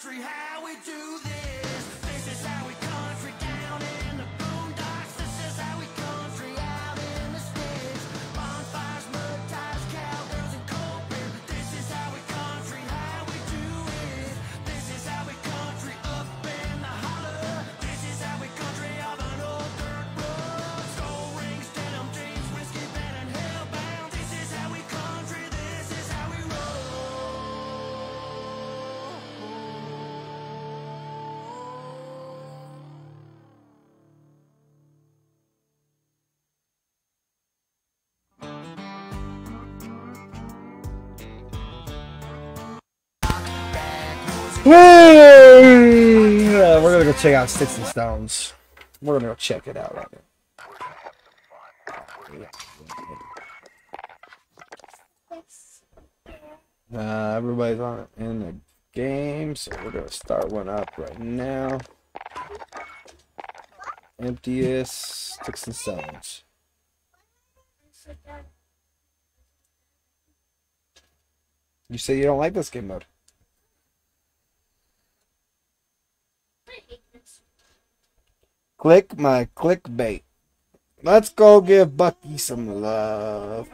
country, how We're gonna go check out Sticks and Stones. We're gonna go check it out right now. Uh, everybody's on in the game, so we're gonna start one up right now. Emptiest Sticks and Stones. You say you don't like this game mode. Click my clickbait. Let's go give Bucky some love.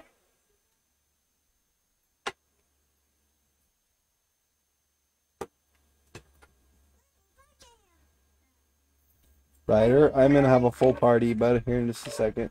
Ryder, I'm gonna have a full party, but here in just a second.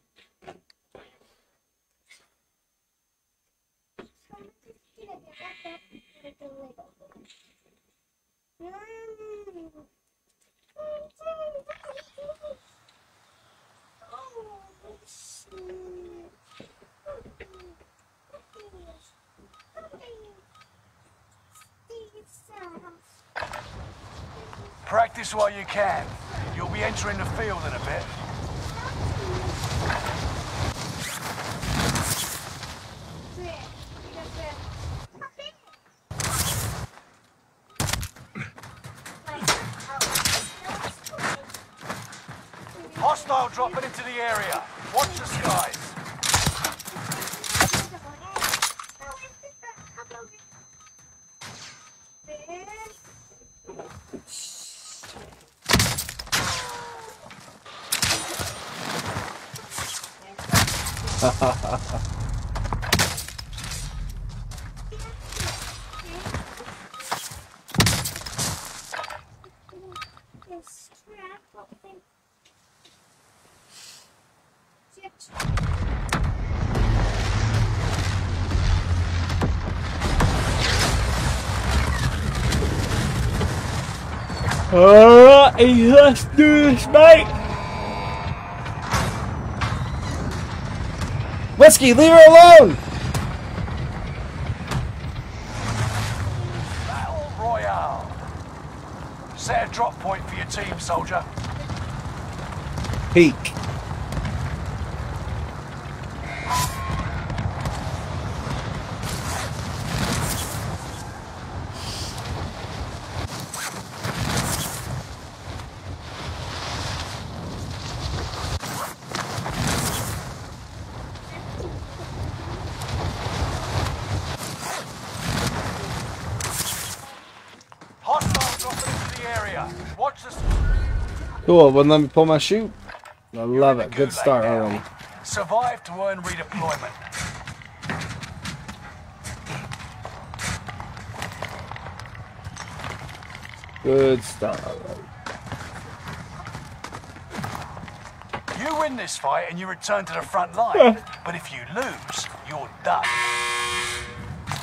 Practice while you can. You'll be entering the field in a bit. Hostile dropping into the area. Watch the skies. Let's do this, mate. Whiskey, leave her alone. Battle Royale. Set a drop point for your team, soldier. Peek. Hostile dropping into the area. Watch the... Cool, wouldn't let me pull my chute. I love it. Good start already. Survive to earn redeployment. Good start You win this fight and you return to the front line, but if you lose, you're done.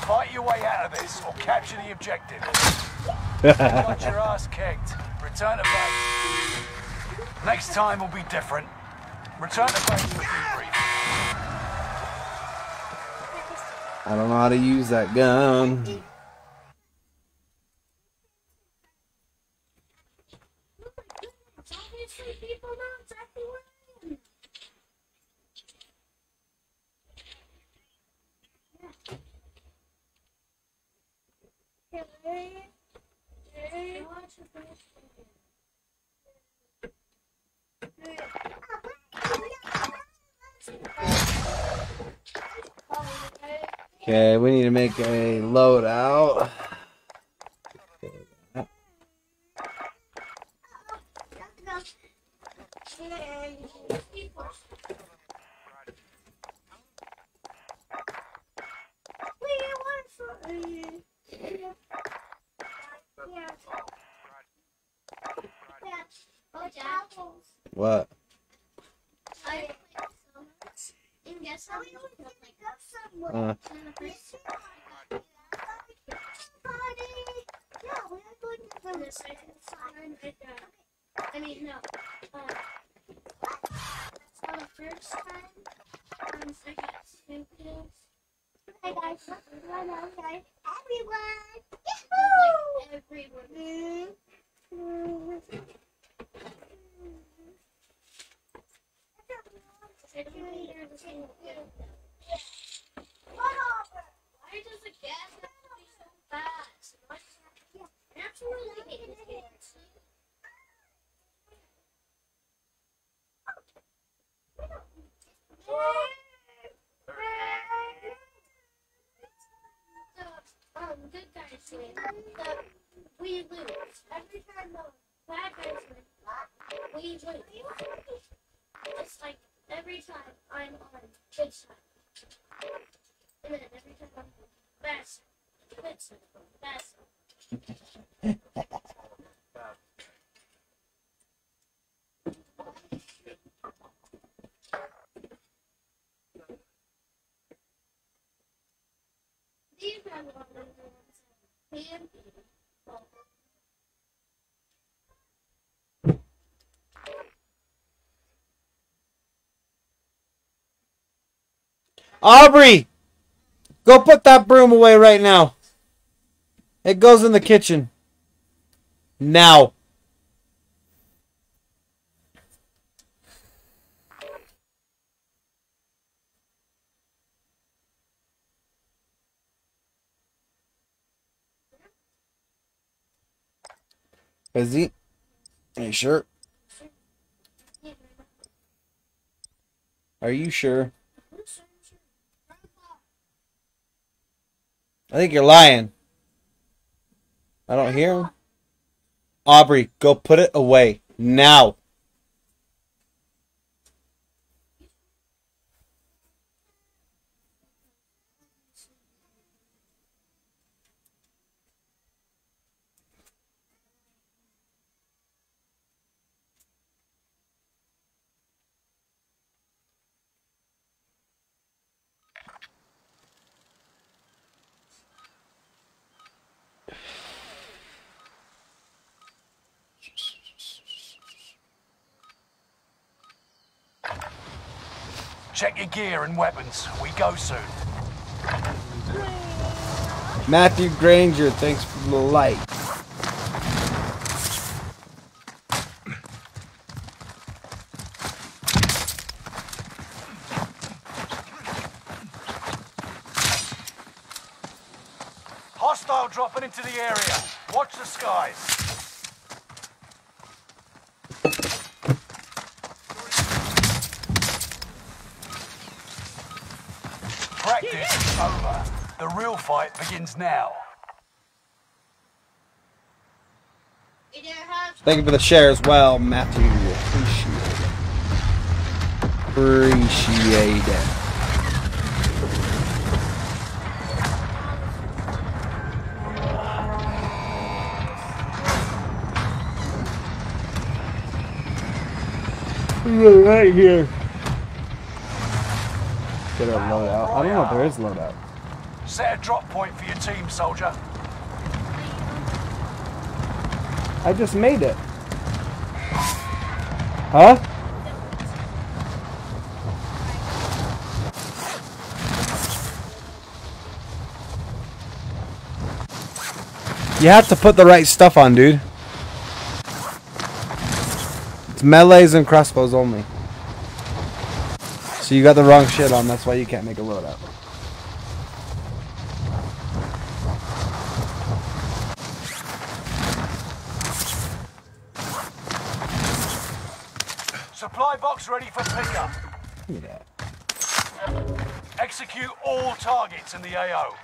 Fight your way out of this or capture the objective. Got your ass kicked. Return to base. Next time will be different. Return to base for debrief. I don't know how to use that gun. Aubrey! Go put that broom away right now. It goes in the kitchen. Now. Is he? Are you sure? Are you sure? I think you're lying. I don't hear him. Aubrey, go put it away now. Check your gear and weapons. We go soon. Matthew Granger, thanks for the light. Hostile dropping into the area. Watch the skies. Practice is over. The real fight begins now. We didn't have Thank you for the share as well, Matthew. Appreciate it. Appreciate it. Right here. Get a loadout. I don't know if there is loadout. Set a drop point for your team, soldier. I just made it. Huh? You have to put the right stuff on, dude. It's melees and crossbows only. So you got the wrong shit on, that's why you can't make a loadout. Supply box ready for pickup. Execute all targets in the AO.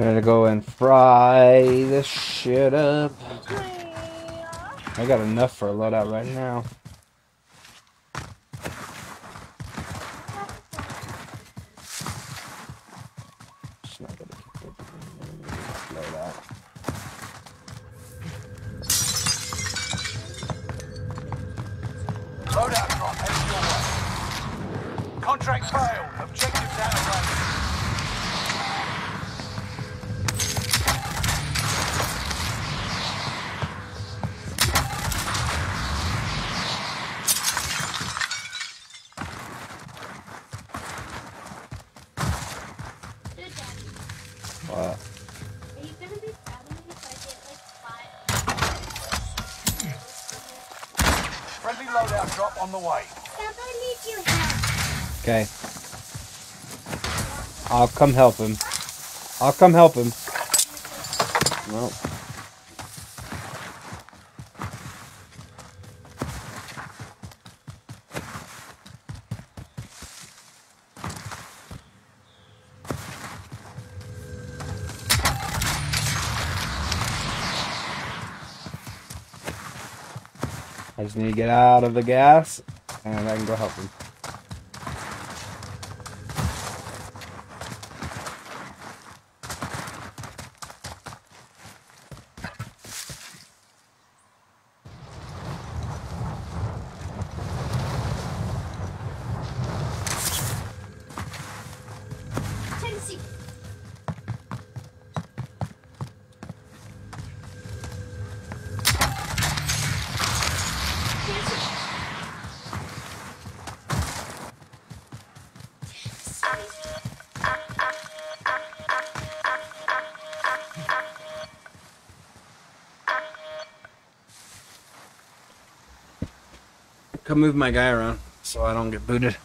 We're gonna go and fry this shit up. Uh, I got enough for a loadout right now. Come help him. I'll come help him. Well. I just need to get out of the gas and I can go help him. Come move my guy around so I don't get booted.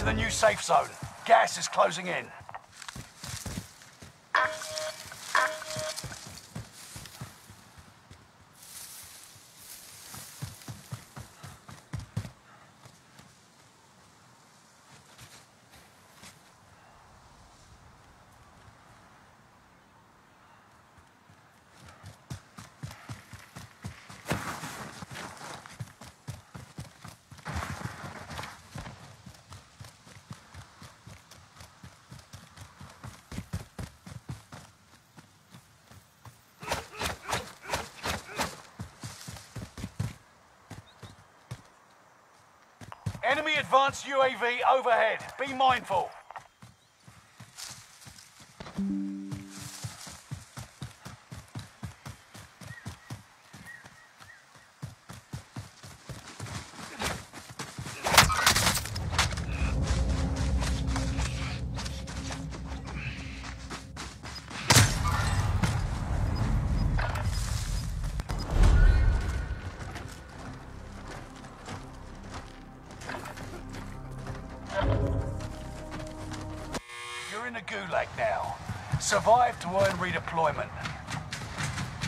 To the new safe zone. Gas is closing in. Enemy advanced UAV overhead. Be mindful. Survive to earn redeployment.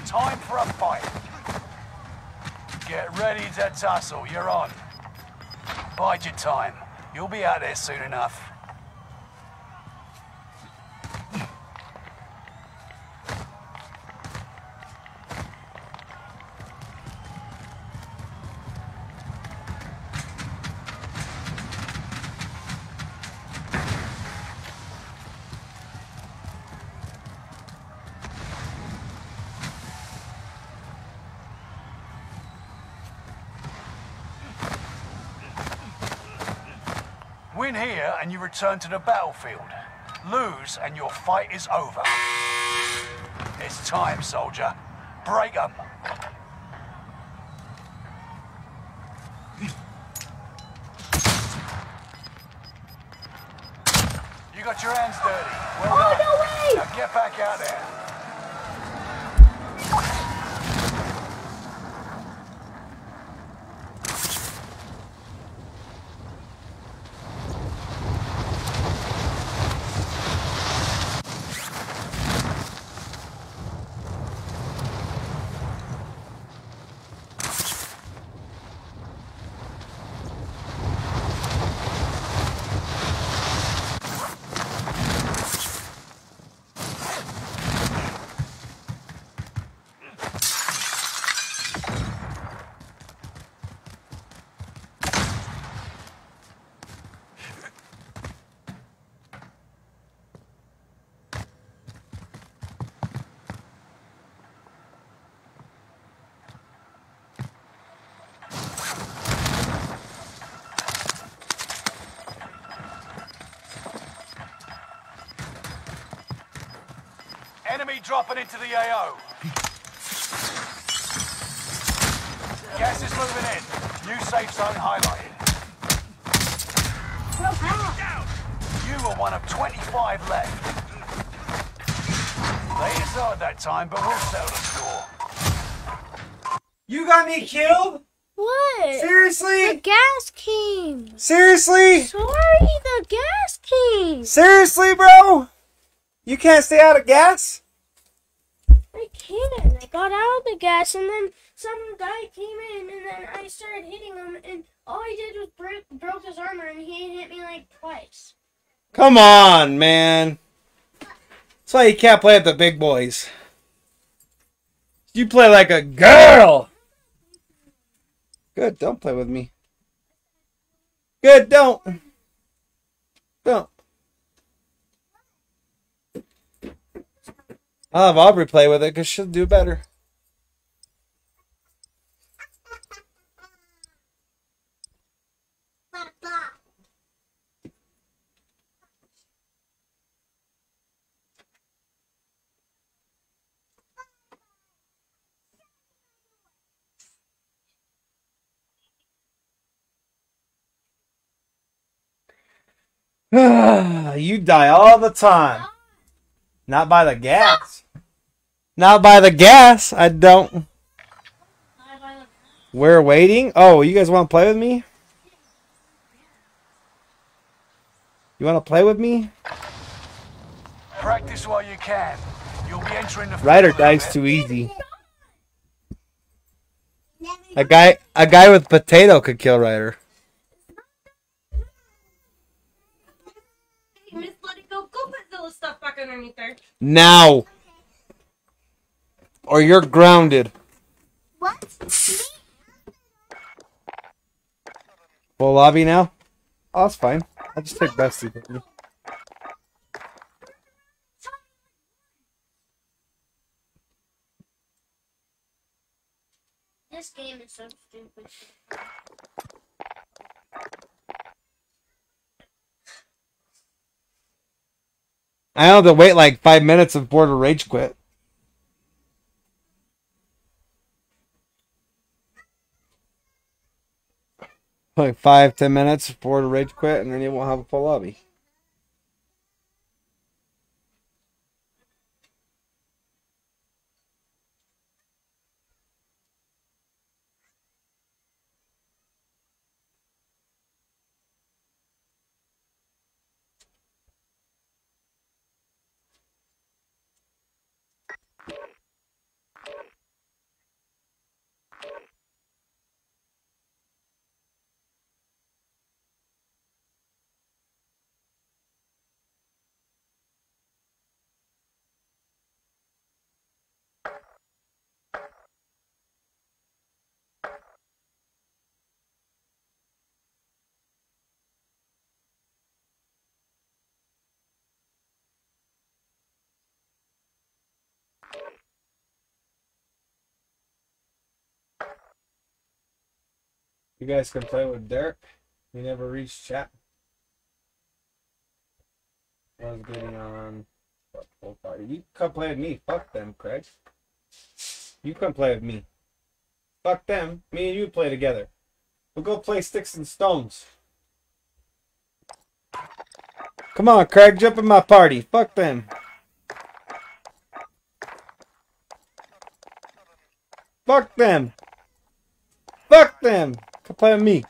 Time for a fight. Get ready to tussle. You're on. Bide your time. You'll be out there soon enough. And you return to the battlefield. Lose and your fight is over. It's time, soldier. Break 'em. You got your hands dirty. Well Oh, done. no way! Now get back out there. Enemy dropping into the AO. Gas is moving in. New safe zone highlighted. You were one of 25 left. They deserved that time, but we'll settle the score. You got me killed? What? Seriously? The gas came. Seriously? Sorry, the gas came. Seriously, bro? You can't stay out of gas? I can't. I got out and then some guy came in, and then I started hitting him, and all he did was break, broke his armor, and he hit me like twice. Come on, man. That's why you can't play with the big boys. You play like a girl. Good, don't play with me. Good, don't. Don't. I'll have Aubrey play with it because she'll do better. you die all the time. Not by the gas. Not by the gas. I don't. We're waiting. Oh, you guys want to play with me? You want to play with me? Practice while you can. You'll be entering the Ride or field in a die's too easy. A guy, a guy with potato could kill Ryder. Hey, Miss, let it go. Go put the stuff back underneath there. Now, or you're grounded. What? Full lobby now. Oh, that's fine. I'll just take Bestie with me. This game is so stupid. I don't have to wait like five minutes of border rage quit. Like five, ten minutes for the rage quit, and then you won't have a full lobby. You guys can play with Derek. You never reached chat. I was getting on. You come play with me. Fuck them, Craig. You come play with me. Fuck them. Me and you play together. We'll go play sticks and stones. Come on, Craig, jump in my party. Fuck them. Fuck them. Fuck them. Come play with me.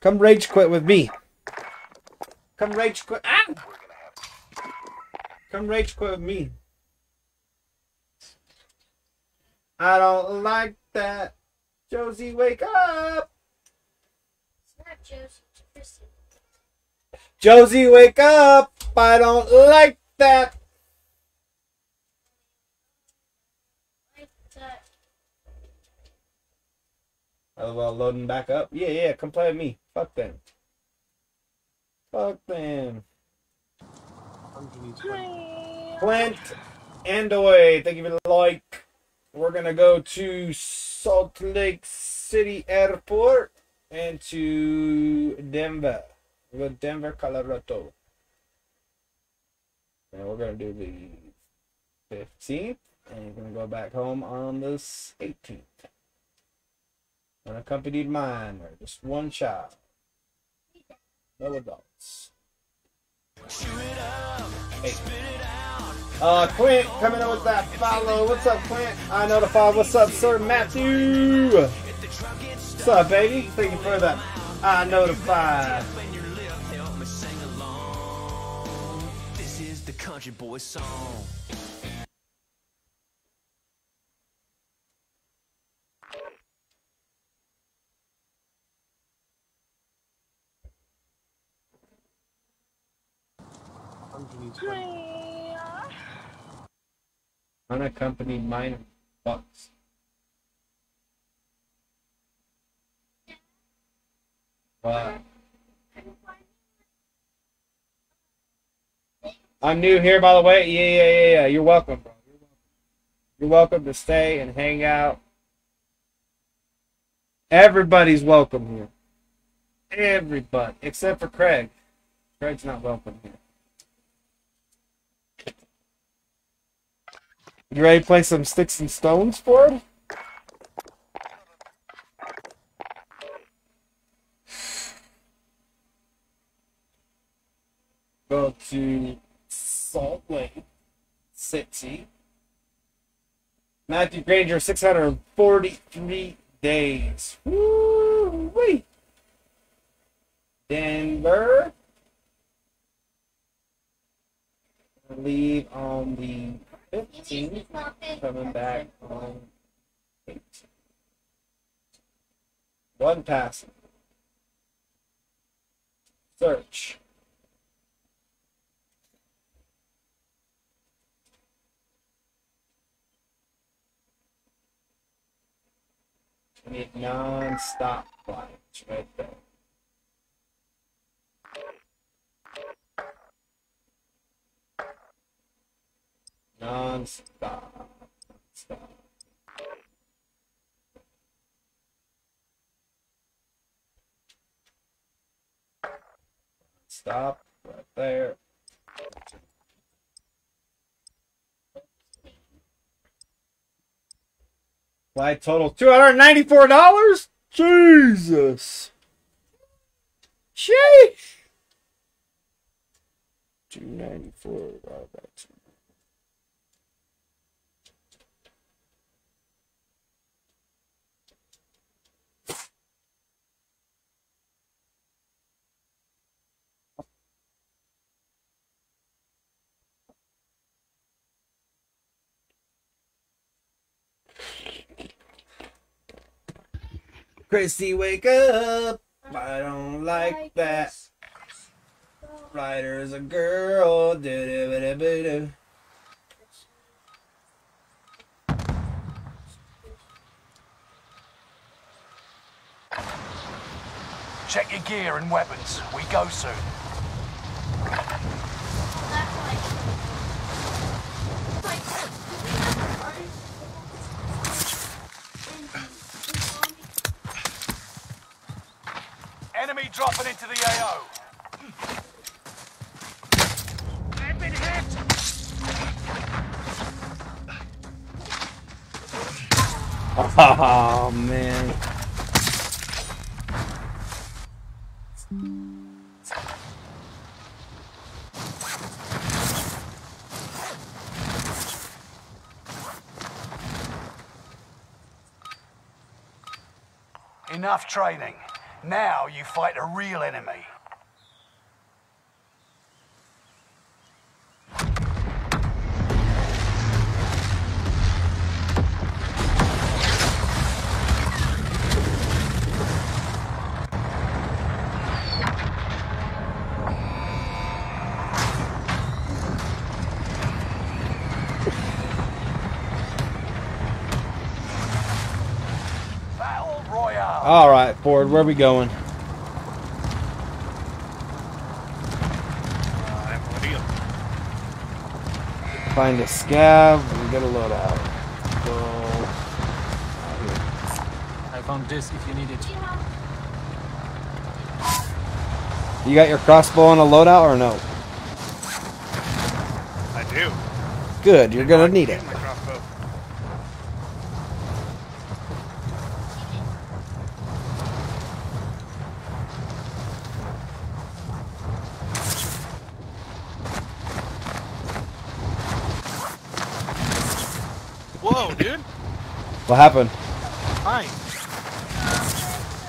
Come rage quit with me. Come rage quit. Ah! Come rage quit with me. I don't like that. Josie, wake up. It's not Josie, Josie, wake up. I don't like that. Like that. Well, loading back up. Yeah, yeah, come play with me. Fuck them. Fuck them. Clint Andoy, thank you for the like. We're gonna go to Salt Lake City Airport and to Denver. We go Denver, Colorado. And we're gonna do the 15th, and we're gonna go back home on the 18th. Unaccompanied minor, just one child. No adults. Hey. Uh, Clint coming in with that follow. What's up, Clint? I follow. What's up, Sir Matthew? What's up, baby? Thank you for that. I notify. This is the country boy song. Unaccompanied minor. What? I'm new here, by the way. Yeah, yeah, yeah, yeah. You're welcome, bro. You're welcome. You're welcome to stay and hang out. Everybody's welcome here. Everybody, except for Craig. Craig's not welcome here. You ready to play some sticks and stones for him? Go to Salt Lake City. Matthew Granger, 643 days. Woo wee. Denver. Leave on the 15th, coming back on 18th. One pass. Search. Need non-stop lines right there. Non-stop. Non-stop. Stop right there. Flight total two hundred ninety-four dollars. Jesus. Sheesh. Two ninety-four. Christy, wake up. I don't like that. Ryder's a girl. Do-do-do-do-do. Check your gear and weapons. We go soon. Enemy dropping into the AO. I've been hit. Oh man. Enough training. Now you fight a real enemy. Battle Royale. All right, Ford, where we going? I'm ready. Find a scav and get a loadout. Go. I found this if you need it. You got your crossbow and a loadout or no? I do. Good, you're gonna need it. My crossbow. Whoa, dude! What happened? Hi.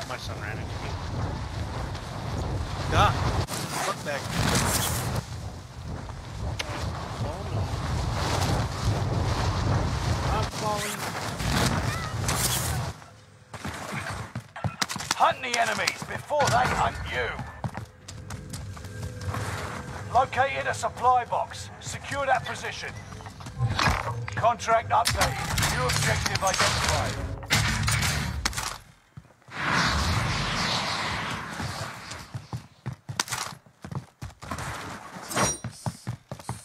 My son ran into me. God, look back. Oh no. I'm falling. Hunt the enemies before they hunt you. Located a supply box. Secure that position. Contract updated. New objective identified.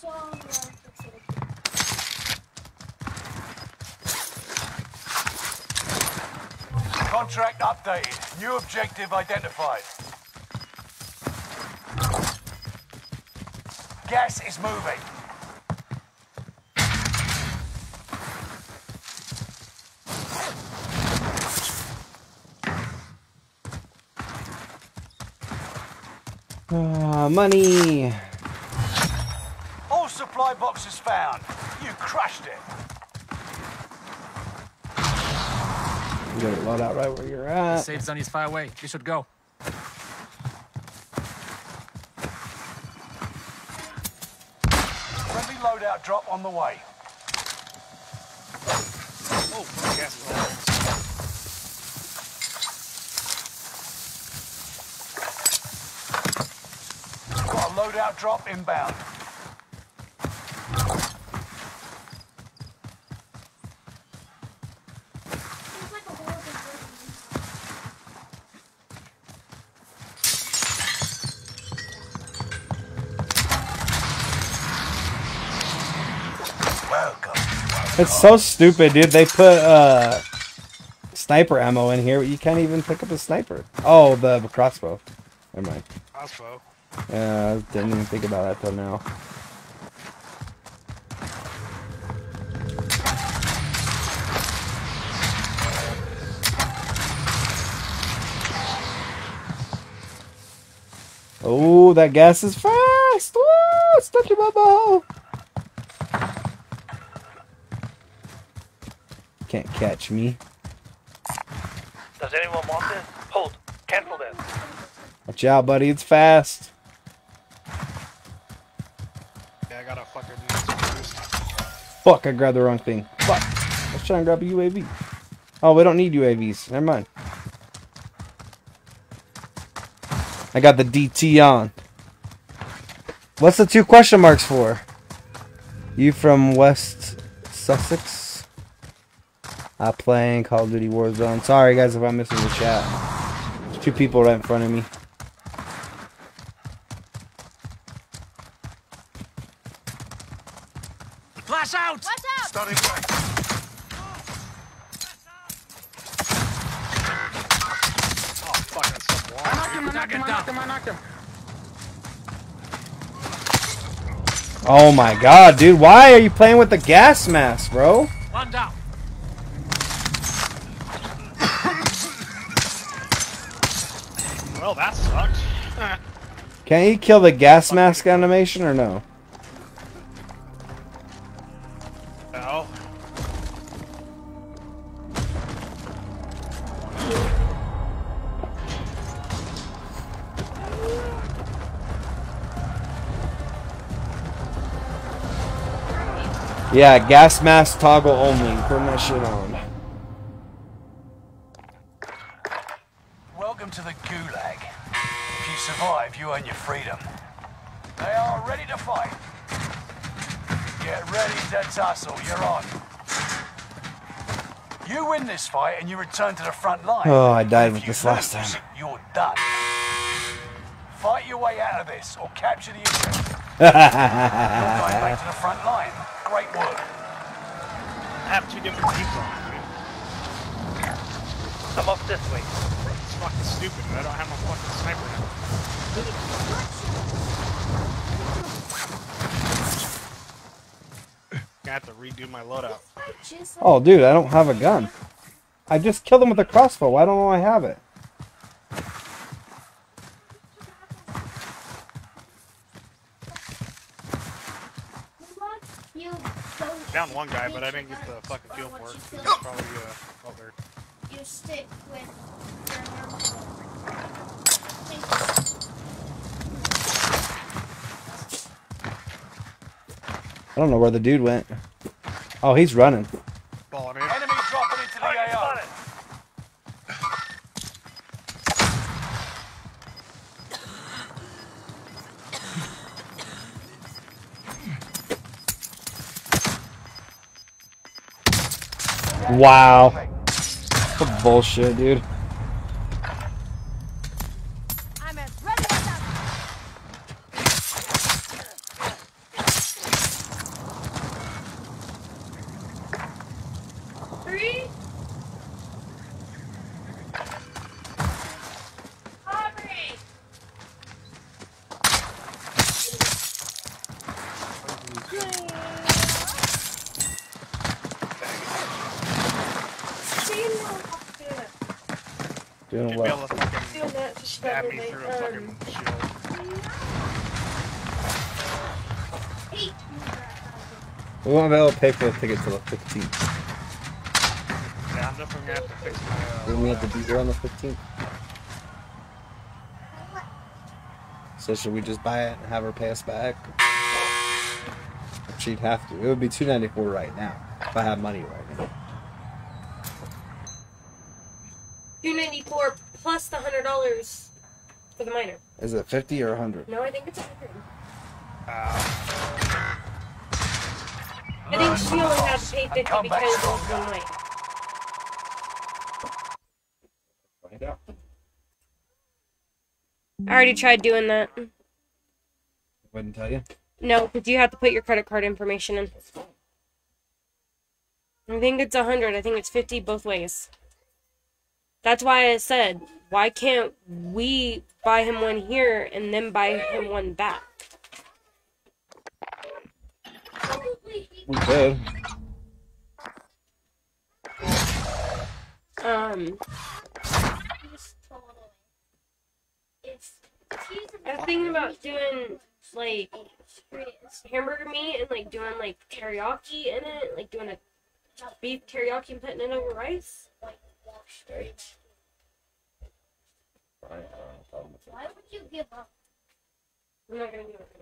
So long. Contract updated. New objective identified. Gas is moving. Ah, money. All supply boxes found. You crushed it. You got a right where you're The at. safe zone is far away. You should go. Friendly loadout loadout drop on the way. Oh, gas is on. Loadout drop inbound. It's so stupid, dude. They put uh sniper ammo in here, but you can't even pick up a sniper. Oh, the crossbow. Never mind. Crossbow. Yeah, I didn't even think about that till now. Oh, that gas is fast! Woo! It's touching my ball! Catch me. Does anyone want this? Hold. Cancel this. Watch out, buddy. It's fast. Yeah, I gotta fucking. Fuck, I grabbed the wrong thing. Fuck. I was trying to grab a UAV. Oh, we don't need UAVs. Never mind. I got the DT on. What's the two question marks for? You from West Sussex? I playing Call of Duty Warzone. Sorry guys if I'm missing the chat. There's two people right in front of me. Flash out! Watch out! Starting back. Oh, fuck, some wall. Knock him down. Oh my god, dude. Why are you playing with the gas mask, bro? One down. Well, that sucked. Can he kill the gas mask animation or no? No. Yeah, gas mask toggle only. Turn that shit on. Ready to tussle. You're on. You win this fight and you return to the front line. Oh, I died If with you this last time. You're done. Fight your way out of this or capture the objective. You're going back to the front line. Great work. I have two different people. on me. Come up this way. It's fucking stupid. I don't have my fucking sniper now. Have to redo my loadout. Oh, dude, I don't have a gun. I just killed him with a crossbow. Why don't I have it? you don't Down one guy, but I didn't get the fucking kill for it. He's probably, uh, out there. you stick with your normal. I don't know where the dude went. Oh, he's running. In. Enemy dropping into the AO. Wow. What bullshit, dude. I'm as ready as ever. Three. Aubrey. Doing You'd be what? able to fucking stab me through a fucking shield. Eight. We won't be able to pay for the ticket till the 15th. Yeah, I'm definitely gonna have to fix my, uh, Didn't we have to be there on the 15th? So should we just buy it and have her pay us back? she'd have to. It would be two ninety four right now if I had money right now. Two ninety four plus the hundred dollars for the minor. Is it fifty or hundred? No, I think it's a hundred. I think she only had to pay fifty come back because of stronger. Find out. I already tried doing that. Wouldn't tell you. No, because you have to put your credit card information in. I think it's a hundred. I think it's fifty both ways. That's why I said, why can't we buy him one here and then buy him one back? Um, was totally. I was thinking about doing like hamburger meat and like doing like teriyaki in it, like doing a beef teriyaki and putting it over rice. Right. Why would you give up? I'm not gonna do it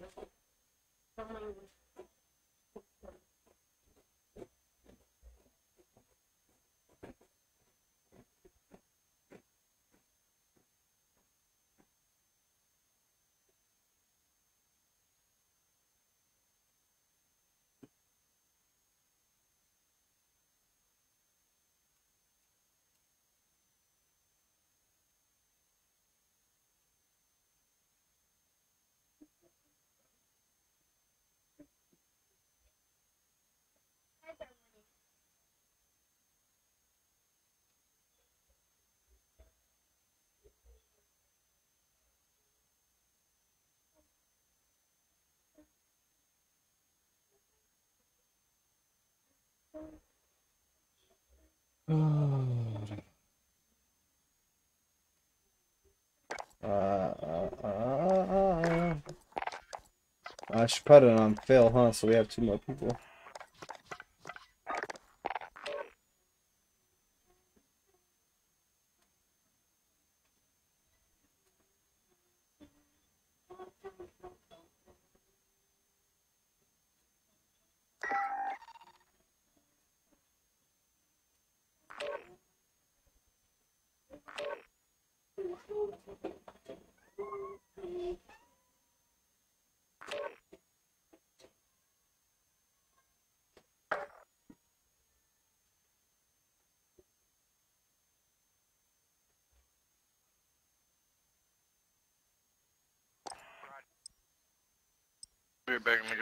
Uh, uh, uh, uh, I should put it on Phil, huh? So we have two more people.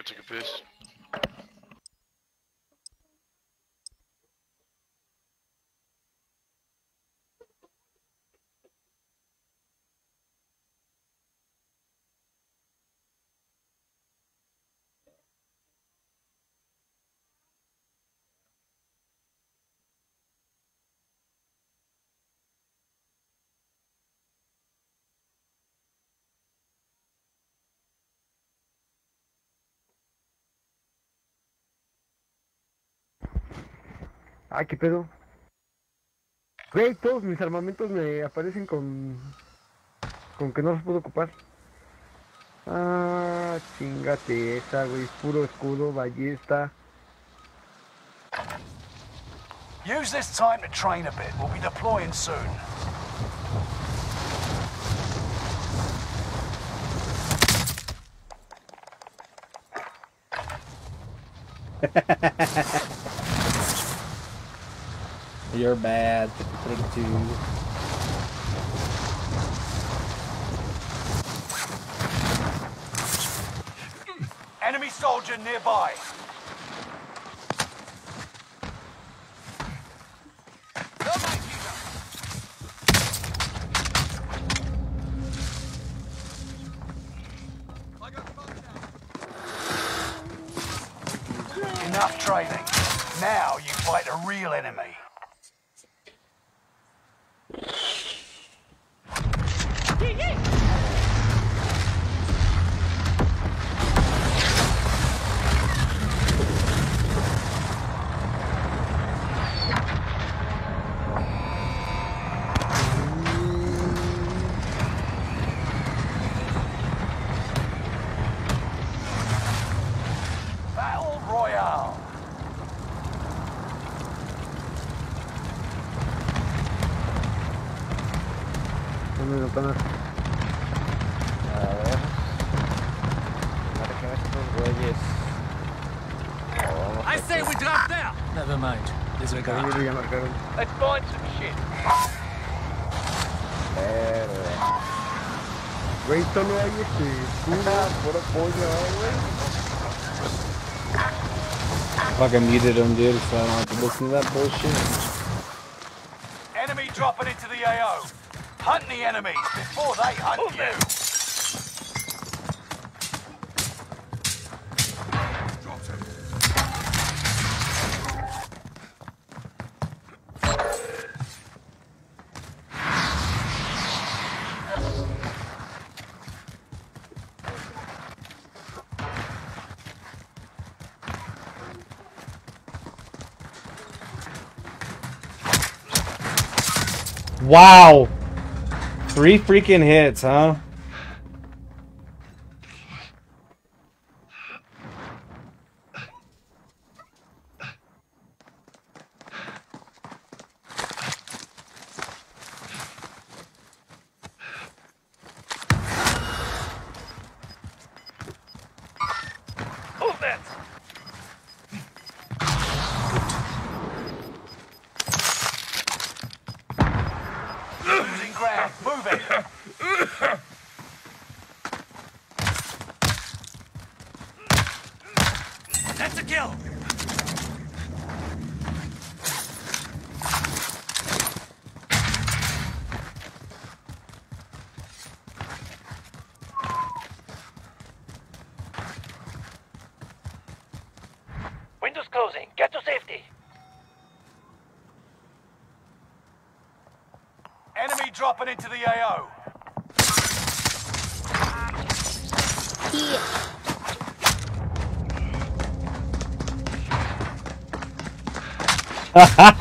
Take a piss. Ah, qué pedo. Güey, todos mis armamentos me aparecen con. con que no los puedo ocupar. Ah, chingate esa, güey. Puro escudo, ballesta. Use this time to train a bit. We'll be deploying soon. You're bad. Thirty-two. Enemy soldier nearby. Enough training. Now you fight a real enemy. Battle Yes. I say we drop there. Never mind. Disregard. Caballero ya marcaron. Let's find some shit. Verga. Güey, solo hay este escudo. Puro pollo, güey. Fucking muted him, dude, so I don't have to listen to that bullshit. Enemy dropping into the AO. Hunt the enemies before they hunt Move you. Wow! Three freaking hits, huh? Move it. Losing ground. Move it. That's a kill. Windows closing. Get to safety. Enemy dropping into the AO.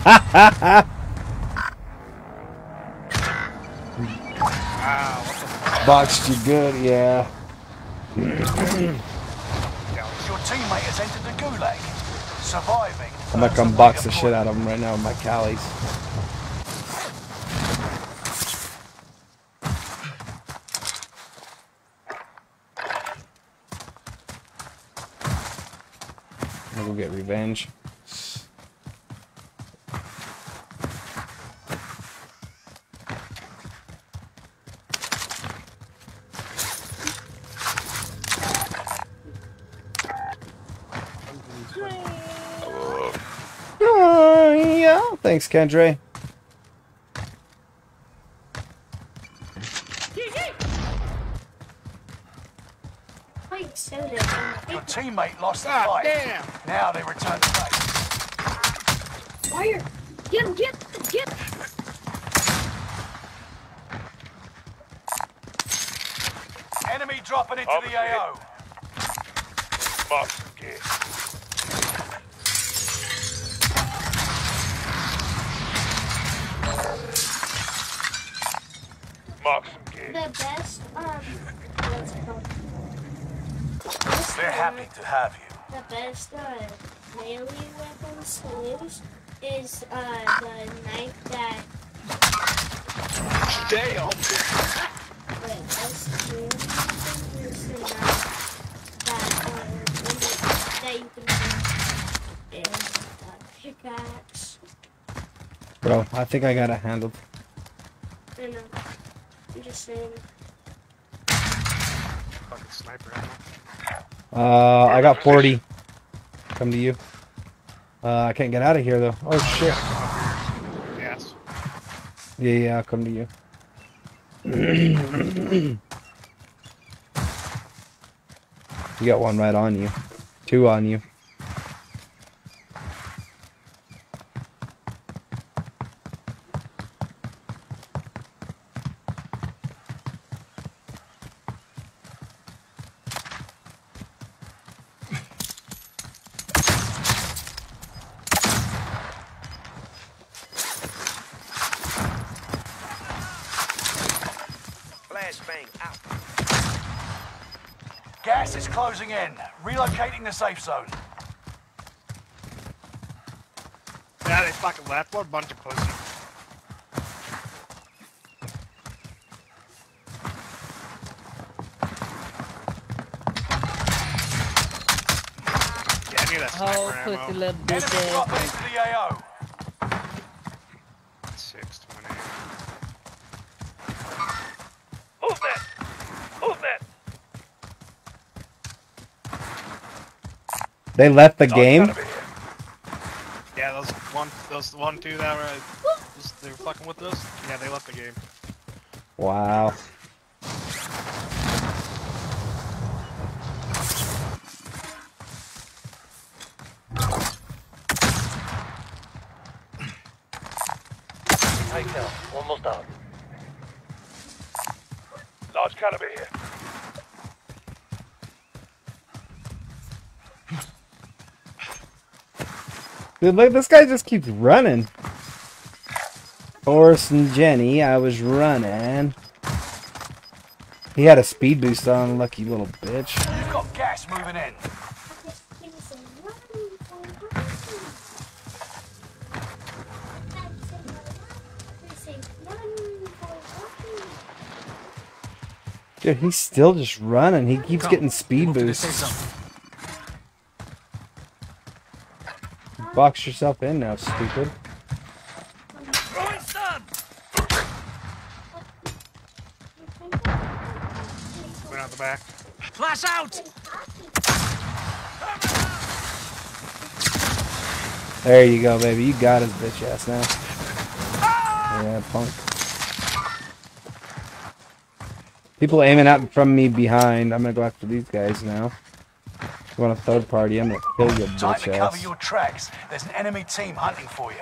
Boxed you good, yeah. Your teammate has entered the gulag. Surviving. I'm gonna box the shit out of him right now with my callies. Go get revenge. Oh, yeah. Thanks, Kendra. Like soda. Your teammate lost the Ah, fight. damn. Think I got it handled. and, uh, I'm just saying, Fucking sniper ammo. Uh, I got 40. Come to you. Uh, I can't get out of here though. Oh shit. Yes. Yeah, yeah, I'll come to you. you got one right on you. Two on you. Flashbang out. Gas is closing in. Relocating the safe zone. Yeah, they fucking left. What a bunch of pussy. that Oh, sniper pussy ammo. little Enemy bitch. dropping into the AO. 620. Move that! Move that! They left the Dog game. gotta be here. Yeah, those one, those one, two that were, those- they were fucking with us. Yeah, they left the game. Wow. Takedown. Almost out. Large caliber here. Dude, look, this guy just keeps running. Forrest and Jenny, I was running. He had a speed boost on, lucky little bitch. You've got gas moving in. Give me some running for running. I say running for running. Dude, he's still just running. He keeps Come, getting speed move to the safe boosts. Box yourself in now, stupid. Throwing stun. Went out the back. Flash out. There you go, baby. You got his bitch ass now. Yeah, punk. People aiming at from me behind. I'm gonna go after these guys now. You want a third party? I'm gonna kill your Time bitch to cover ass. your tracks. There's an enemy team hunting for you.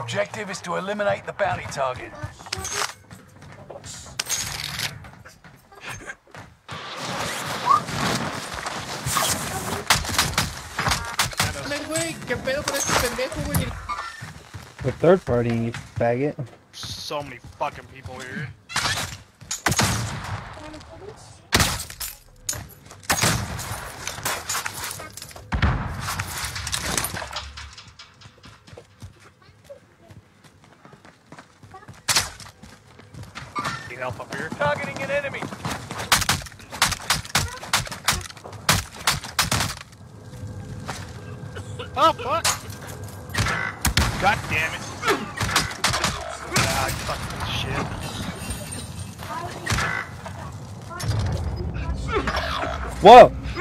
Objective is to eliminate the bounty target. The third party, you faggot. So many fucking people here.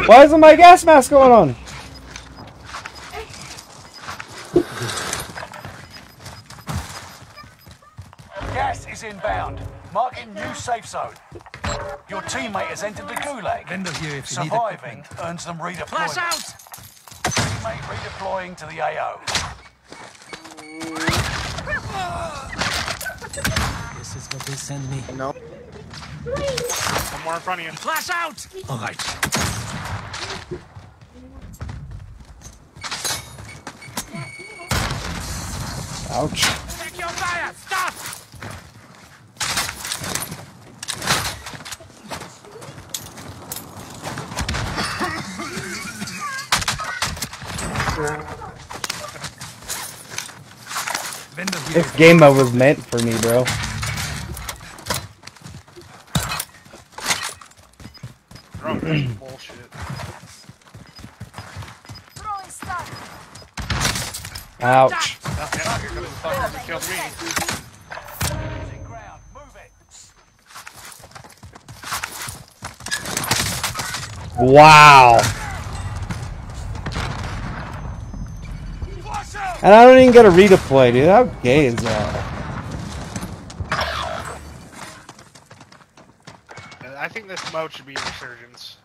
Why isn't my gas mask going on? Gas is inbound. Marking new safe zone. Your teammate has entered the gulag. Vendor here if you need Surviving equipment. earns them redeployment. Flash out. Teammate redeploying to the AO. This is what they send me. One more in front of you. Flash out. All right. Ouch. Check your fire. Stop. This game mode was meant for me, bro. Drunk. Bullshit. Ouch. Oh, yeah, here comes the fucker that killed me. Losing ground. Move it. Wow. And I don't even get a redeploy, dude. How gay is that? I think this mode should be Resurgence.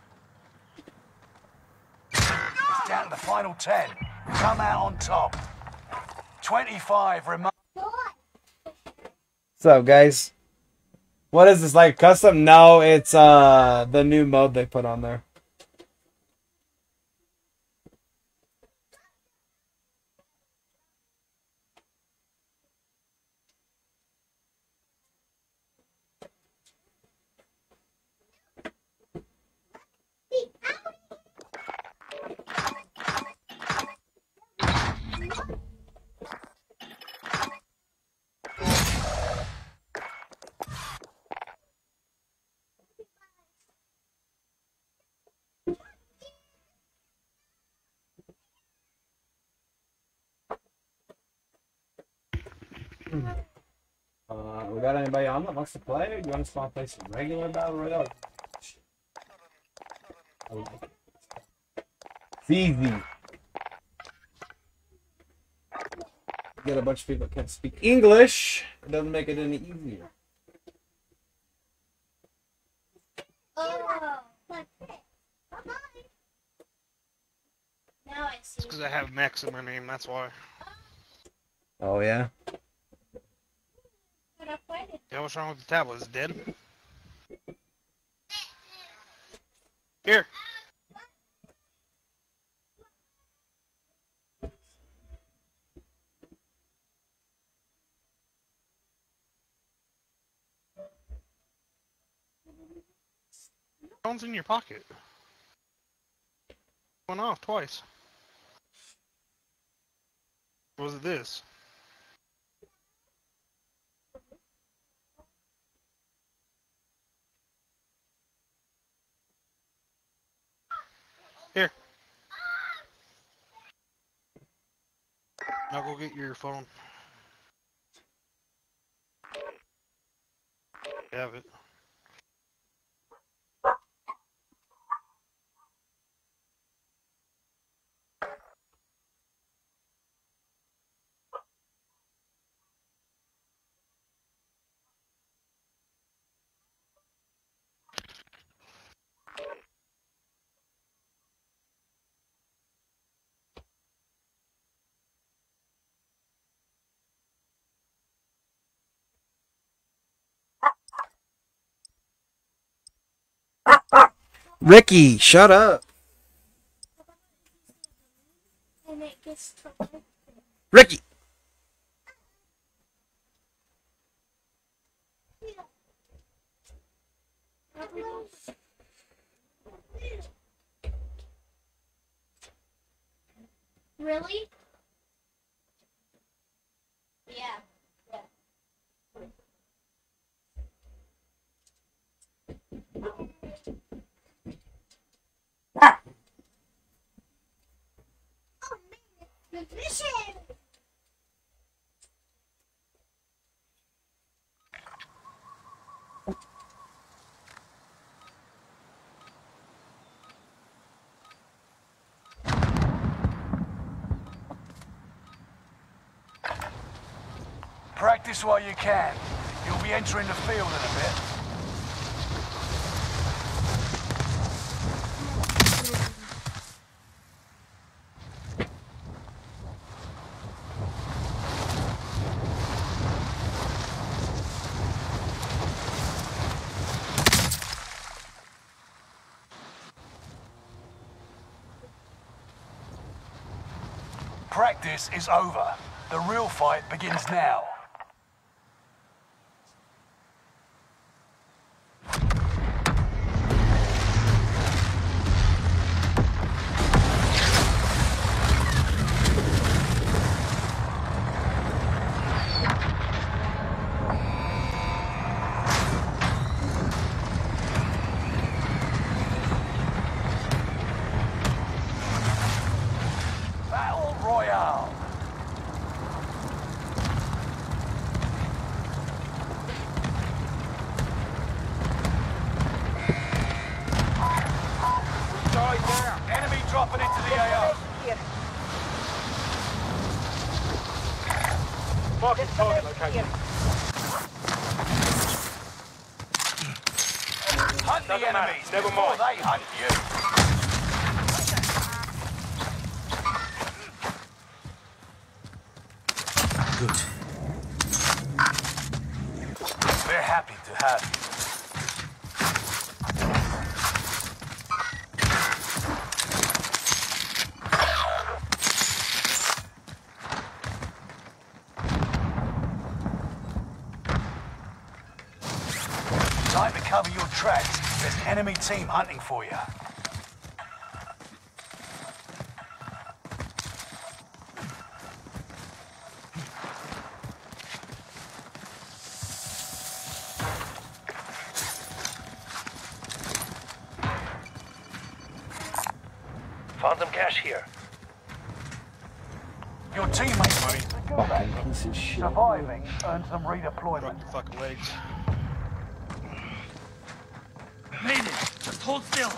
It's down to the final 10. Come out on top. 25 remain. What's up, guys? What is this like custom? No, it's uh the new mode they put on there. Uh, we got anybody on that wants to play? Or do you want to spawn play some regular battle royale? I like it. It's easy. Get a bunch of people that can't speak English. It doesn't make it any easier. Oh, like this. Bye-bye. Now I see. Because I have Max in my name, that's why. Oh yeah. What's wrong with the tablet? Is dead? Here. Phone's in your pocket. Went off twice. Was it this? Now go get your phone. Have it. Ricky, shut up. Ricky. Really? Yeah. Oh man, the mission! Practice while you can. You'll be entering the field in a bit. Practice is over. The real fight begins now. Battle Royale. Enemy dropping into the AO. Marking target location. Hunt the Doesn't matter. enemies Never before mind. they hunt you. Good. We're happy to have you. Time to cover your tracks. There's an enemy team hunting for you. Found some cash here. Your teammates Gulag. Fucking piece of shit. Surviving earns them Broke redeployment. your fucking legs. Made it. Just hold still.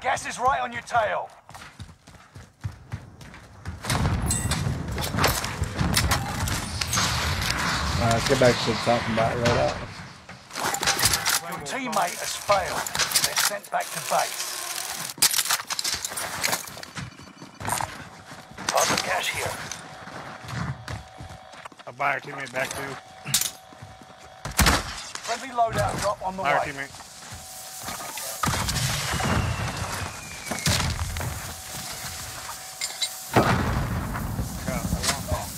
Gas is right on your tail. Alright, let's get back to talking about right out. Your teammate has failed. They're sent back to base. Found some cash here. I'll buy our teammate back too. Friendly loadout drop on the Buy our way. teammate. Crap, I want-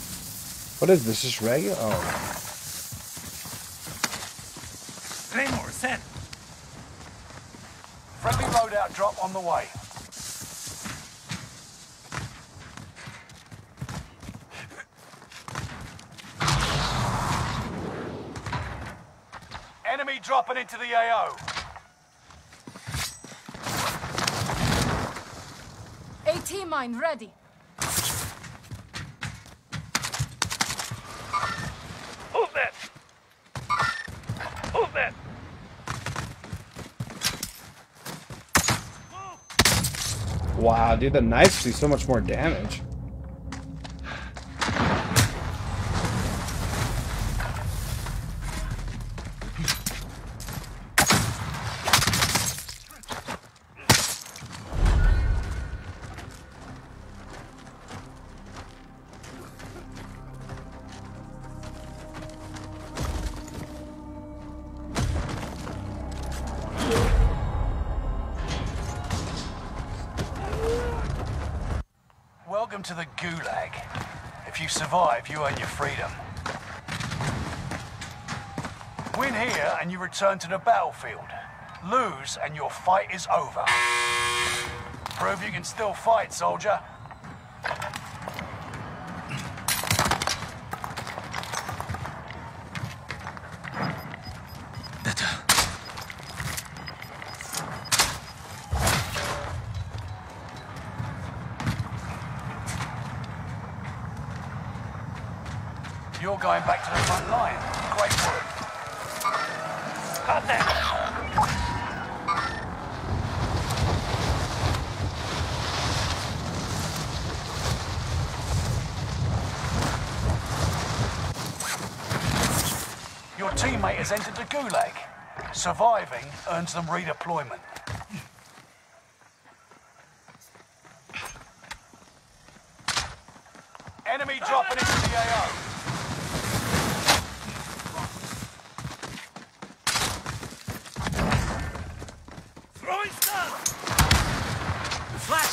What is this? Just regular? Oh. Claymore, sent. Friendly loadout drop on the way. Enemy dropping into the AO. AT mine ready. Move that! Move that! Wow, dude, the knives do so much more damage. Return to the battlefield. Lose and your fight is over. Prove you can still fight, soldier. Better. You're going back to the front line. Great work. Contact! Your teammate has entered the Gulag. Surviving earns them redeployment. Enemy dropping into the AO. Throwing stun. Flash.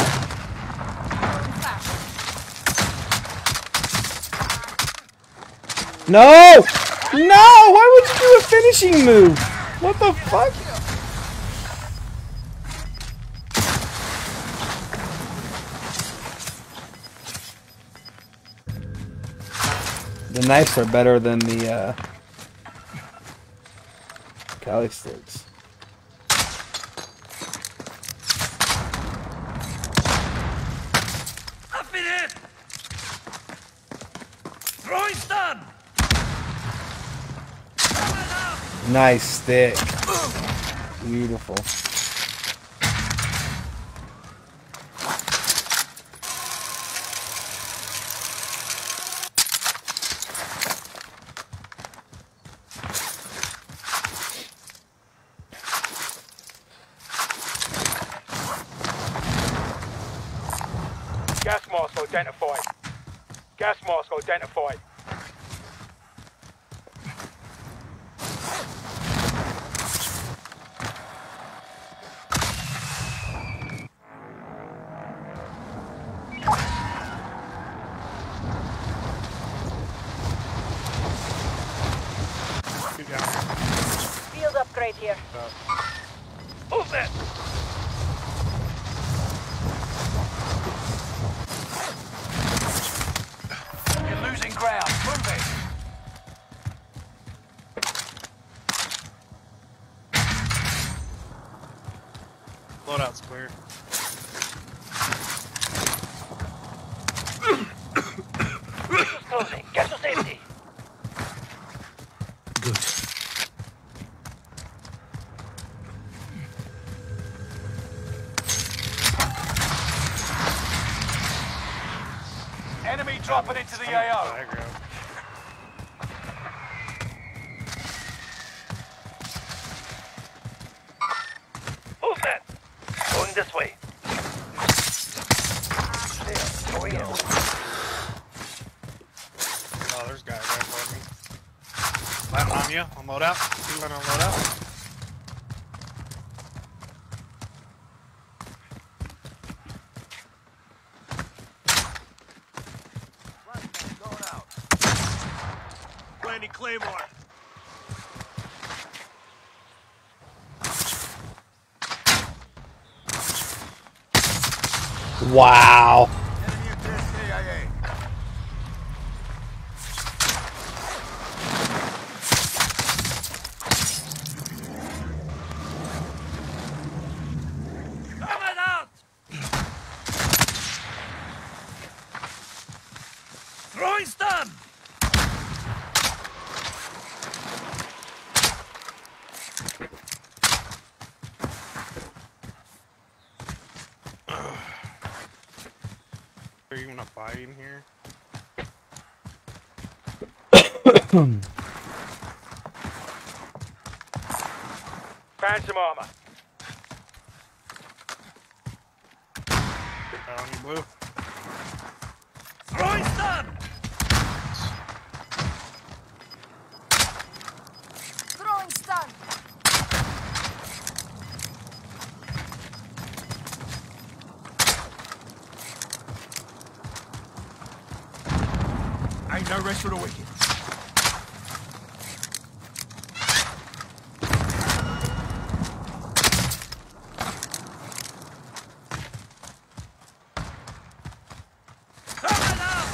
No! No! Why would you do a finishing move? What the fuck? The knives are better than the uh, Kali sticks. Up in it. Throwing stun. Nice stick. Beautiful. Are you gonna fight in here? Find some armor. Got on you, blue. Throwing stun! Throwing stun. Ain't no rest for the wicked. Coming out!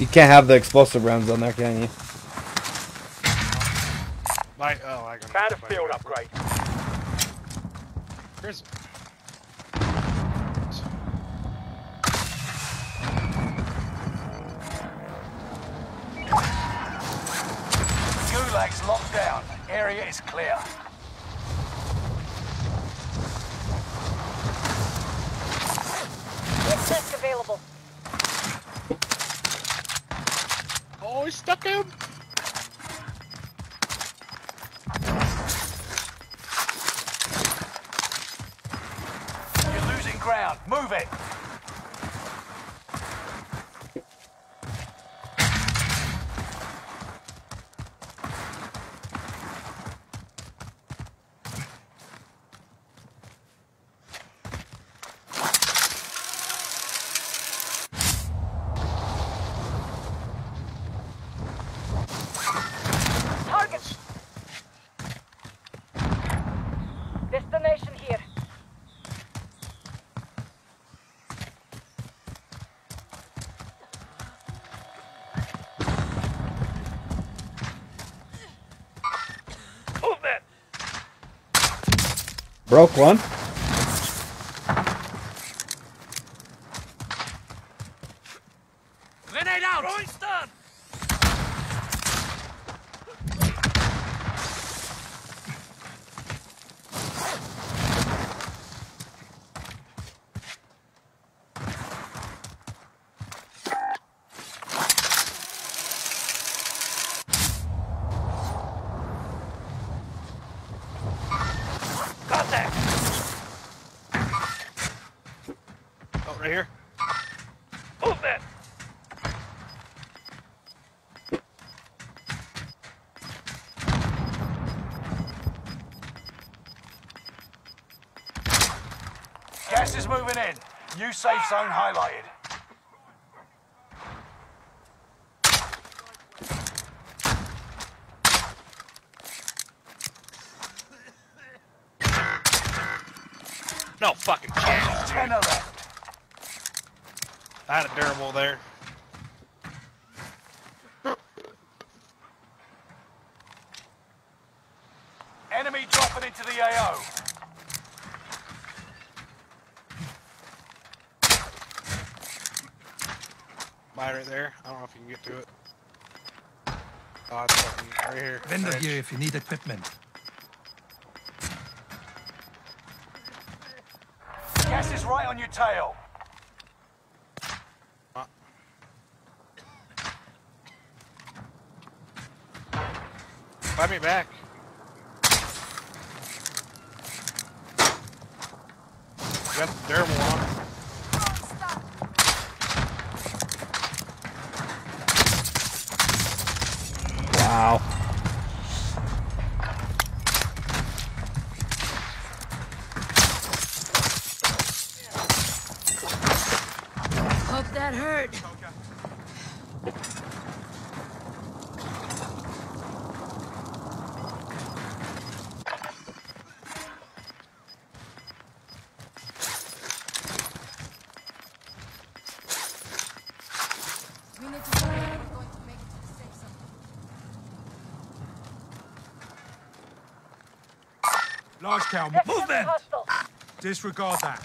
You can't have the explosive rounds on there, can you? Light. Oh, I can. Found a field upgrade. Where's He stuck him. You're losing ground. Move it. Target. Destination here. Movement! Broke one. Grenade out! Throwing stun! Contact! Oh, right here. Movement! Gas is moving in. New safe zone highlighted. No fucking chance. Tenner left. I had a durable there. pod right here. Vendor here if you need equipment. Gas is right on your tail. Uh. Me back. Got the thermal on. Movement! Disregard that.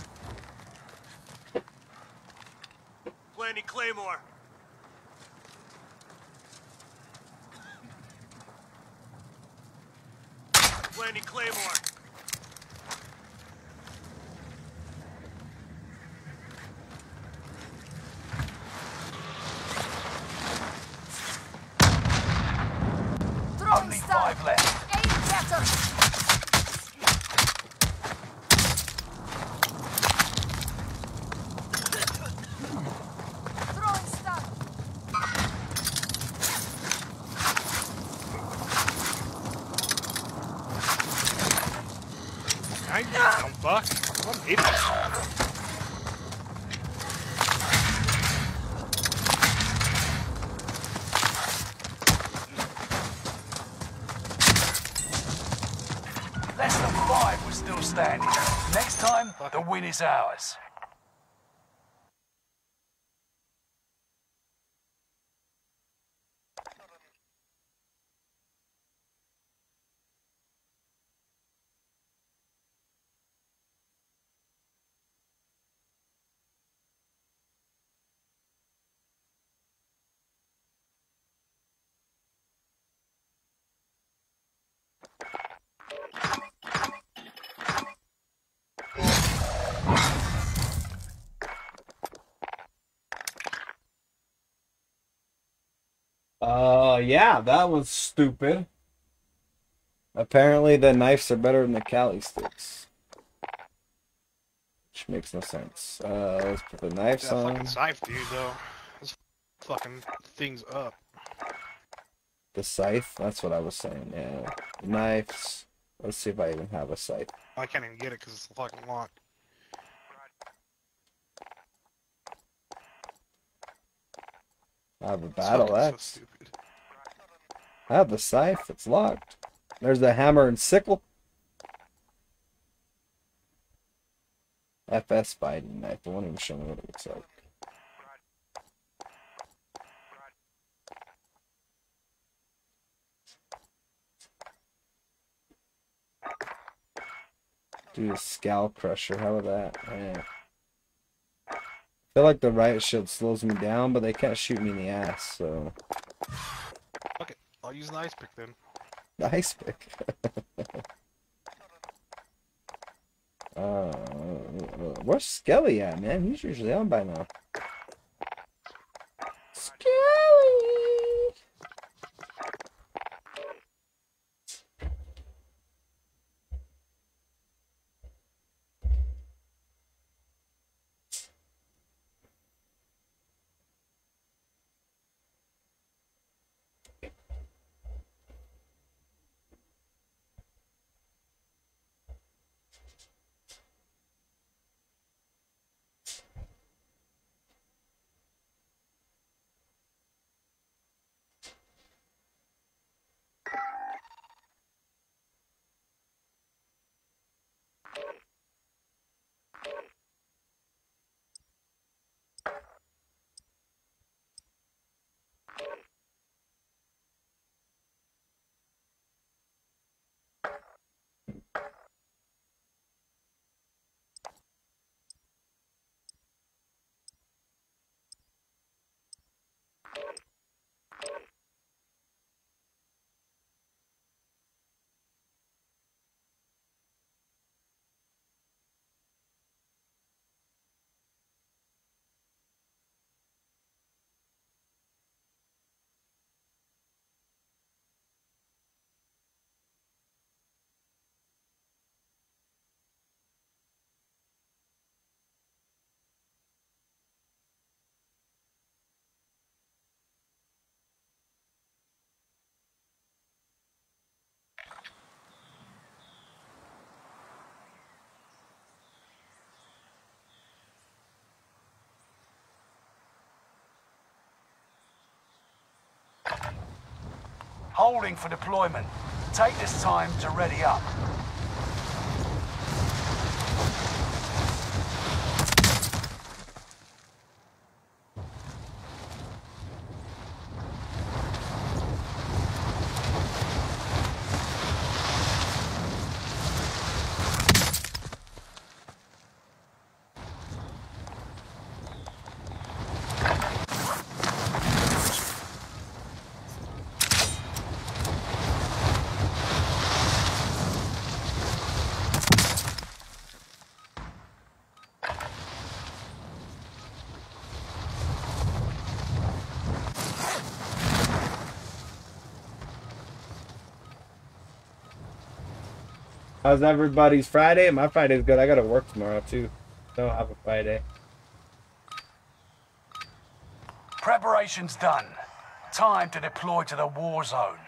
Planting Claymore. Planting Claymore. Throwing Only stun. five left. Aim getter. Throwing stun. I don't fuck. I'm idiot. Less than five was still standing. Next time, the win uh, is ours. Uh, yeah, that was stupid. Apparently, the knives are better than the Kali sticks. Which makes no sense. Uh, let's put the knives That on. fucking scythe, dude, though. This fucking thing's up. The scythe, that's what I was saying, yeah. Knives. Let's see if I even have a scythe. I can't even get it because it's fucking locked. I have a battle so axe. stupid. I have the scythe, it's locked. There's the hammer and sickle. FS Biden knife. I won't even show me what it looks like. Do a skull crusher. How about that? Yeah. I feel like the riot shield slows me down, but they can't shoot me in the ass, so. Use an ice pick then. The ice pick. uh, where's Skelly at, man? He's usually on by now. Holding for deployment. Take this time to ready up. How's everybody's Friday? My Friday's good. I gotta work tomorrow too. Don't have a Friday. Preparation's done. Time to deploy to the war zone.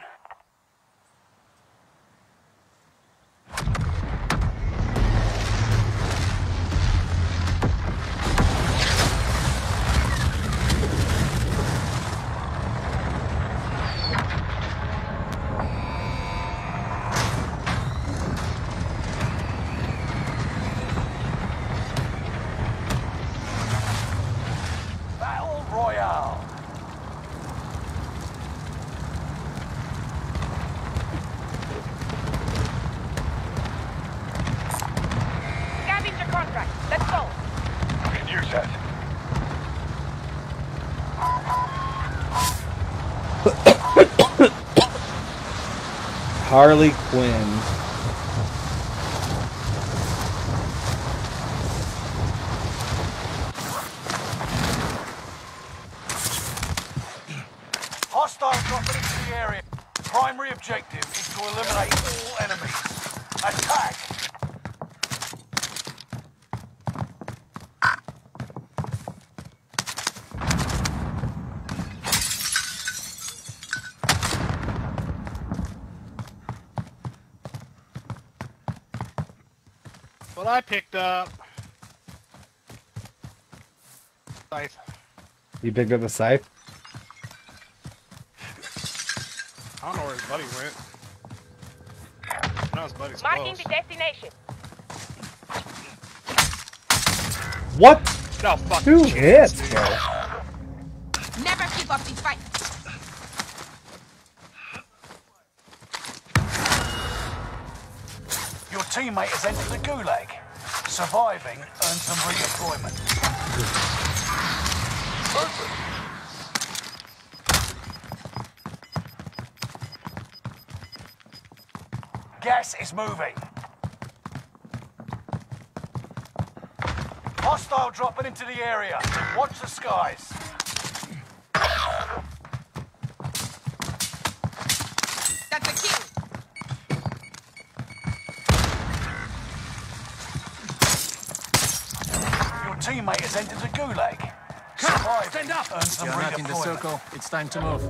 Battle Royale. Scavenger contract. Let's go. Can use that. Harley Quinn. Hostile dropping into the area. Primary objective is to eliminate all enemies. Attack! What I picked up. Scythe. You picked up a scythe? I don't know where his buddy went. No, his buddy's Marking close. the destination. What? No fucking Two chance, hits, bro. Never give up the fight. Your teammate has entered the gulag. Surviving earns them redeployment. Perfect. Gas is moving. Hostile dropping into the area. Watch the skies. That's a kill. Your teammate has entered the gulag. Surviving stand up. earns them You're not in the redeployment. circle. It's time to move.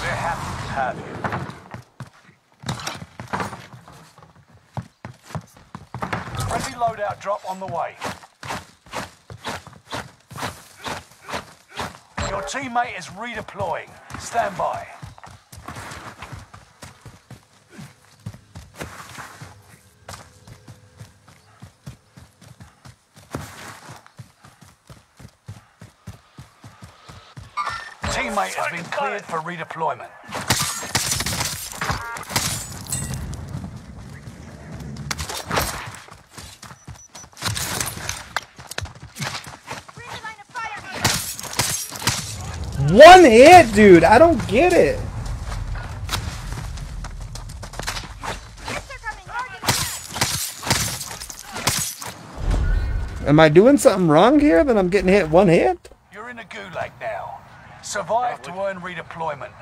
They're happy to have you. Friendly loadout drop on the way. Your teammate is redeploying. Stand by. Teammate has been cleared for redeployment. One hit, dude. I don't get it. Am I doing something wrong here that I'm getting hit one hit? You're in a gulag now. Survive to earn redeployment.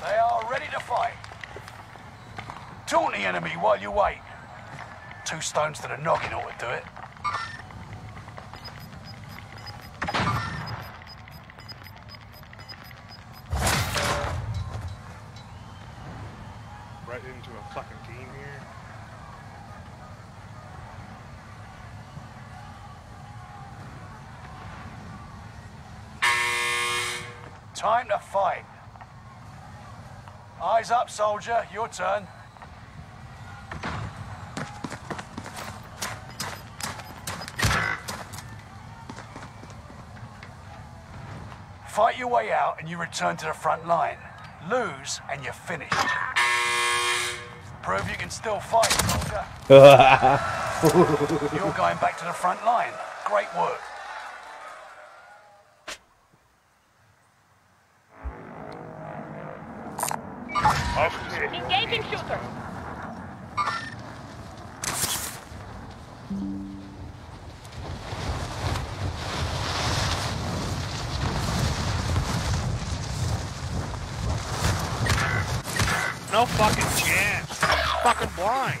They are ready to fight. Taunt the enemy while you wait. Two stones to the noggin ought to do it. Soldier. Your turn. Fight your way out and you return to the front line. Lose and you're finished. Prove you can still fight, soldier. You're going back to the front line. Great work. Engaging shooter. No fucking chance. fucking blind.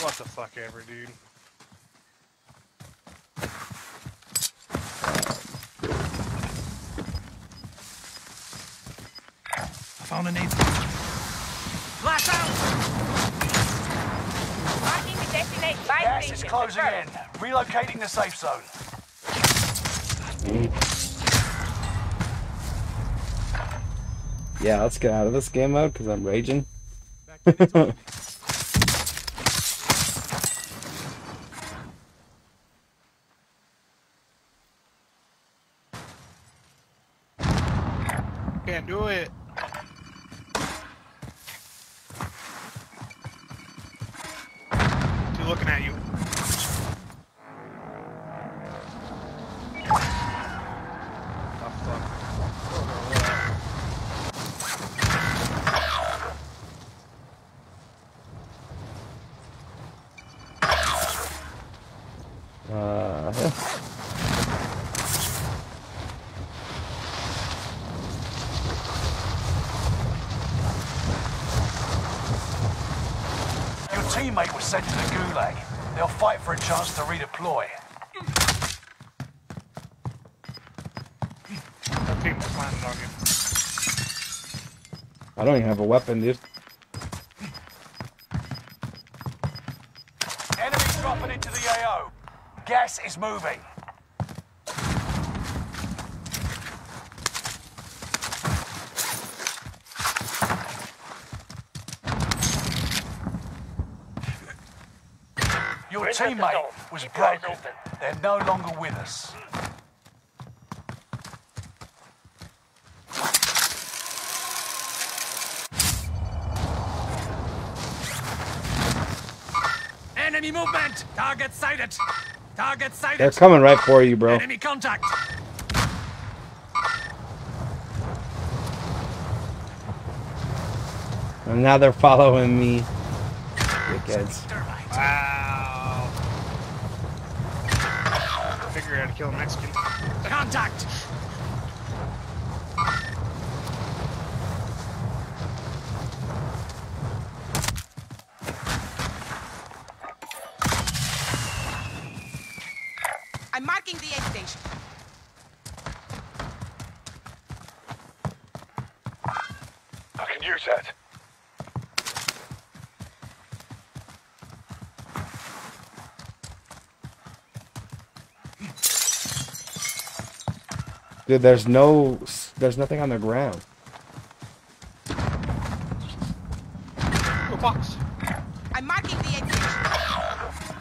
What the fuck ever, dude. Safe zone. Yeah, let's get out of this game mode because I'm raging. Can't do it. Two looking at you. Oh, fuck. Uh, yeah. Your teammate was sent to the Gulag. They'll fight for a chance to redeploy. That team was landing on you. I don't even have a weapon, dude. Enemies dropping into the AO. Gas is moving. Your We're in the teammate was Keep your eyes broken. They're no longer with us. Enemy movement! Target sighted! Target sighted! They're coming right for you, bro. Enemy contact! And now they're following me. Dickheads. Wow. Figure out how to kill a Mexican. Contact! I'm marking the aid station. I can use that. Dude, there's no, there's nothing on the ground. Oh, box. I'm marking the aid station.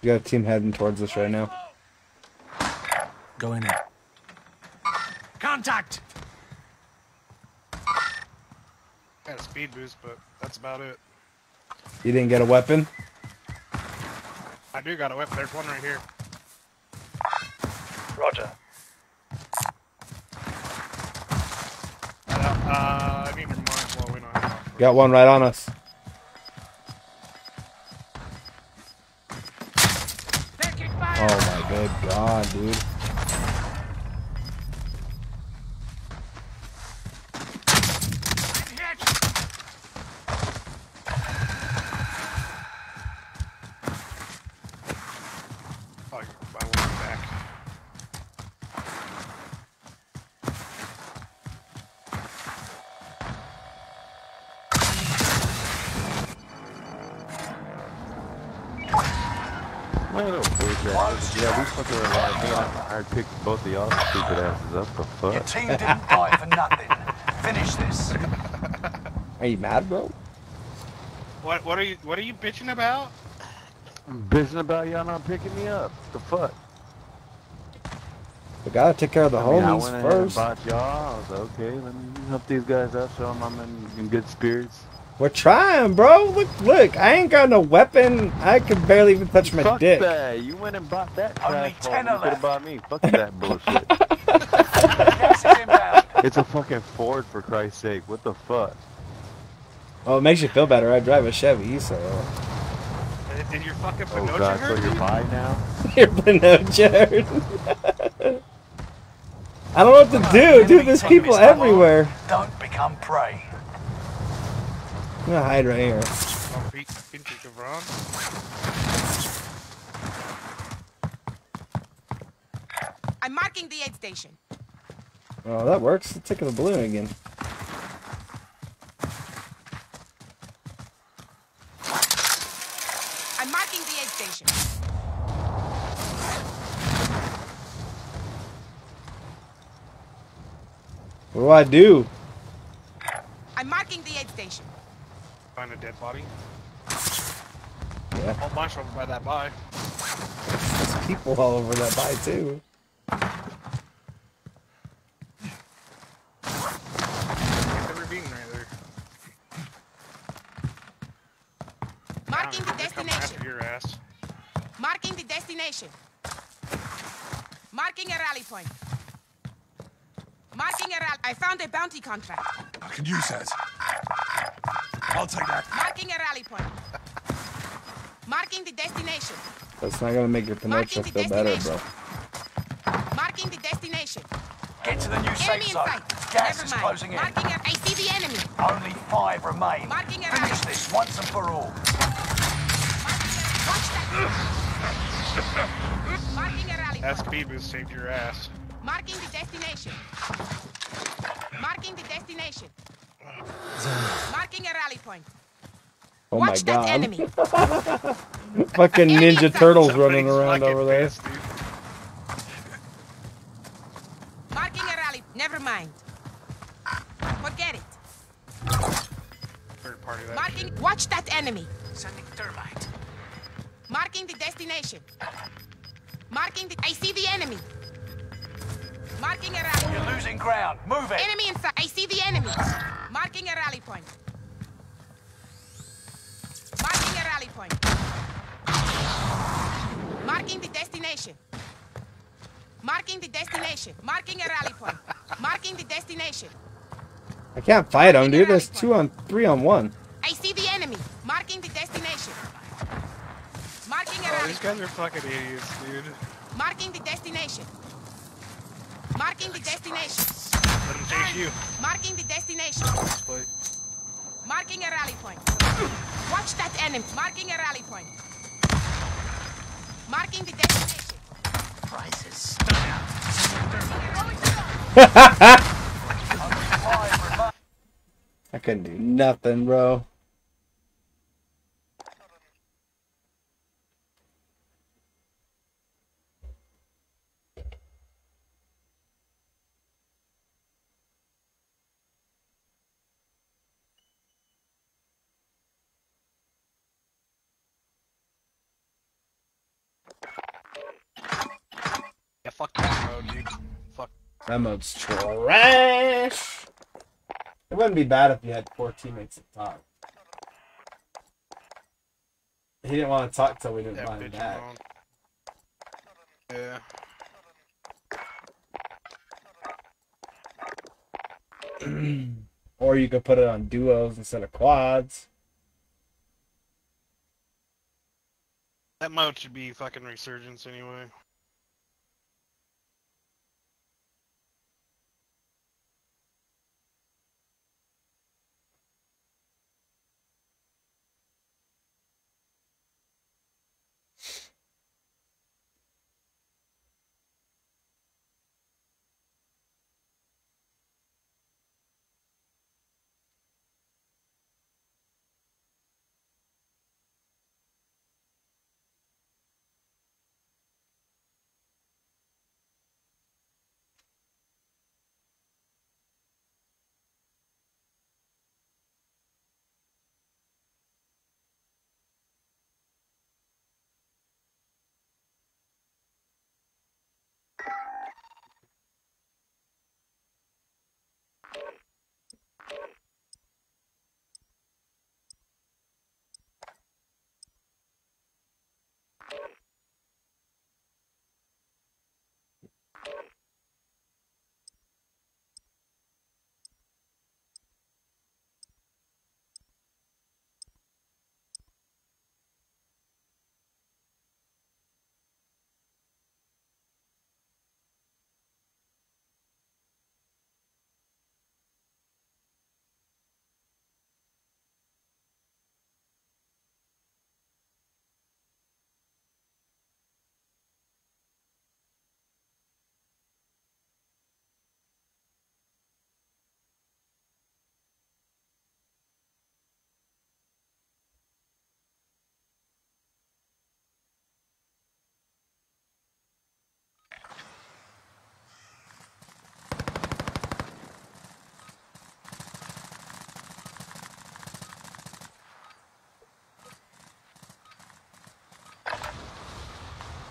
You got a team heading towards us right now. Go in. there. Contact! Got a speed boost, but that's about it. You didn't get a weapon? I do got a whip. There's one right here. Roger. Uh, I need your mind while we know. Got one right on us. Oh my good god, dude. Hit! Oh, My little bitch ass. Yeah, we fucking relied me and I I picked both of y'all stupid asses up. The fuck? Your team didn't die for nothing. Finish this. Are you mad, bro? What what are you what are you bitching about? I'm bitching about y'all not picking me up. The fuck? We gotta take care of the I mean, I homies went ahead first. and bought y'all. I was like, okay, let me help these guys out, show them I'm in, in good spirits. We're trying, bro. Look, look. I ain't got no weapon. I can barely even touch my Fuck dick. that. You went and bought that Only trash ten phone. are could have left. bought me. Fuck that bullshit. Gas is inbound. it's a fucking Ford, for Christ's sake. What the fuck? Well, it makes you feel better. I drive a Chevy, so Did- Did your fucking Oh Pinocchio god, so you're you? bi now? you're Pinocchio. I don't know what to do, dude. There's people everywhere. Don't become prey. I'm gonna hide right here. Oh, Pete- Pinky Chevron. I'm marking the aid station. Oh, that works. Let's take the balloon again. I'm marking the aid station. What do I do? I'm marking the aid station. Find a dead body. Yeah. A whole bunch of by that by. There's people all over that by too. Get the ravine right there. Marking the They're coming destination. after your ass. Marking the destination. Marking a rally point. Marking a rally. I found a bounty contract. I can use that. I'll take that. Marking a rally point. Marking the destination. That's not gonna make your Pinocchio feel better, bro. Marking the destination. Get to the new Enemy safe in zone. sight. Gas Never is mind. closing in. Marking a. I see the enemy. Only five remain. Marking a Finish rally. this once and for all. Watch that. Marking a rally That point. speed boost saved your ass. Marking the destination. Marking the destination. Marking a rally point. Oh Watch my that god. enemy. Fucking Ninja inside. Turtles running around over there. pissed, dude. Marking a rally. Never mind. Forget it. Third party that Marking. shit. Watch that enemy. Sending thermite. Marking the destination. Marking the. I see the enemy. Marking a rally. You're losing ground. Move it. Enemy inside. I see the enemy. Marking a rally point. Marking a rally point. Marking the destination. Marking the destination. Marking a rally point. Marking the destination. I can't fight them, dude. There's two on three on one. I see the enemy. Marking the destination. Marking a Oh, these guys are fucking idiots, dude. Marking the destination. Marking the destination. Let them chase you. Marking the destination. But Marking a rally point. Watch that enemy. Marking a rally point. Marking the destination. Prizes. I couldn't do nothing, bro. Fuck that mode, dude. Fuck. That mode's trash. It wouldn't be bad if you had four teammates to top. He didn't want to talk till we didn't That buy him back. alone. Yeah. or you could put it on duos instead of quads. That mode should be fucking resurgence anyway.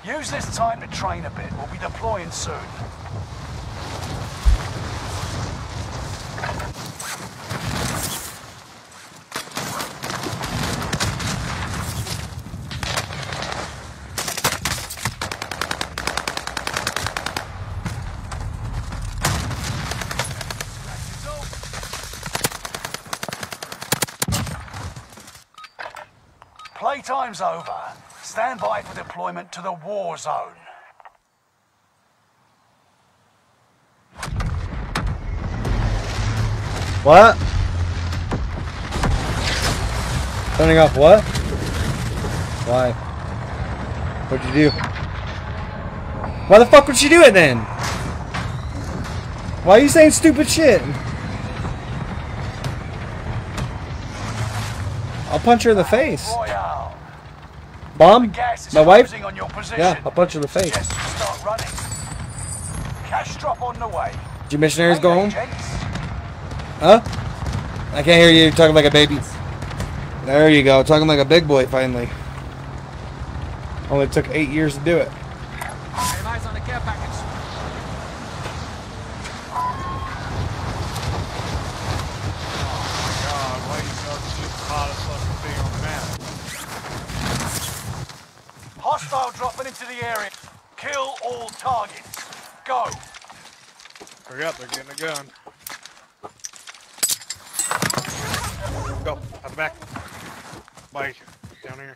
Use this time to train a bit. We'll be deploying soon. Playtime's over. Stand by for deployment to the war zone. What? Turning off what? Why? What'd you do? Why the fuck would she do it then? Why are you saying stupid shit? I'll punch her in the face. Mom? My wife? closing on your position. Yeah, I'll punch in the face. Suggest start running. Cash drop on the way. Did you missionaries go home? Gents. Huh? I can't hear you. You're talking like a baby. There you go. Talking like a big boy finally. Only took eight years to do it. Have eyes on the care package. God, why you know this is the hottest fucking thing on the map? Hostile dropping into the area. Kill all targets. Go. Hurry up, they're getting a gun. Go, out the back. Bye. Down here.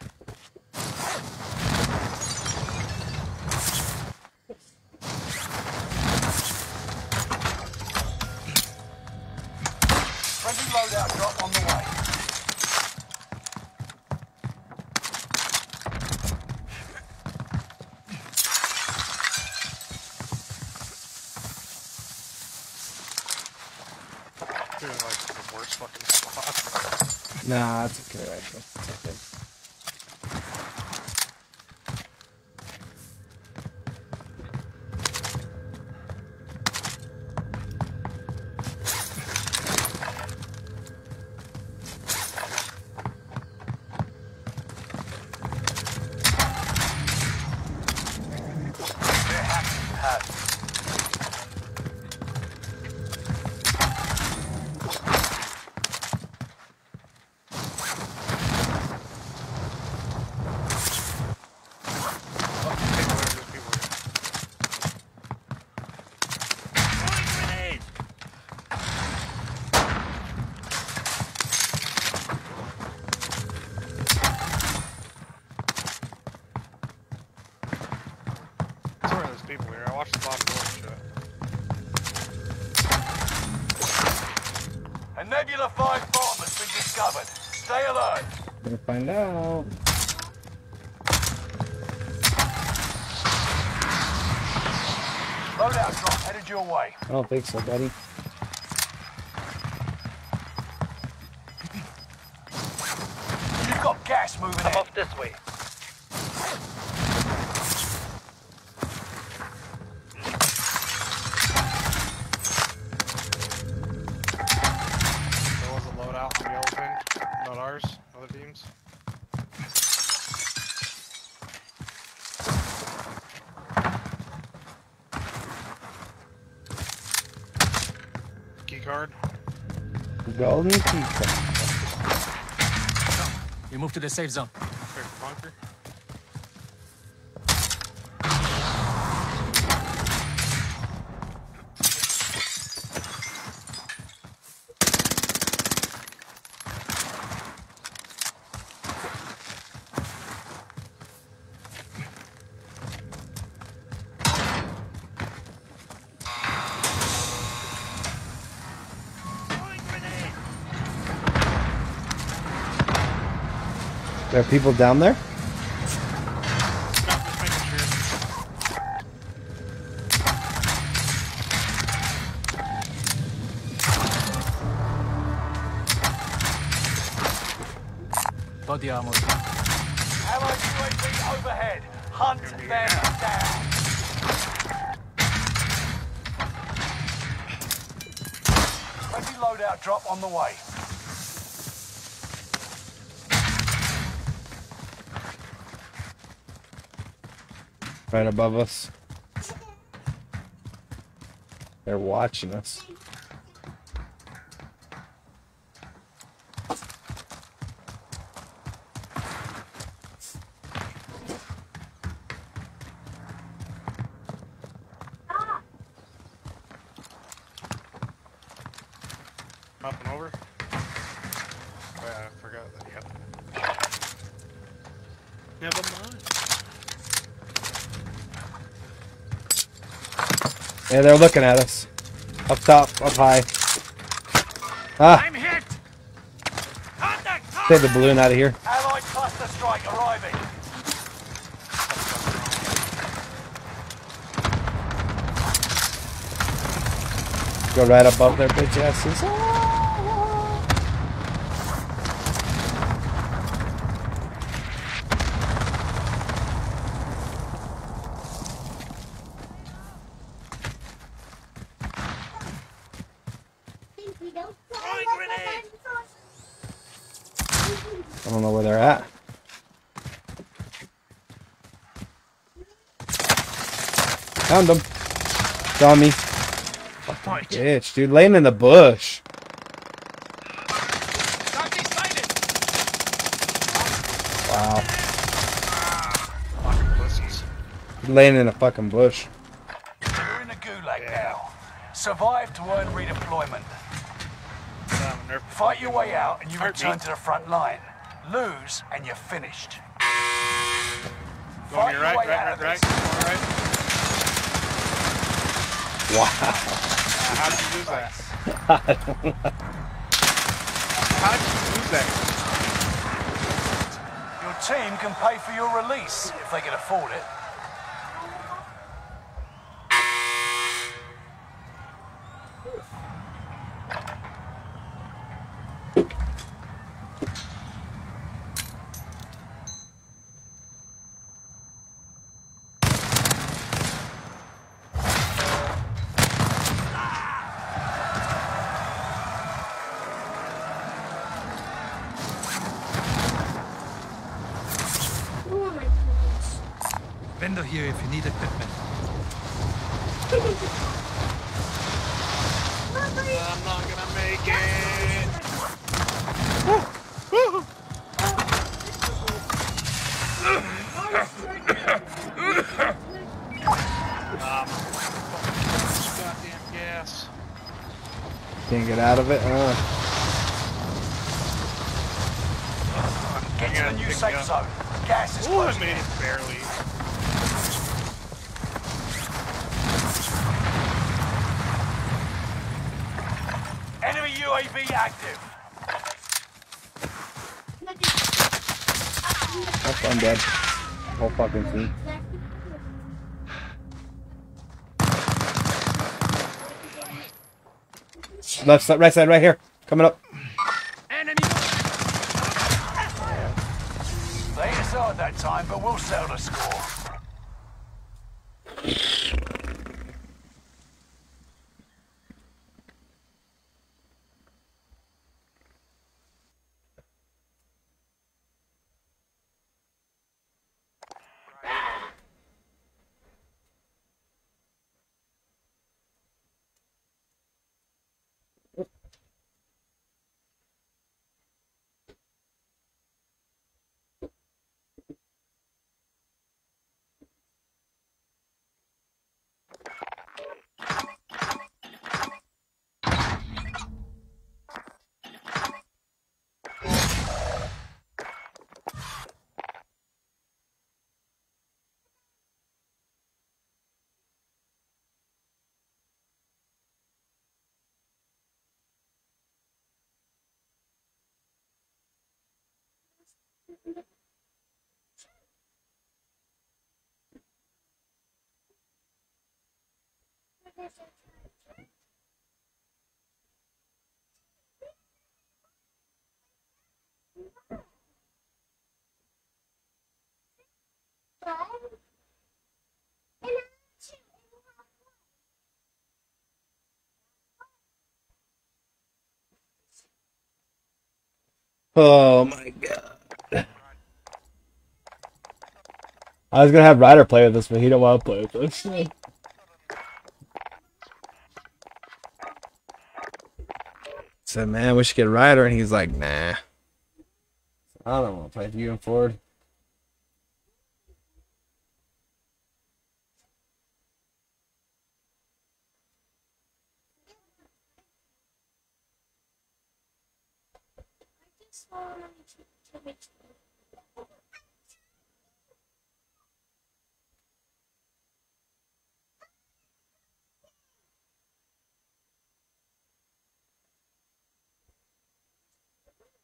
Friendly loadout drop on the way. Doing like the worst fucking spot. Nah. It's okay. Find out. Loadout drop headed your way. I don't think so, buddy. The safe zone. There are people down there? Body armor. Ammo UAV overhead. Hunt them down. Friendly loadout drop on the way. Right above us. They're watching us. Up and over. Oh, yeah, I forgot that. Yep. Never mind. Yeah, they're looking at us. Up top, up high. Ah, I'm hit. take the balloon out of here. Allied cluster strike arriving. Go right above their bitch asses. Think we don't Throwing grenade. I don't know where they're at. Found him. Saw me. Point. Bitch, dude, laying in the bush. Target. Wow. Fucking pussies. Laying in a fucking bush. You're in the gulag now. Survive to earn redeployment. Fight your way out and you return to the front line. Lose and you're finished. Going Fight your your right, way right, out right, of right. this. Right. Wow. How did you lose that? How did you lose that? Your team can pay for your release if they can afford it. Oh my goodness. Vendor here if you need equipment. I'm not gonna make it. Um, goddamn gas. Can't get out of it. Uh, Get to Yeah, the new pick safe me up. zone. Gas is Ooh, I closing made in. it barely. Enemy UAV active. that's I'm dead. Whole fucking scene. Left side, right side, right here. Coming up. Enemy. They hit us hard that time, but we'll settle the score. Oh my god. I was gonna have Ryder play with us, but he don't want to play with us. Said, man, we should get Ryder, and he's like, nah. I don't want to play with you and Ford.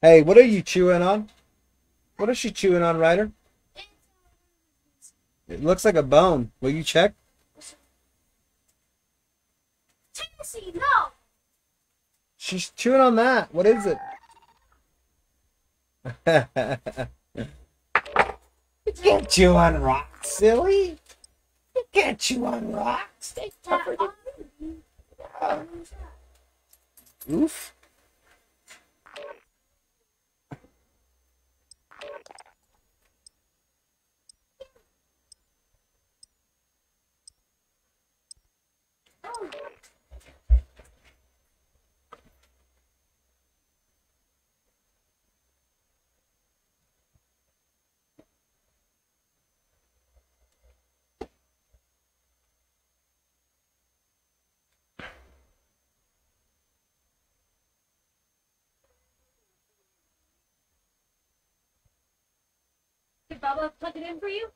Hey, what are you chewing on? What is she chewing on, Ryder? It looks like a bone. Will you check? Tennessee, no. She's chewing on that. What is it? you can't chew on rocks, silly. You can't chew on rocks. They tougher Oof. Bubba plug it in for you?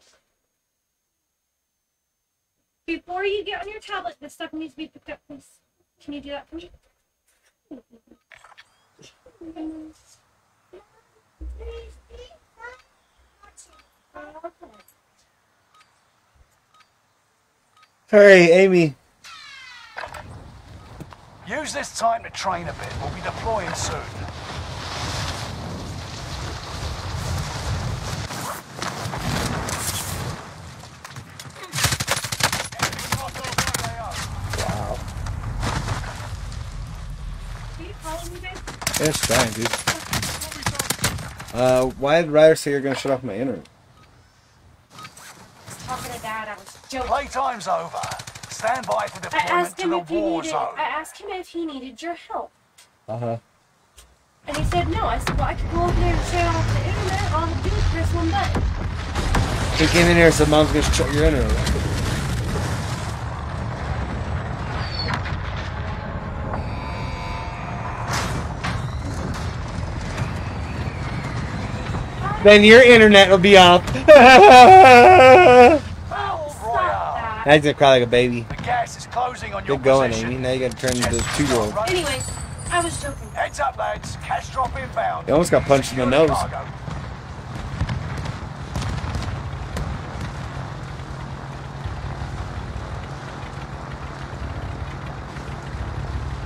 Before you get on your tablet, this stuff needs to be picked up, please. Can you do that for me? Hey, Amy. Use this time to train a bit. We'll be deploying soon. Wow. Are you calling me, babe? Yeah, it's fine, dude. Uh, why did Ryder say you're gonna shut off my internet? I was talking to Dad. I was joking. Playtime's over. Stand by for I deployment asked to him the if he war needed. zone. I asked him if he needed your help, Uh huh. and he said no. I said, well, I could go over there and shut off the internet. All I have to do is press one button. He came in here and said, "Mom's gonna shut your internet." off." Then your internet will be off. Oh, That's gonna cry like a baby. The gas is closing on your going, position. Amy. Now you gotta turn into a two-year-old. Anyways, I was joking. Heads up, lads. Cash drop inbound. You almost got punched in the nose. cargo.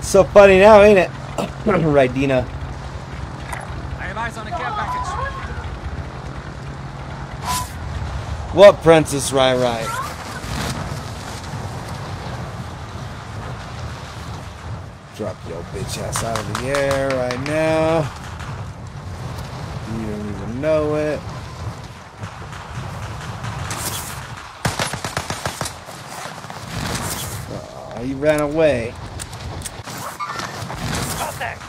So funny now, ain't it? right, Dina. I have eyes on a care package. What, Princess Rai Rai? Drop your bitch ass out of the air right now. You don't even know it. Aw, you ran away. Contact.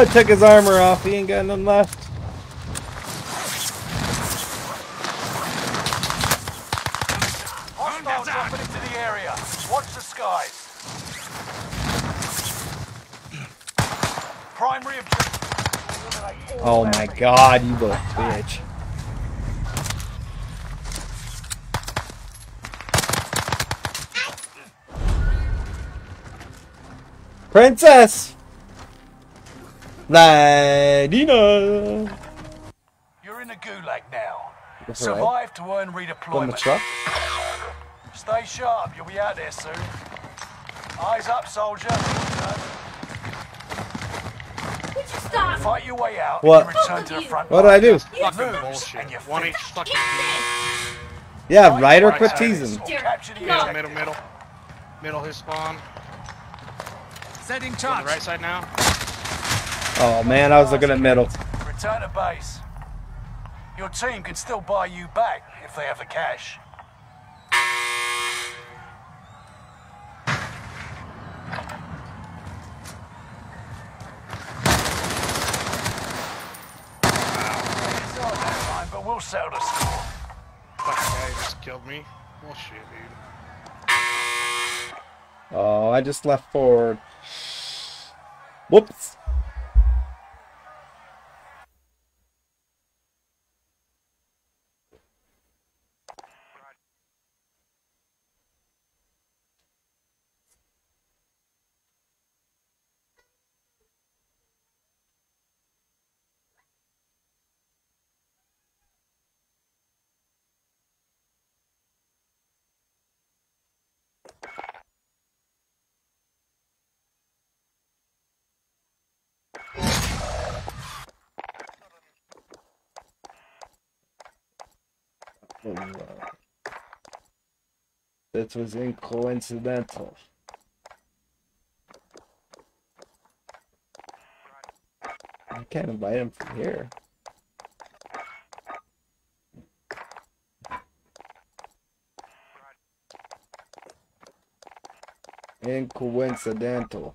I took his armor off. He ain't got nothing left. Hostiles dropping into the area. Watch the skies. Primary objective. Oh my god, you little bitch. Princess! Ladina! You're in a gulag now. That's right. Survive to earn From the redeployment. truck? Stay sharp, you'll be out there soon. Eyes up, soldier. Would you stop? Fight your way out What? and return to the front What do I do? Fucking bullshit. and you're One each finished. fucking Yeah, Ryder, Right quit side of this teasing. or capture the middle, middle, middle. Middle his spawn. Setting On the charge. right side now. Oh man, I was looking at middle. Return to base. Your team can still buy you back if they have the cash. It's not that line, but we'll settle the score. Fucking guy just killed me. Bullshit, dude. Oh, I just left forward. Whoops. This was incoincidental. I can't invite him from here. Incoincidental.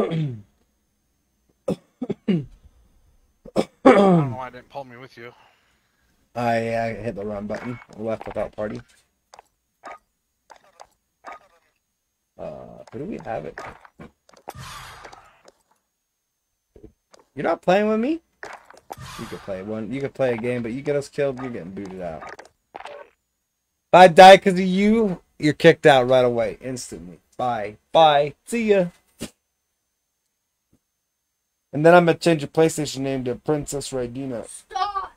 I don't know why I didn't pull me with you. I, I hit the run button. Left without party. Uh, who do we have it? You're not playing with me? You could play one. You could play a game, but you get us killed, you're getting booted out. If I die because of you, you're kicked out right away, instantly. Bye. Bye. See ya. And then I'm gonna change your PlayStation name to Princess Raidina. Stop.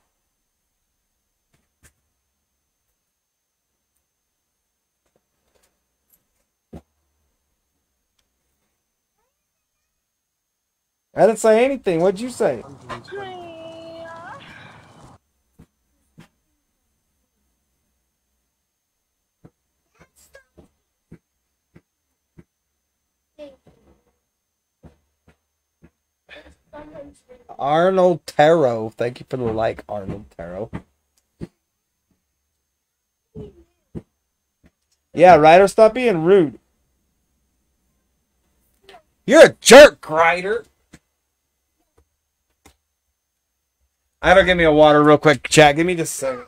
I didn't say anything. What'd you say? Arnold Taro. Thank you for the like, Arnold Taro. Yeah, Ryder, stop being rude. You're a jerk, Ryder. I gotta give me a water real quick, chat. Give me just a second.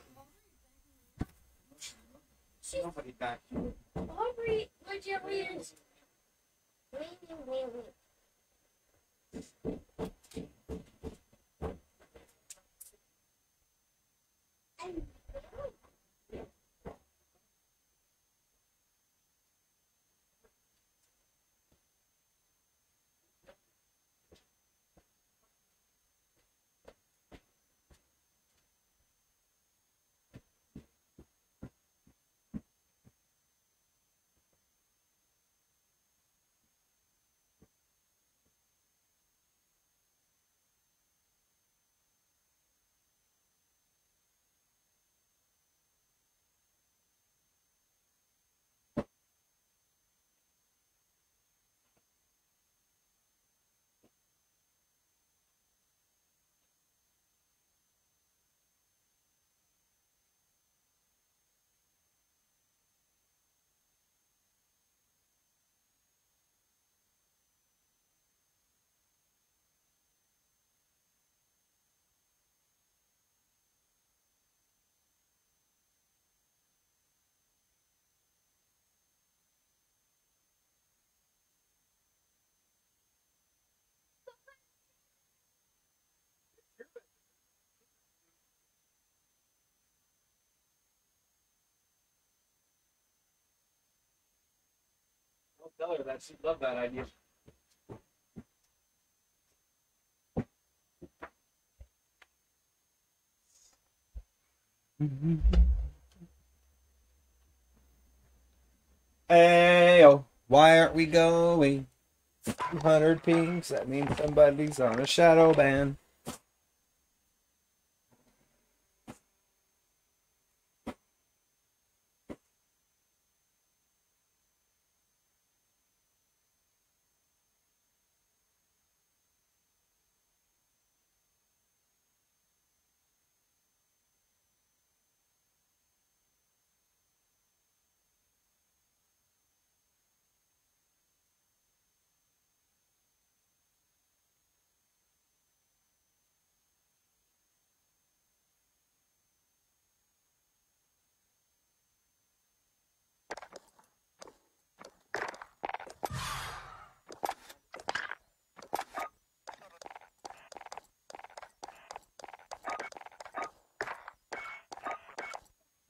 Don't tell her that. She'd love that idea. Hey, oh, why aren't we going? 200 pings, that means somebody's on a shadow ban.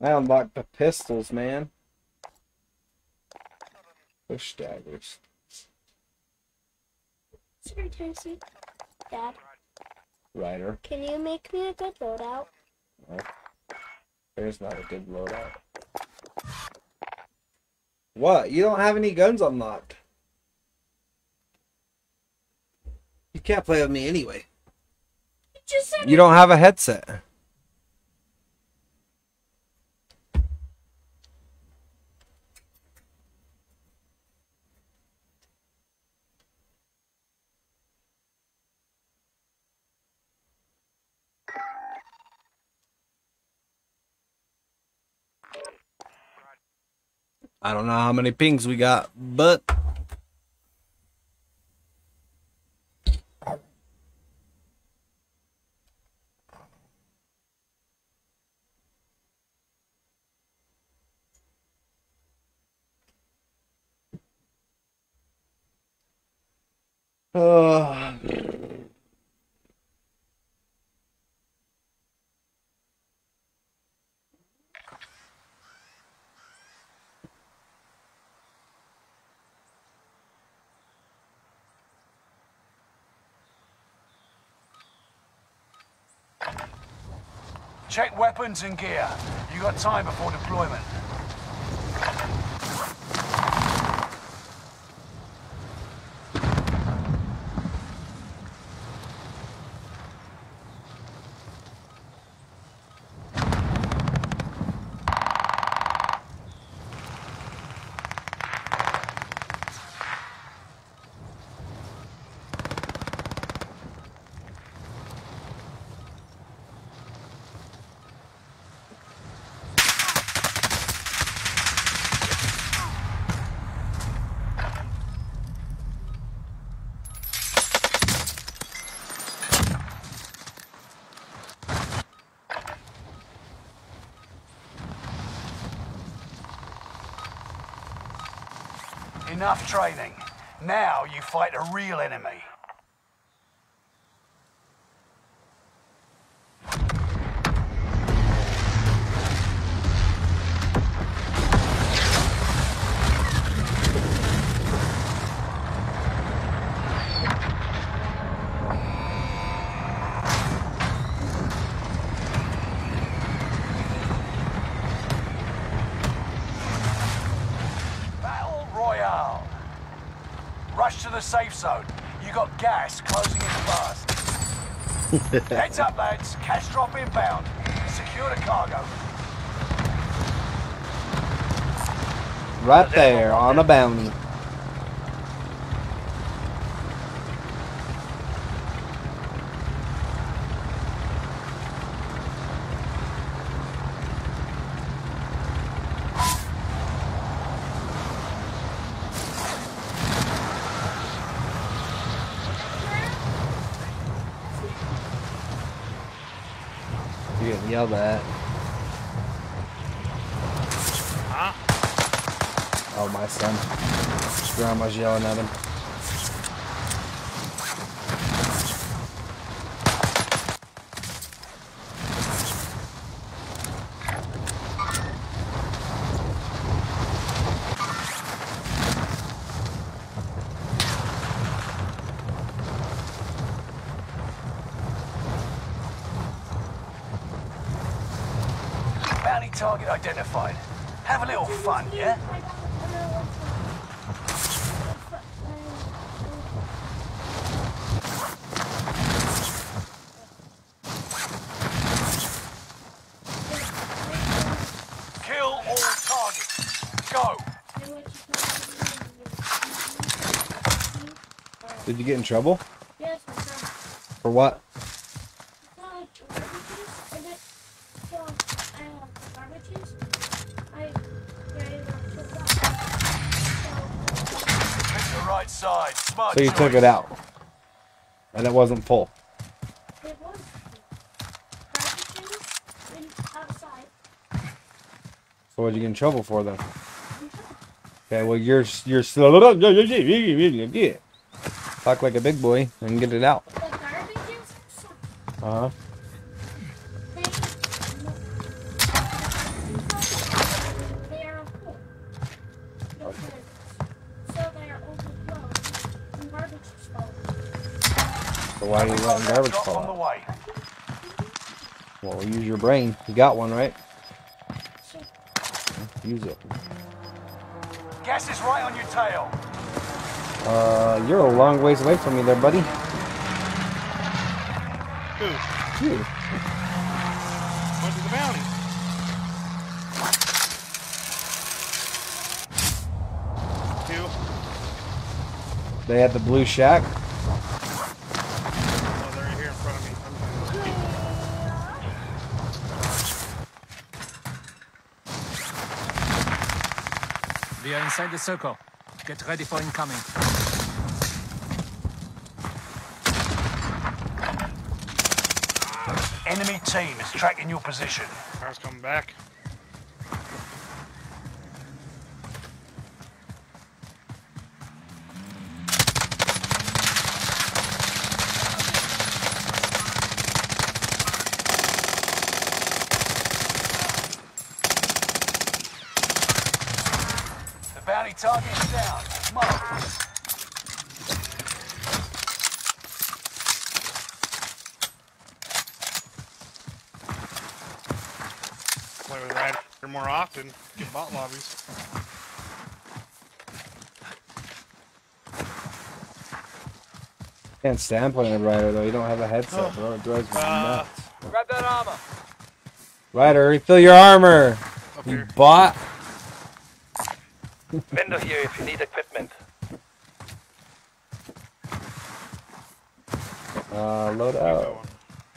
I unlocked the pistols, man. Push daggers. Sorry, Tennessee. Dad, Ryder. can you make me a good loadout? No. There's not a good loadout. What? You don't have any guns unlocked. You can't play with me anyway. You just said You don't have a headset. Don't know how many pings we got, but Uh, Check weapons and gear. You got time before deployment. Enough training. Now you fight a real enemy. Battle Royale. Rush to the safe zone. You got gas closing in fast. Heads up, lads. Cash drop inbound. Secure the cargo. right there on a bounty. yelling at him. target identified. Have a little fun, yeah? You get in trouble? Yes. For what? Well, garbages, and it, so, I have garbages. I, I, Pick the right side. So you took it out. And it wasn't full. it was outside. So what'd you get in trouble for then? Okay, well you're you're still talk like a big boy and get it out. The garbages, so, Uh huh. they, they are full. Okay. So they are overflowing. And garbage is full. So why are you letting garbage fall out? Well, use your brain. You got one, right? Use it. Gas is right on your tail. Uh, you're a long ways away from me there, buddy. Who? You. Went to the bounty. Two. They had the blue shack. Oh, they're right here in front of me. We are inside the circle. Get ready for incoming. Enemy team is tracking your position. Car's coming back. The bounty target is down. Mark. Play with Ryder more often. Get bot lobbies. Can't stand playing a rider though. You don't have a headset, bro. It drives me Uh, nuts. Grab that armor. Ryder, refill your armor. You bot. Vendor here if you need equipment. Uh, load out.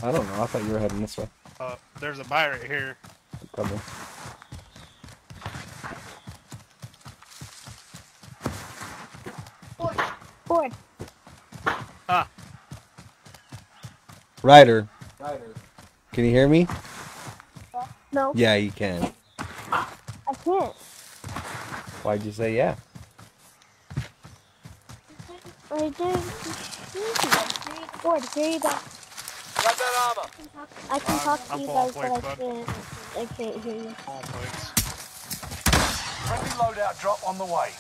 I don't know. I thought you were heading this way. Uh, there's a buy right here. Cover. Board. Ah. Ryder. Can you hear me? No, Yeah, you can. I can't. Why'd you say yeah? I didn't. Board, here you go. Grab that armor. I can talk to you guys, but I can't. I can't hear you. Friendly loadout drop on the way.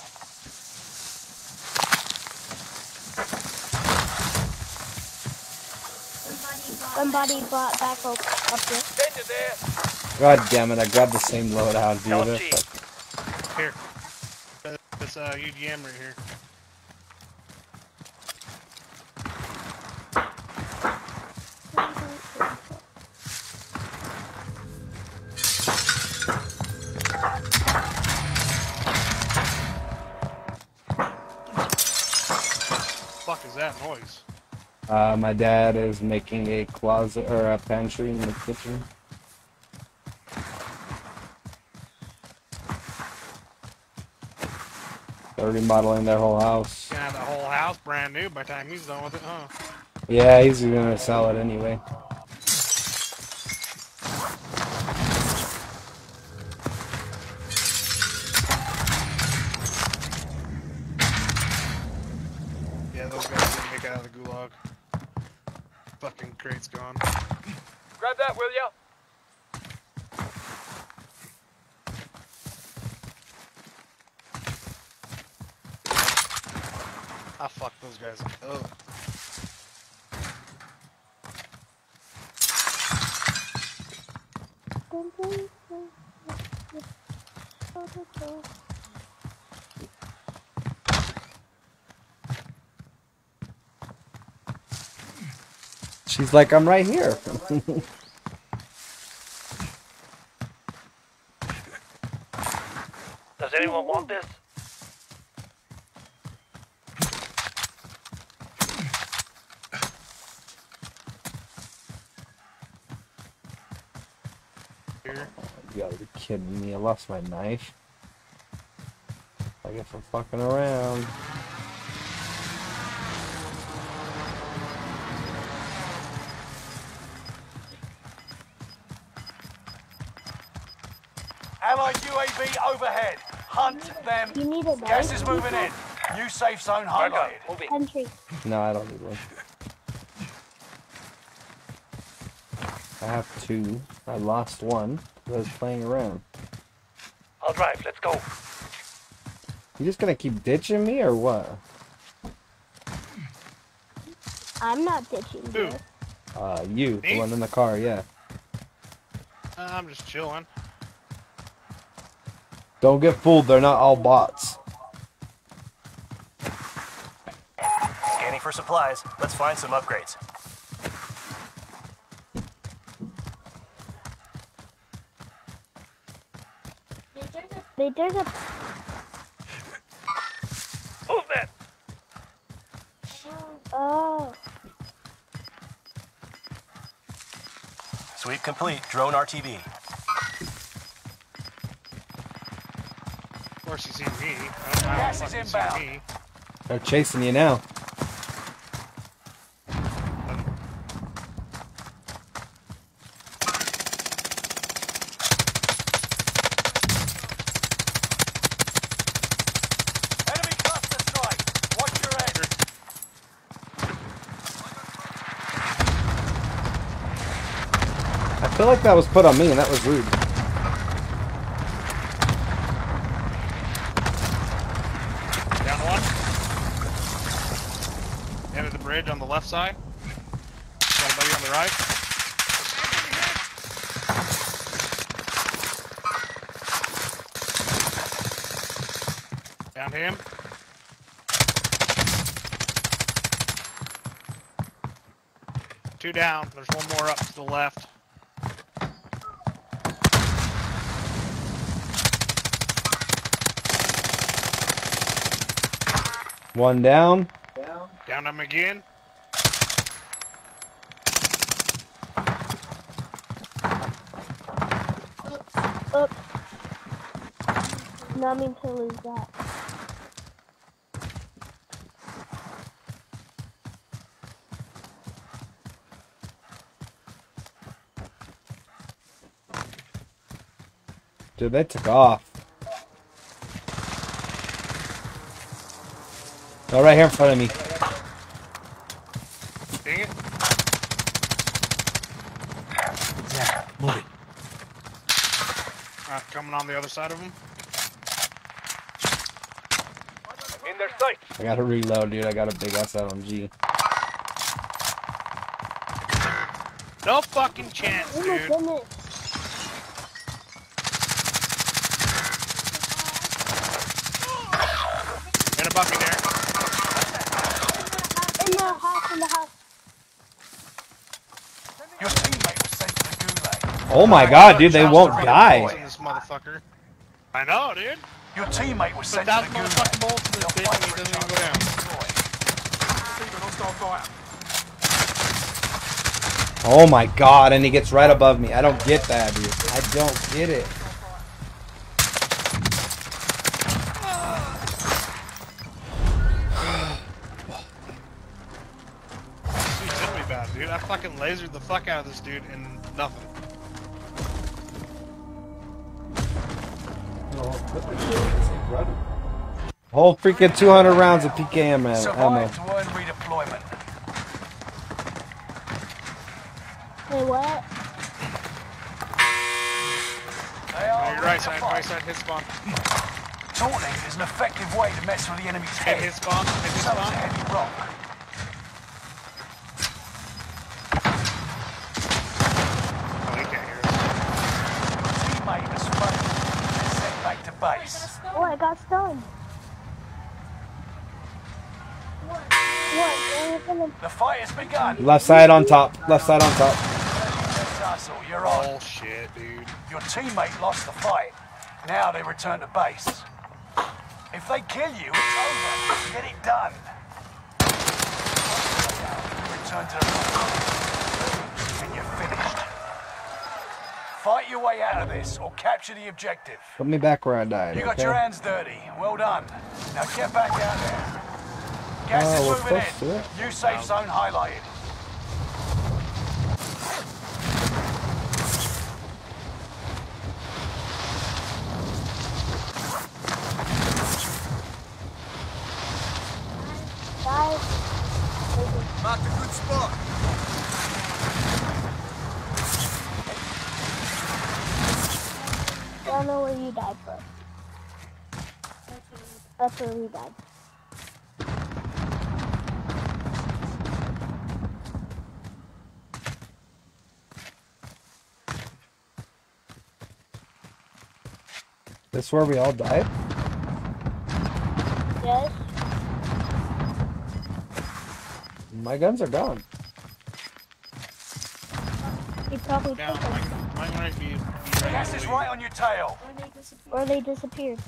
Somebody brought back up, up here. God damn it! I grabbed the same loadout, dude. Here. This uh, UGM right here. My dad is making a closet or a pantry in the kitchen. They're remodeling their whole house. Gonna the whole house brand new by the time he's done with it, huh? Yeah, he's gonna sell it anyway. Yeah, those guys didn't make it out of the gulag. Fucking crate's gone. Grab that, will ya? I fucked those guys up. She's like, I'm right here. Does anyone want this? Here. you gotta be kidding me. I lost my knife. I guess I'm fucking around. Overhead. Hunt them. You need a Gas is moving in. New safe zone highlighted. Entry. No, I don't need one. I have two. I lost one. I was playing around. I'll drive. Let's go. You just gonna keep ditching me or what? I'm not ditching you. Uh, you, the one in the car, yeah. Uh, I'm just chilling. Don't get fooled. They're not all bots. Scanning for supplies. Let's find some upgrades. Wait, there's a. Move that. Oh. Sweep complete. Drone RTB. Course, you see me. I don't know how Gas is fuck you see inbound. me. They're chasing you now. Enemy cluster strike. Watch your head. I feel like that was put on me and that was rude. Down one. End of the bridge on the left side. Got a buddy on the right. Down him. Two down. There's one more up to the left. One down. Down him again. Not mean to lose that. Dude, they took off. Oh, right here in front of me. Dang it. Yeah, moving. Alright, uh, coming on the other side of him. In their sights. I gotta reload, dude. I got a big ass LMG. No fucking chance, Oh my dude. goodness. In a bucket there. In the house, in the house. Your teammate was sent to the gulag. Oh my god, dude, they won't die. this motherfucker. I know, dude. Your teammate was Put sent to the gulag. motherfucking bullet in this They'll bitch and he doesn't even go down. to. Oh my god, and he gets right above me. I don't get that, dude. I don't get it. Dude, should be bad, dude. I fucking lasered the fuck out of this dude and nothing. Whole freaking 200 rounds of PKM ammo. Survive to earn redeployment. Wait, what? They are On your right side, fight. right side, his spawn. Taunting is an effective way to mess with the enemy's Hit head. his spawn, hit his So is a spawn. heavy rock. Oh, he can't hear us. Teammate has failed. They're sent back to base. Oh, I got stunned. What? What? The fight has begun. Left side on top. Left side on top. You're on. Oh shit, dude. Your teammate lost the fight. Now they return to base. If they kill you, it's over. Get it done. Return to the. And you're finished. Fight your way out of this or capture the objective. Put me back where I died. You got okay? your hands dirty. Well done. Now get back out there. Gas is moving in. it. New safe zone highlighted. Guys, Marked a good spot. I don't know where you died from. That's where we died. This where we all died? Yes. My guns are gone. He probably Down. took them. Mine, mine might be. be ready Gas is right on your tail. Or they disappeared.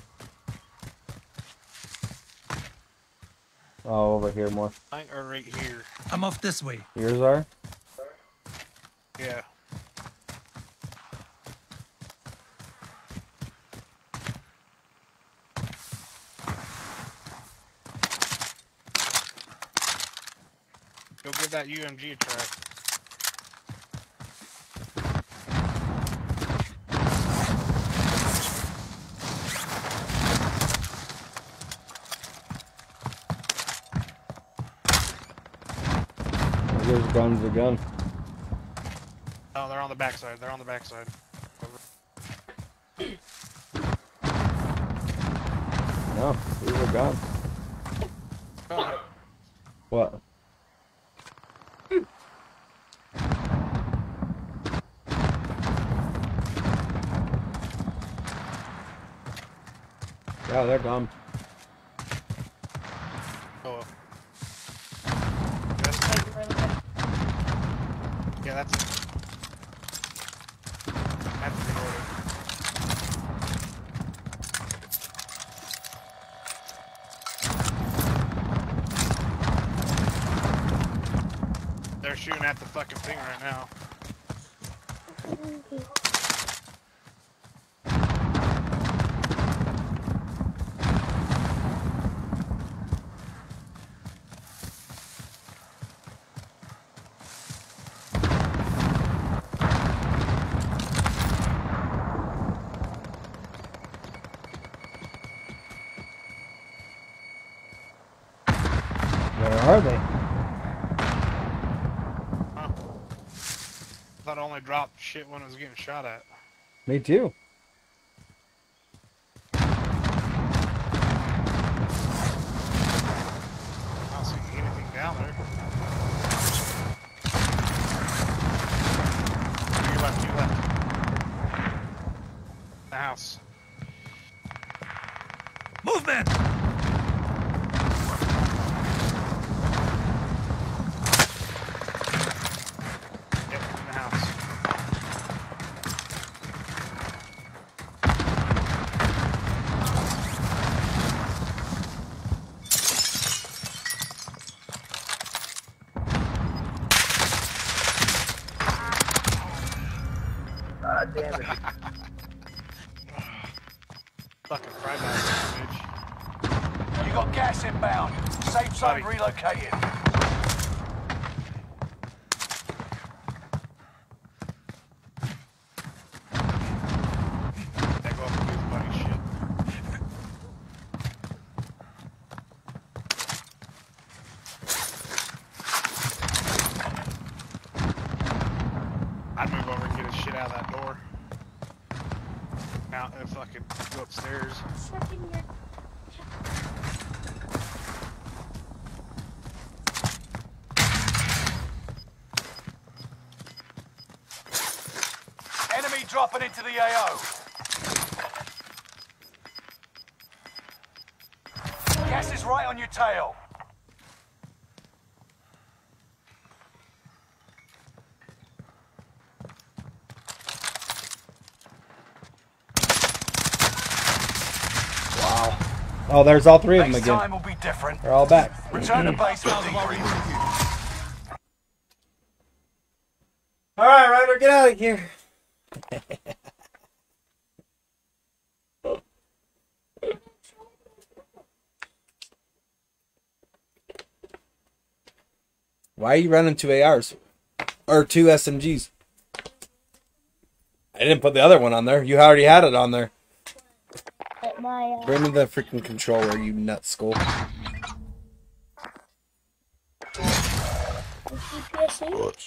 Oh, over here more. Mine are right here. I'm off this way. Yours are? Yeah. Go that UMG try. There's guns again. Oh, they're on the backside. They're on the backside. No, these are gone. What? Yeah, they're gone. oh. That's- Yeah, that's. That's the order. They're shooting at the fucking thing right now. Where are they? Huh. thought it only dropped shit when it was getting shot at. Me too. I don't see anything down there. To your left, to your left. The house. Movement! Yep, in the house. Ah, damn it. Fucking fry bag, bitch. You got gas inbound. Safe zone Bobby. relocated. That go up and do the bunny shit. I'd move over and get his shit out of that door. Out and fucking go upstairs. Checking your Enemy dropping into the AO. right on your tail. Wow. Oh, there's all three of them again. time will be different. They're all back. Return to base for debrief. All right, Ryder, get out of here. Why are you running two ARs or two SMGs? I didn't put the other one on there. You already had it on there. At my, Bring me the freaking controller, you nut skull.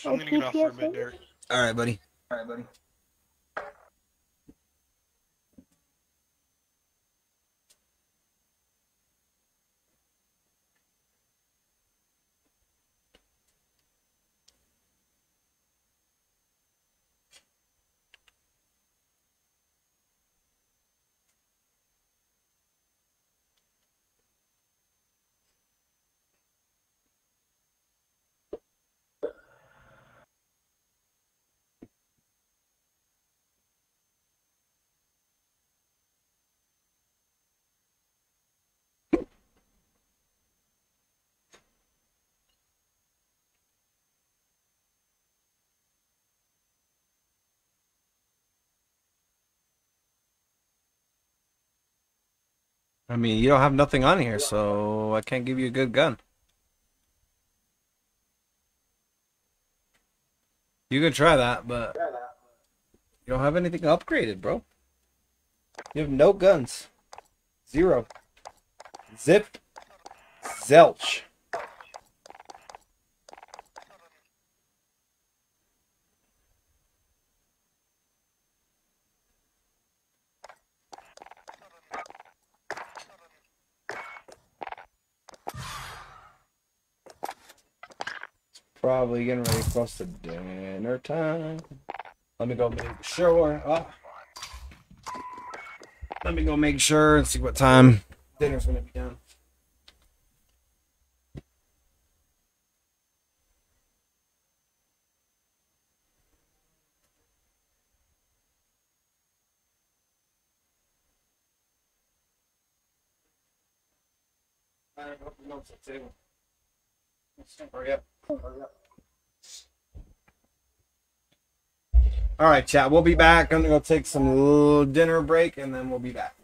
I'm gonna get off for a bit, Derek. All right, buddy. All right, buddy. I mean, you don't have nothing on here, so I can't give you a good gun. You can try that, but you don't have anything upgraded, bro. You have no guns. Zero. Zip. Zelch. Probably getting ready for to dinner time. Let me go make sure. Oh. Let me go make sure and see what time dinner's gonna be done. All right, chat. We'll be back. I'm gonna go take some dinner break, and then we'll be back.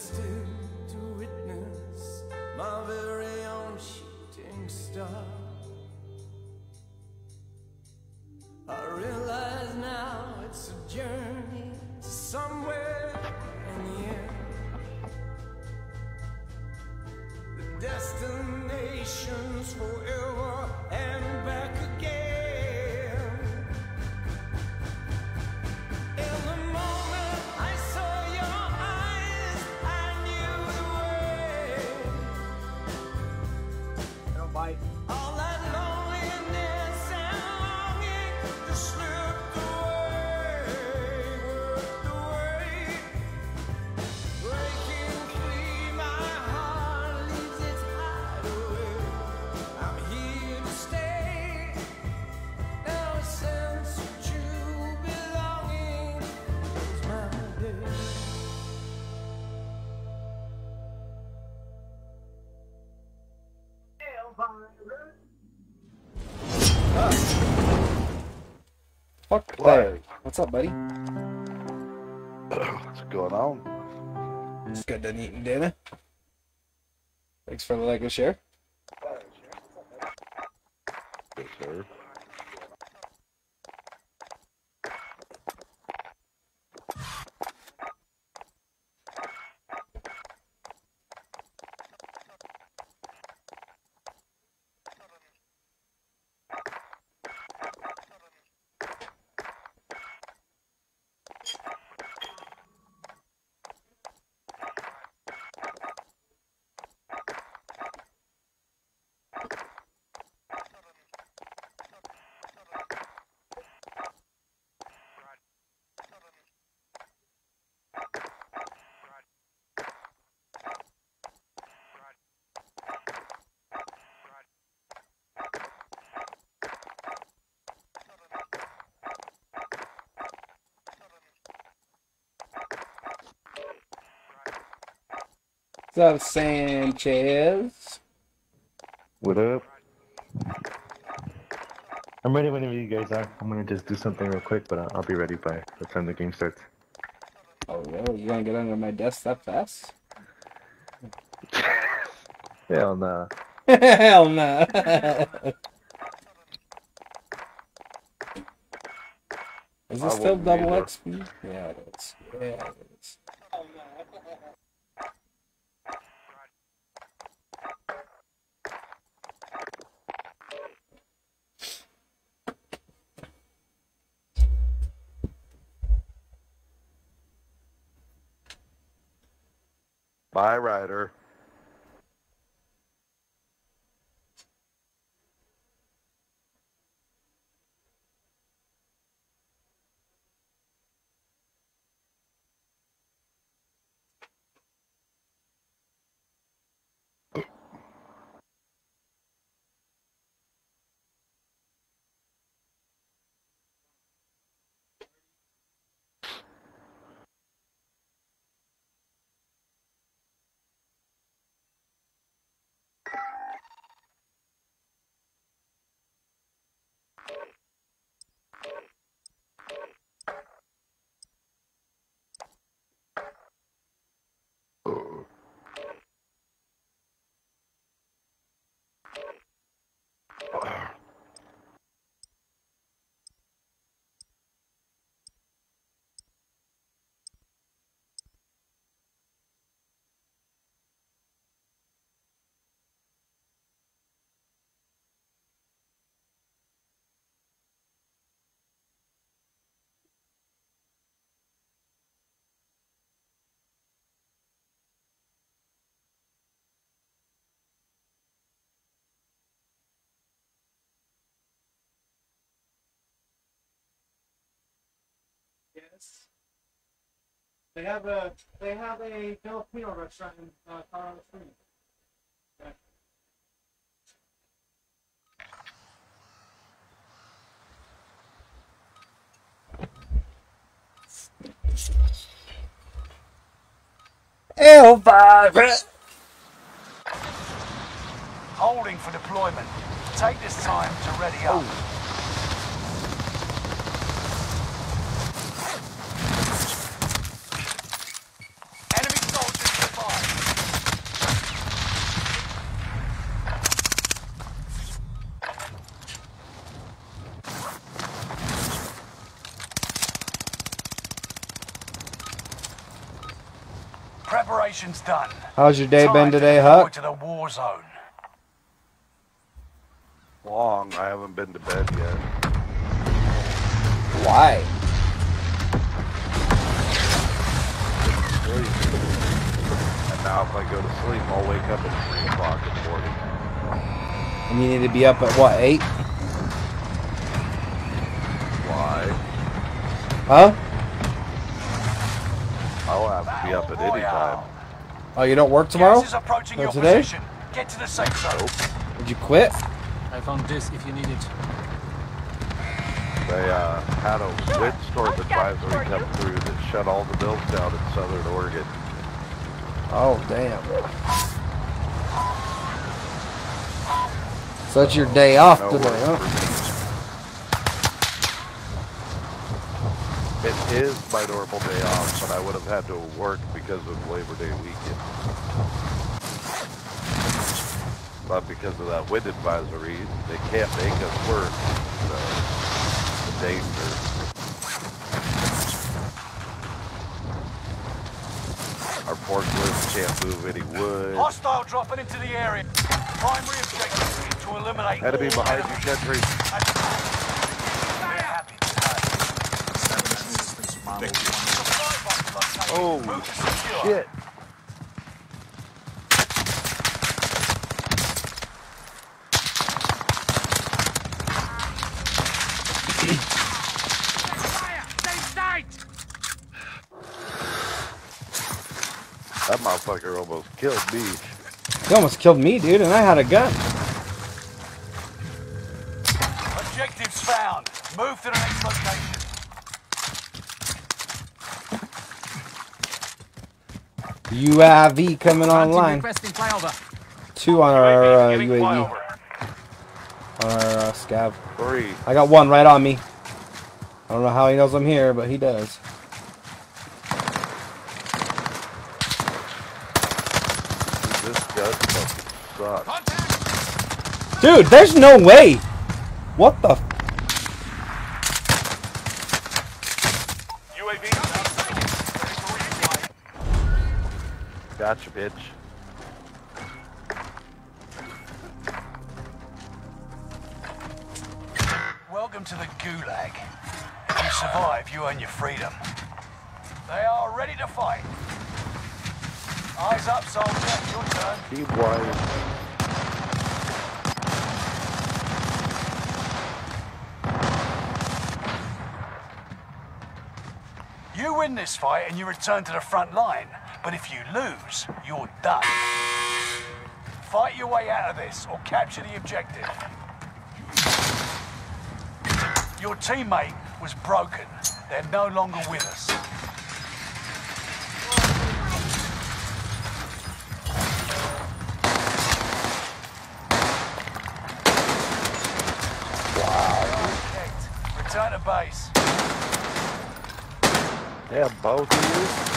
distant. Larry, what's up, buddy? What's going on? Just got done eating dinner. Thanks for the Lego share. Yes, sir. up, Sanchez? What up? I'm ready whenever you guys are. I'm gonna just do something real quick, but I'll, be ready by the time the game starts. Oh, really? You gonna get under my desk that fast? Hell no. Nah. Hell no. Nah. is this still double XP? Yeah, it is. Yeah, it is. They have a they have a Filipino restaurant in uh, Colorado Springs. Yeah. Elvira! Holding for deployment. Take this time to ready up. Enemy soldiers nearby. Preparations done. How's your day Time been today, deploy Huck? To the war zone. Long. I haven't been to bed yet. Why? And now if I go to sleep, I'll wake up at 3 o'clock in the morning. And you need to be up at what, 8? Why? Huh? I'll have to be up at any time. Oh, you don't work tomorrow? Gas is approaching Or your today? position. Get to the safe zone. Did you quit? I found this if you need it. They uh, had a windstorm advisory come through that shut all the mills down in southern Oregon. Oh, damn. So that's your day off No today, huh? Is my normal day off, but I would have had to work because of Labor Day weekend. But because of that wind advisory, they can't make us work. So, the danger. Our forklifts can't move any wood. Hostile dropping into the area. Primary objective to eliminate Enemy behind you, Gentry. We're happy Oh, Move to secure. shit. That motherfucker almost killed me. He almost killed me, dude, and I had a gun. UAV coming online. Two on our uh, UAV. On our uh, scav. Three. I got one right on me. I don't know how he knows I'm here, but he does. Dude, this gun fucking sucks. Dude, there's no way. What the? Gotcha, bitch. Welcome to the Gulag. If you survive, you earn your freedom. They are ready to fight. Eyes up, soldier. Your turn. Keep wide. You win this fight and you return to the front line. But if you lose, you're done. Fight your way out of this or capture the objective. Your teammate was broken. They're no longer with us. Return to base. Yeah, both of you.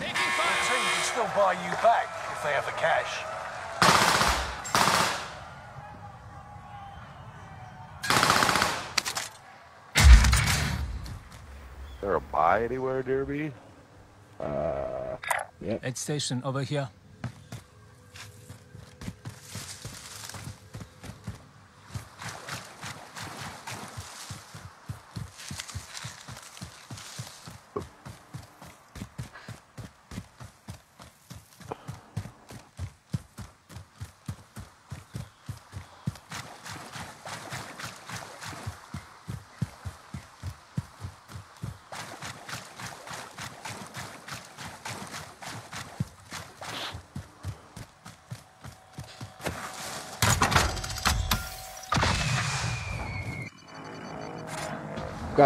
The team can still buy you back if they have the cash. there a buy anywhere near me? Uh, yep. Aid station over here.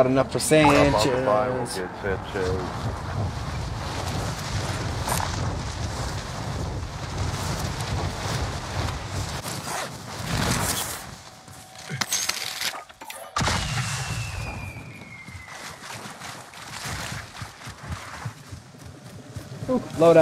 Got enough for Up on the buy, we'll Sanchez. Sanchez. Ooh, load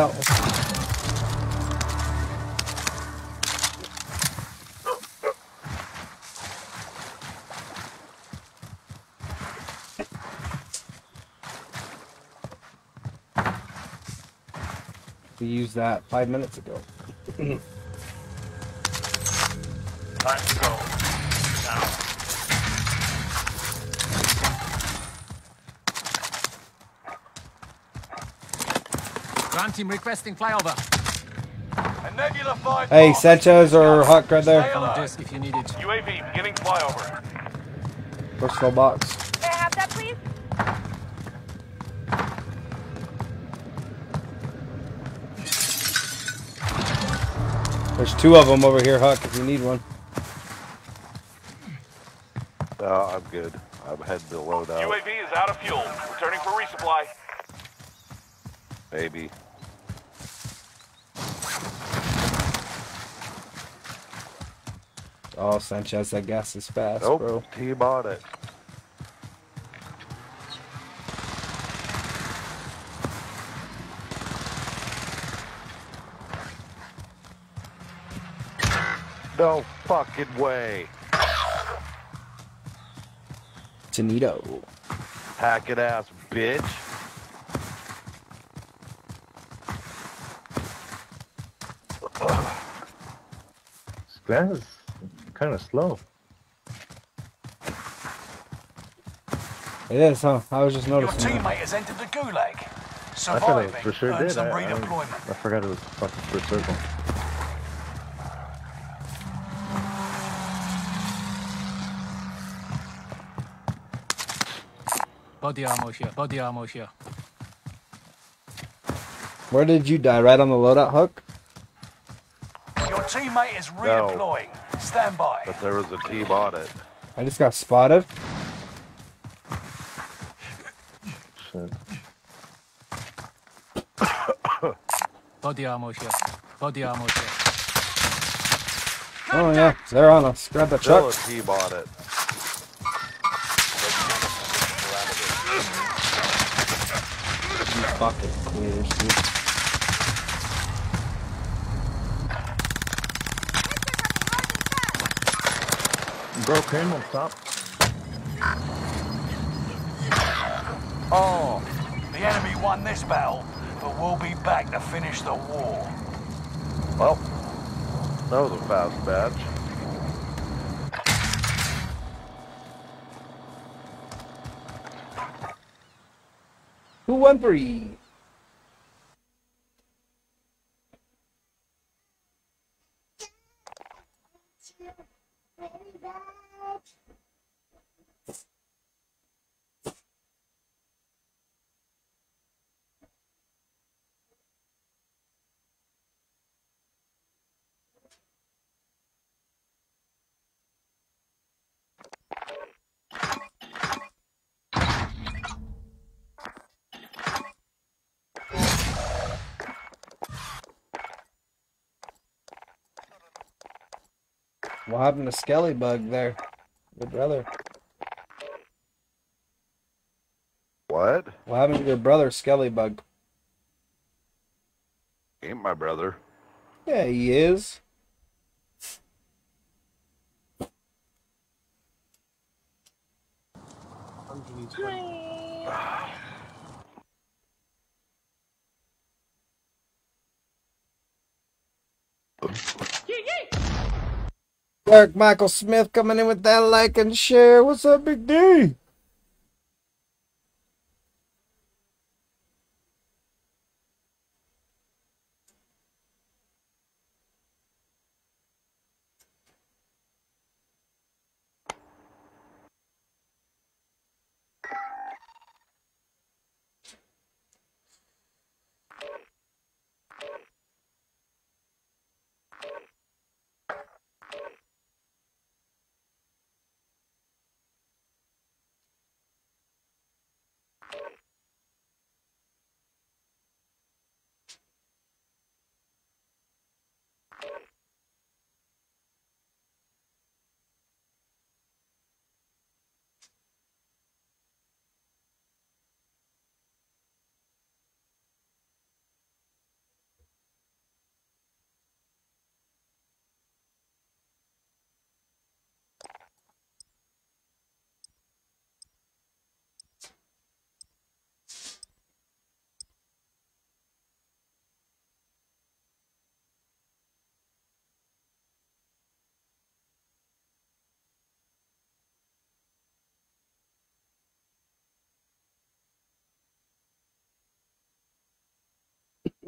We used that five minutes ago. Time to go. Now. Ground team requesting flyover. A Nebula 5 Hey, Sanchez or Huck right there. On disc if you need it. UAV beginning flyover. Personal box. There's two of them over here, Huck, if you need one. No, I'm good. I'm heading to load out. UAV is out of fuel. Returning for resupply. Maybe. Oh, Sanchez, that gas is fast, Nope. bro. Team on it. No fucking way. Tonito. it ass bitch. This glass is kind of slow. It is, huh? I was just Your noticing. that. teamate has entered the gulag. I thought Surviving I for sure did. I, I. I forgot it was fucking first circle. Body armor here. Body armor here. Where did you die? Right on the loadout, Huck? Your teammate is redeploying. Stand by. But there was a team on it. I just got spotted. Shit. Body armor here. Body armor here. Oh, yeah. They're on us. Grab the truck. Still truck. a team on it. fucking clears, dude. Bro, Oh, the enemy won this battle, but we'll be back to finish the war. Well, that was a fast batch. 213. What happened to Skelly Bug there? Your brother. What? What happened to your brother, Skelly Bug? Ain't my brother. Yeah, he is. Derek Michael Smith coming in with that like and share. What's up, Big D?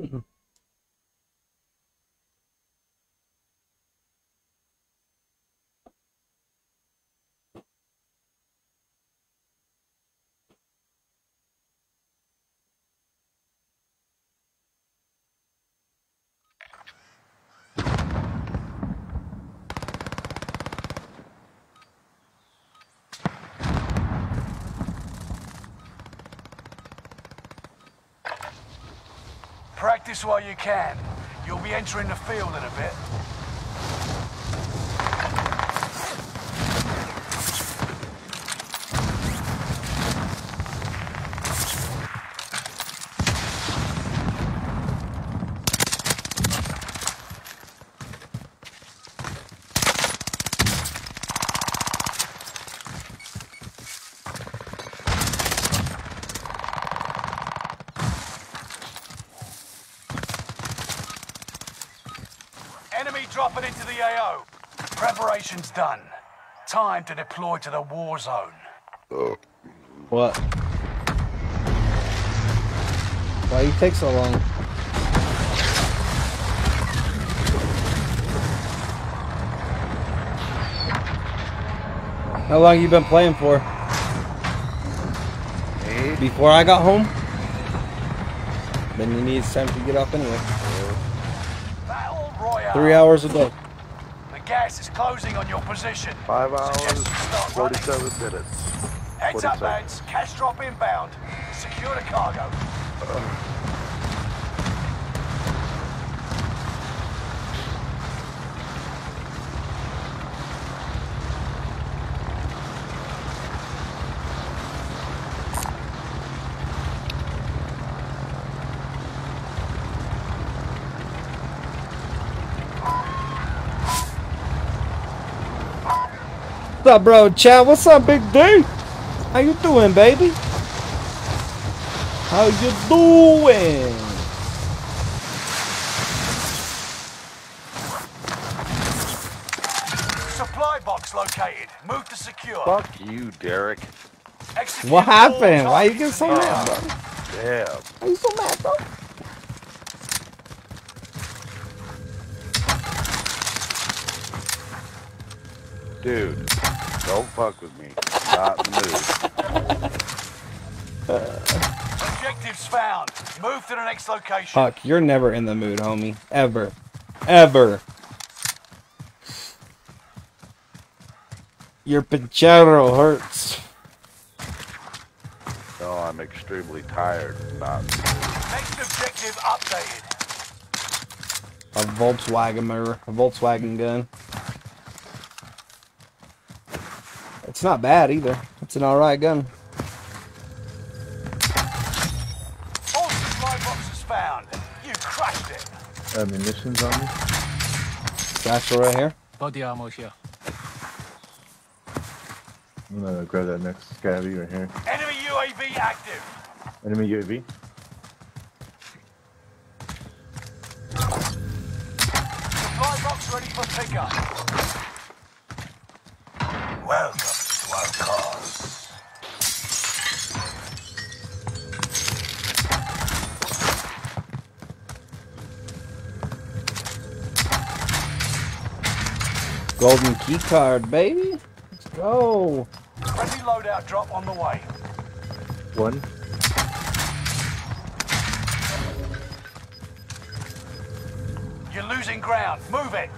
Mm-hmm. Practice while you can. You'll be entering the field in a bit. Enemy dropping into the AO. Preparation's done. Time to deploy to the war zone. What? Why you take so long? How long you been playing for? Before I got home? Then you need time to get up anyway. Three hours a day. Gas is closing on your position. Five hours, Suggest you start running. 47 minutes. Heads up, 47. lads. Cash drop inbound. Secure the cargo. Uh, What's up, bro? Chad, what's up, Big D? How you doing, baby? How you doing? Supply box located. Move to secure. Fuck you, Derek. Execute What happened? Why you get so in the mad, bro? Damn. Why you so mad, bro? Dude, don't fuck with me. Not in the mood. Objectives found. Move to the next location. Fuck, you're never in the mood, homie. Ever. Ever. Your pinchero hurts. No, I'm extremely tired. Not. Next objective updated. A Volkswagen mirror, a Volkswagen gun. It's not bad either. It's an alright gun. All supply boxes found. You crushed it. Ammunitions on me? Satchel right here. Body armor here. I'm gonna grab that next scabby right here. Enemy UAV active. Enemy UAV. Supply box ready for pickup. Welcome Golden key card, baby. Let's go. Friendly loadout drop on the way. One. You're losing ground. Move it.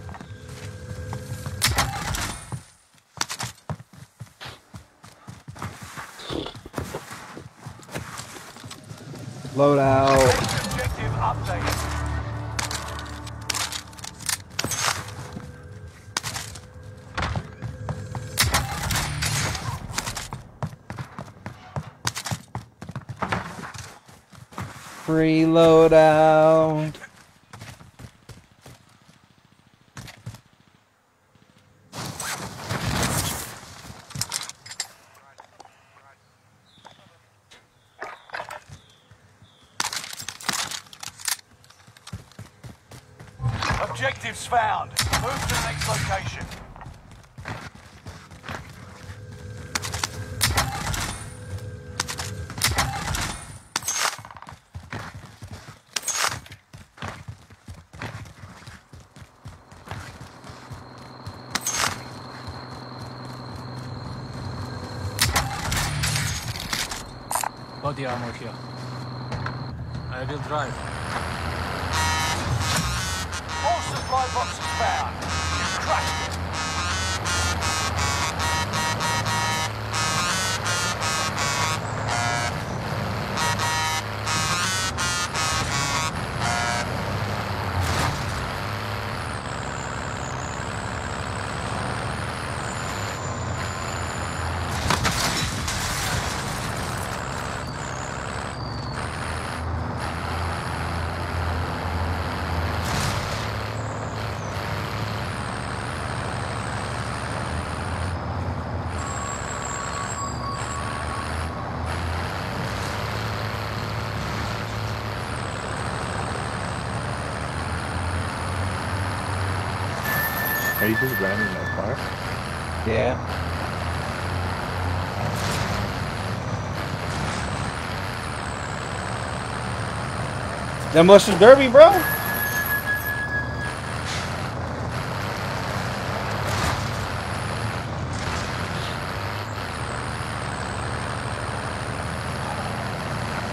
Loadout. Free loadout. Objectives found. Move to the next location. Body armor here. I will drive. All supply boxes found. You crushed it. Are you just that car? Yeah. Demolition Derby, bro. You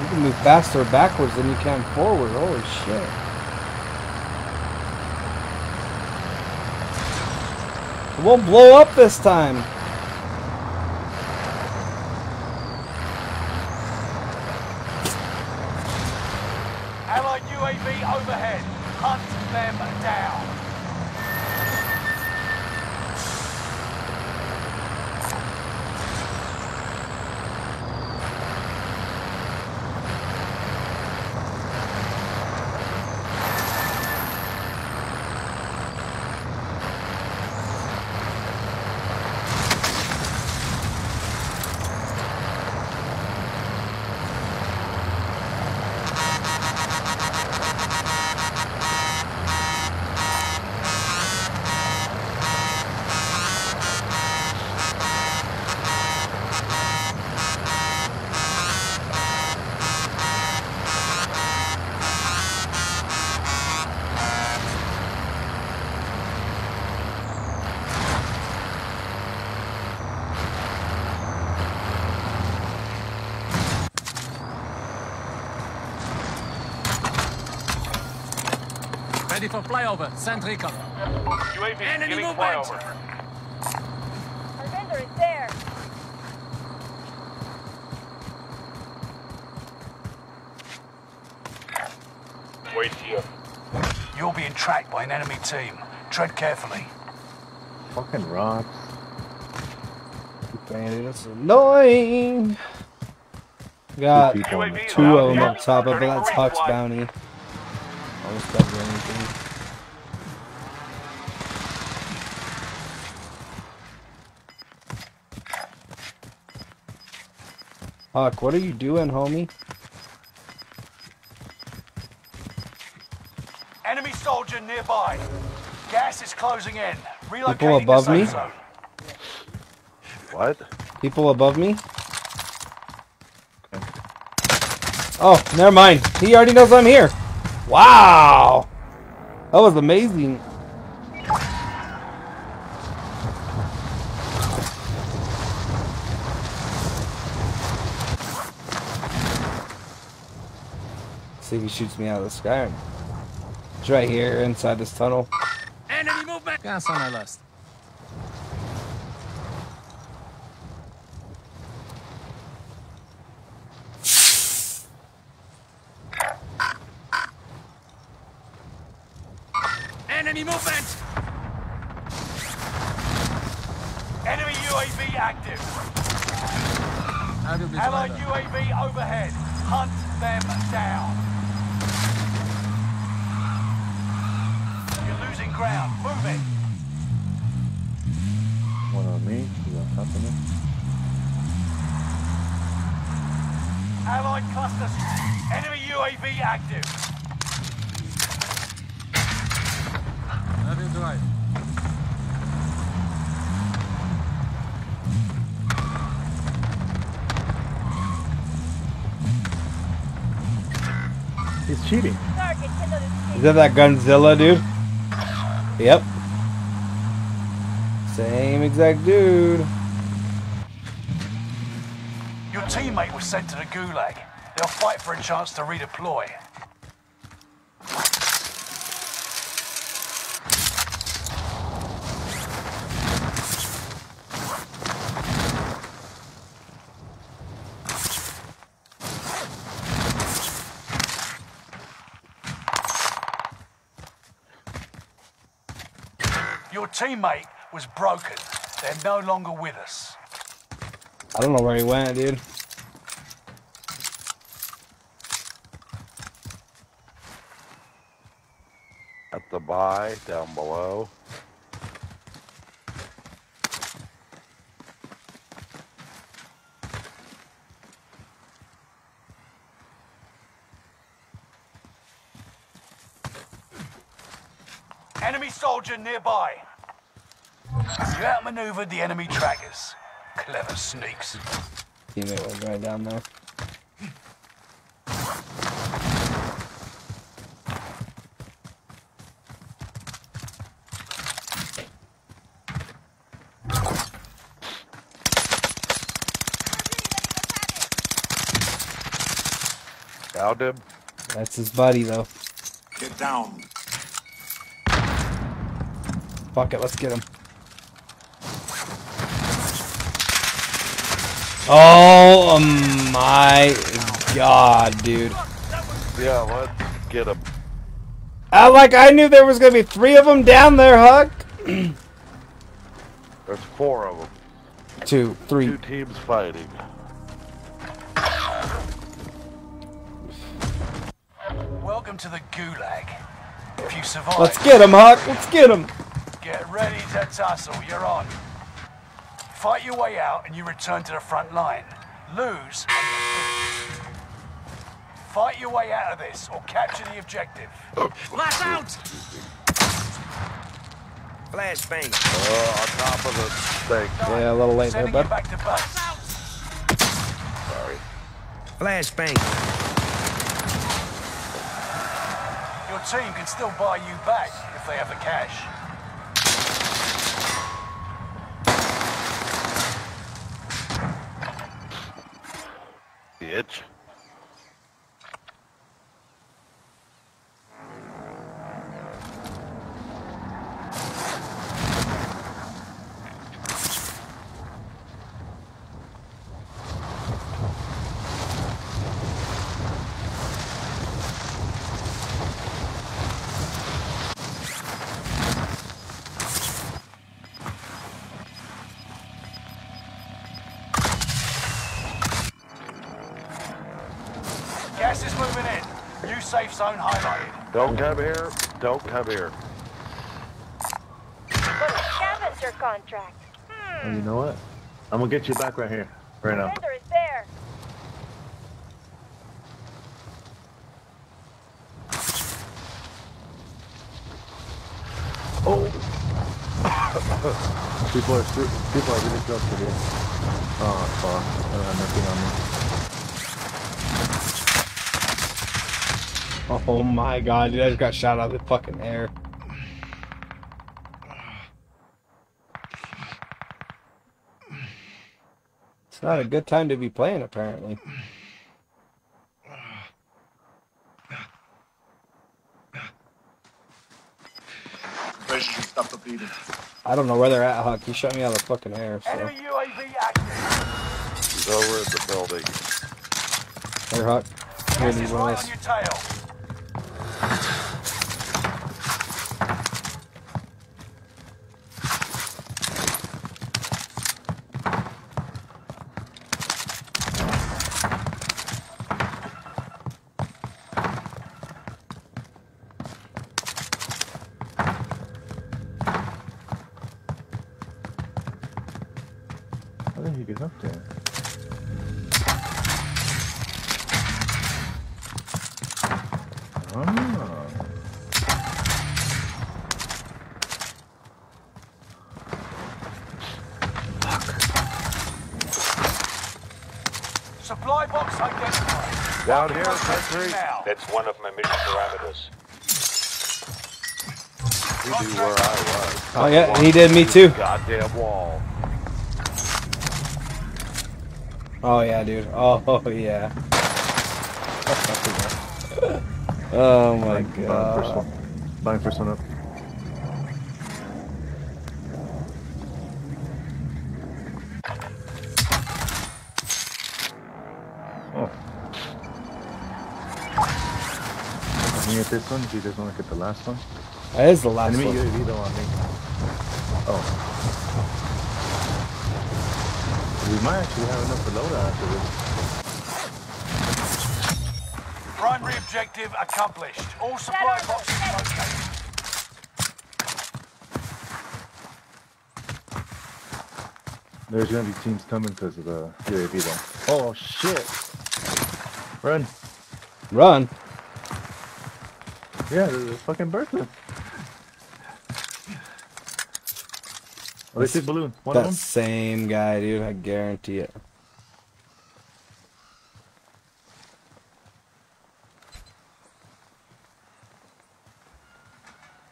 can move faster backwards than you can forward. Holy shit. Won't blow up this time. Allied UAV overhead. Hunt them down. Ready for flyover. Send recon. UAV Enemy giving movement. flyover. Our vendor is there. Wait here. You're being tracked by an enemy team. Tread carefully. Fucking rocks. Man, it's annoying. Got Two people on the two of them up top of it. That's Huck's bounty. Almost got anything. Huck, what are you doing, homie? Enemy soldier nearby. Gas is closing in. Relocating People above the me? safe zone. What? People above me? Oh, never mind. He already knows I'm here. Wow. That was amazing. See if he shoots me out of the sky. It's right here inside this tunnel. Enemy movement. Gas on our last. Enemy movement! Enemy UAV active. I will be Allied driver. UAV overhead. Hunt them down. You're losing ground. Move it. One on me. You on top of me? Allied cluster. Enemy UAV active. I will drive. He's cheating. Target, Kindle is Is that that Gunzilla dude? Yep. Same exact dude. Your teammate was sent to the Gulag. They'll fight for a chance to redeploy. Your teammate was broken. They're no longer with us. I don't know where he went, dude. At the buy down below. Enemy soldier nearby. You outmaneuvered the enemy trackers. Clever sneaks. Teammate was right down there. Found him. That's his buddy, though. Get down. Fuck it, let's get him. Oh my god, dude. Yeah, let's get him. I like I knew there was gonna be three of them down there, Huck. There's four of them. Two, three. Two teams fighting. Welcome to the Gulag. If you survive, Let's get him, Huck. Let's get him. get ready to tussle. You're on. Fight your way out and you return to the front line. Lose. and you're finished. Fight your way out of this or capture the objective. Flash out! Flashbang. Uh, on top of the thing. Yeah, a little late there, Sending you bud. back to base. Sorry. Flashbang. Your team can still buy you back if they have the cash. Bitch. Gas is moving in. New safe zone highlighted. Don't come here. Don't come here. Scavenger contract. Oh, you know what? I'm gonna get you back right here, right now. Vendor is there. Oh. people are people are really close to this. Oh fuck! I don't have nothing on me. Oh my god, dude, I just got shot out of the fucking air. It's not a good time to be playing, apparently. Pressure should stop the bleeding. I don't know where they're at, Huck. You shot me out of the fucking air, so. Enemy UAV active. He's over at the building. Here, Huck. Here, Gas need is one right of on this. your tail. he get up there? Oh. Supply box identified. Down here, Marking country. location Now. That's one of my mission parameters. He knew where I was. Oh, yeah, he did me too. Goddamn wall. Oh yeah, dude. Oh yeah. oh my Buying god. one. Buying first one up. Oh. Let me get this one. If you guys want to get the last one. That is the last Enemy one. UAV though on me. Oh. We might actually have enough for loadout after this. Primary objective accomplished. All supply boxes located. There's gonna be teams coming because of the UAV though. Oh shit! Run! Run. Yeah, there's a fucking Bertha. Oh, they balloon. One of that same guy, dude. I guarantee it.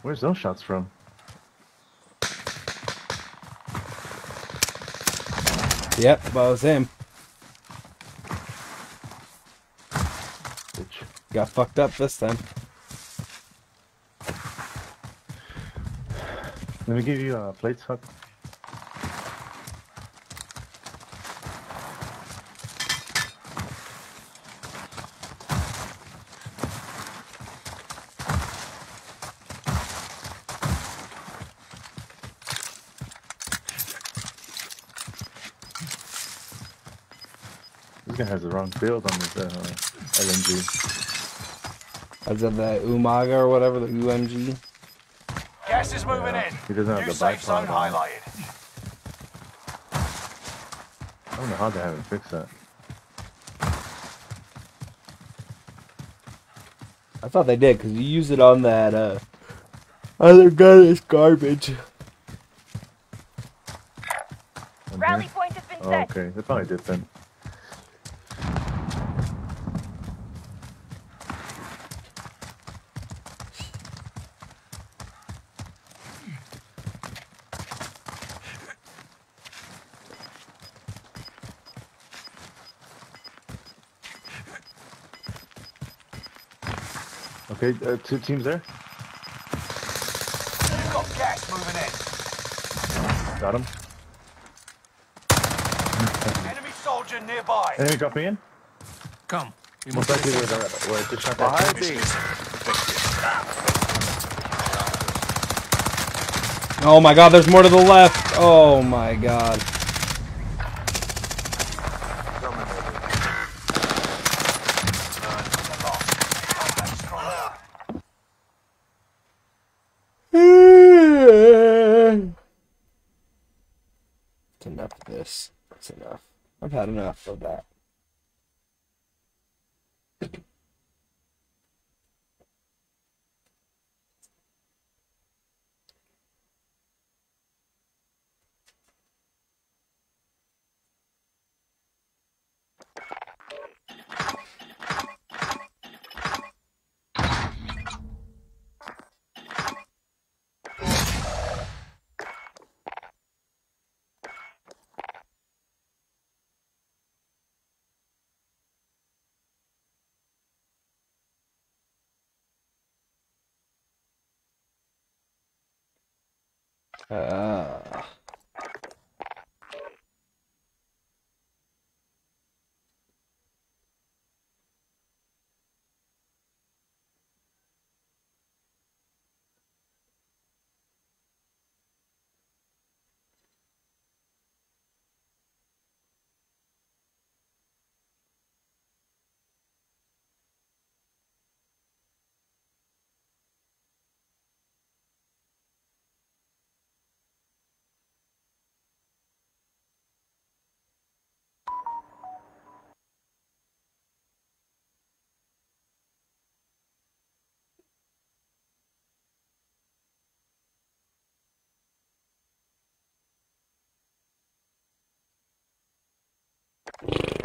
Where's those shots from? Yep, that was him. Bitch. Got fucked up this time. Let me give you a plate, Huck. Wrong build on his uh, LMG. As of the Umaga or whatever, the UMG. Gas is moving in. He doesn't have New the safe bipod zone on. highlighted. I don't know how they haven't fixed that. I thought they did because you use it on that uh, other gun. It's garbage. Rally point has been Oh, set. okay. They probably did then. Okay, uh, two teams there. You've got gas moving in. Got him. Enemy soldier nearby. Enemy dropping in. Come. We Most likely where they're where just shot that. Behind me. Oh my god, there's more to the left. Oh my god. It's enough of this. It's enough. I've had enough of that. you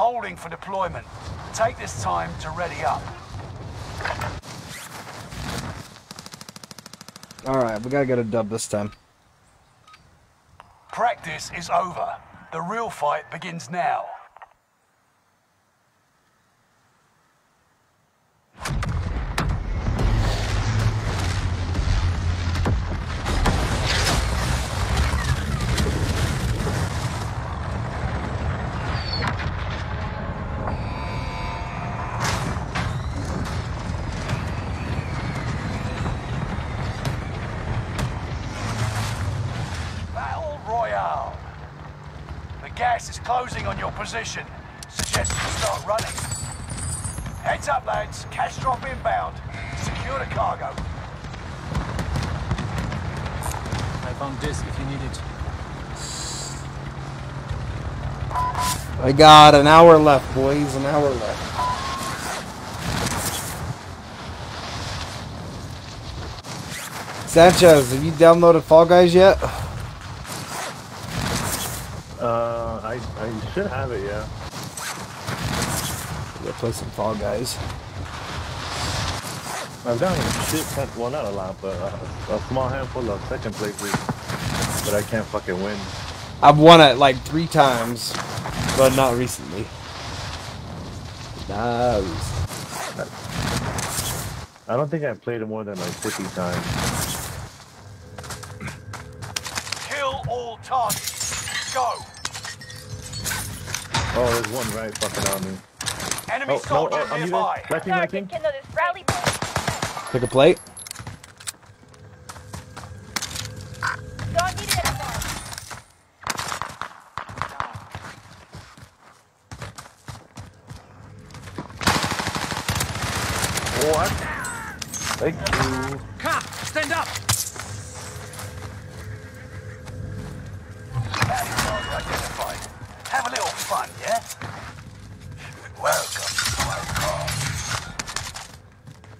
Holding for deployment. Take this time to ready up. Alright, we gotta get a dub this time. Practice is over. The real fight begins now. Battle Royale. The gas is closing on your position. Suggest you start running. Heads up, lads. Cash drop inbound. Secure the cargo. I found this if you need it. I got an hour left, boys. An hour left. Sanchez, have you downloaded Fall Guys yet? Uh, I, I should have it, yeah. Go play some Fall Guys. I've done a shit ton, well not a lot, but uh, a small handful of second places, but I can't fucking win. I've won it like three times, but not recently. Not recently. I don't think I've played it more than like 50 times. Kill all targets. Go. Oh, there's one right fucking on me. Enemy Oh, no, soldier oh, nearby. here. Left team, left team. A plate. Don't need it anymore. What? Thank you. Cop, stand up! Bounty target identified. Have a little fun, yeah? Welcome to my car.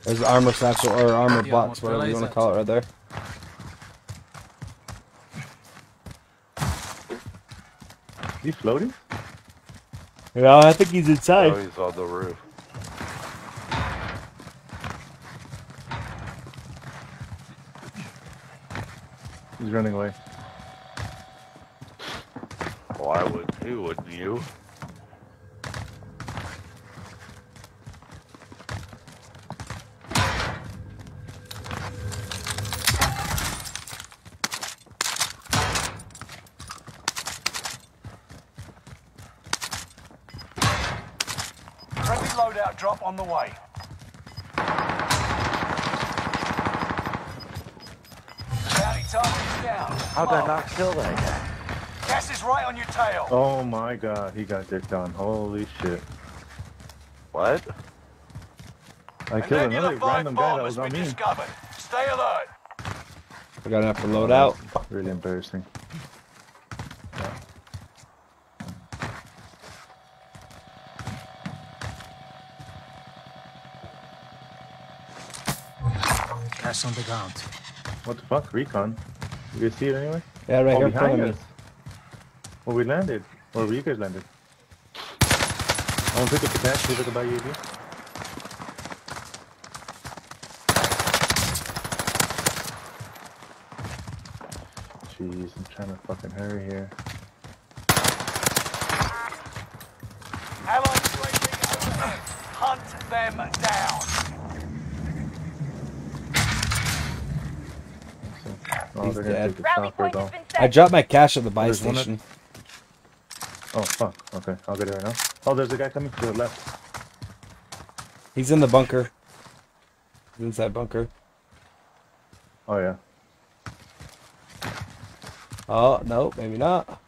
There's the armor satchel or armor Yeah, box, whatever you want to call it, right there. He's floating? Yeah, I think he's inside. Oh, he's on the roof. He's running away. Why would who wouldn't you? Kill that guy? Gas is right on your tail. Oh my god, he got dicked on. Holy shit. What? I And killed then another random guy that was on been me. discovered. Stay alert. I gotta have to load out. Really embarrassing. Gas on the ground. What the fuck? Recon? You guys see it anyway? Yeah, right oh, here in behind us. Where we landed. Or where you guys landed. I want to pick up the cash. See if I can buy UAV. Jeez, I'm trying to fucking hurry here. Allied UAV overhead. Hunt them down. He's they're gonna take the chopper though. I dropped my cash at the buy There's one at- station. Oh fuck. Okay, I'll get it right now. Oh, there's a guy coming to the left. He's in the bunker. He's inside bunker. Oh yeah. Oh, no, maybe not.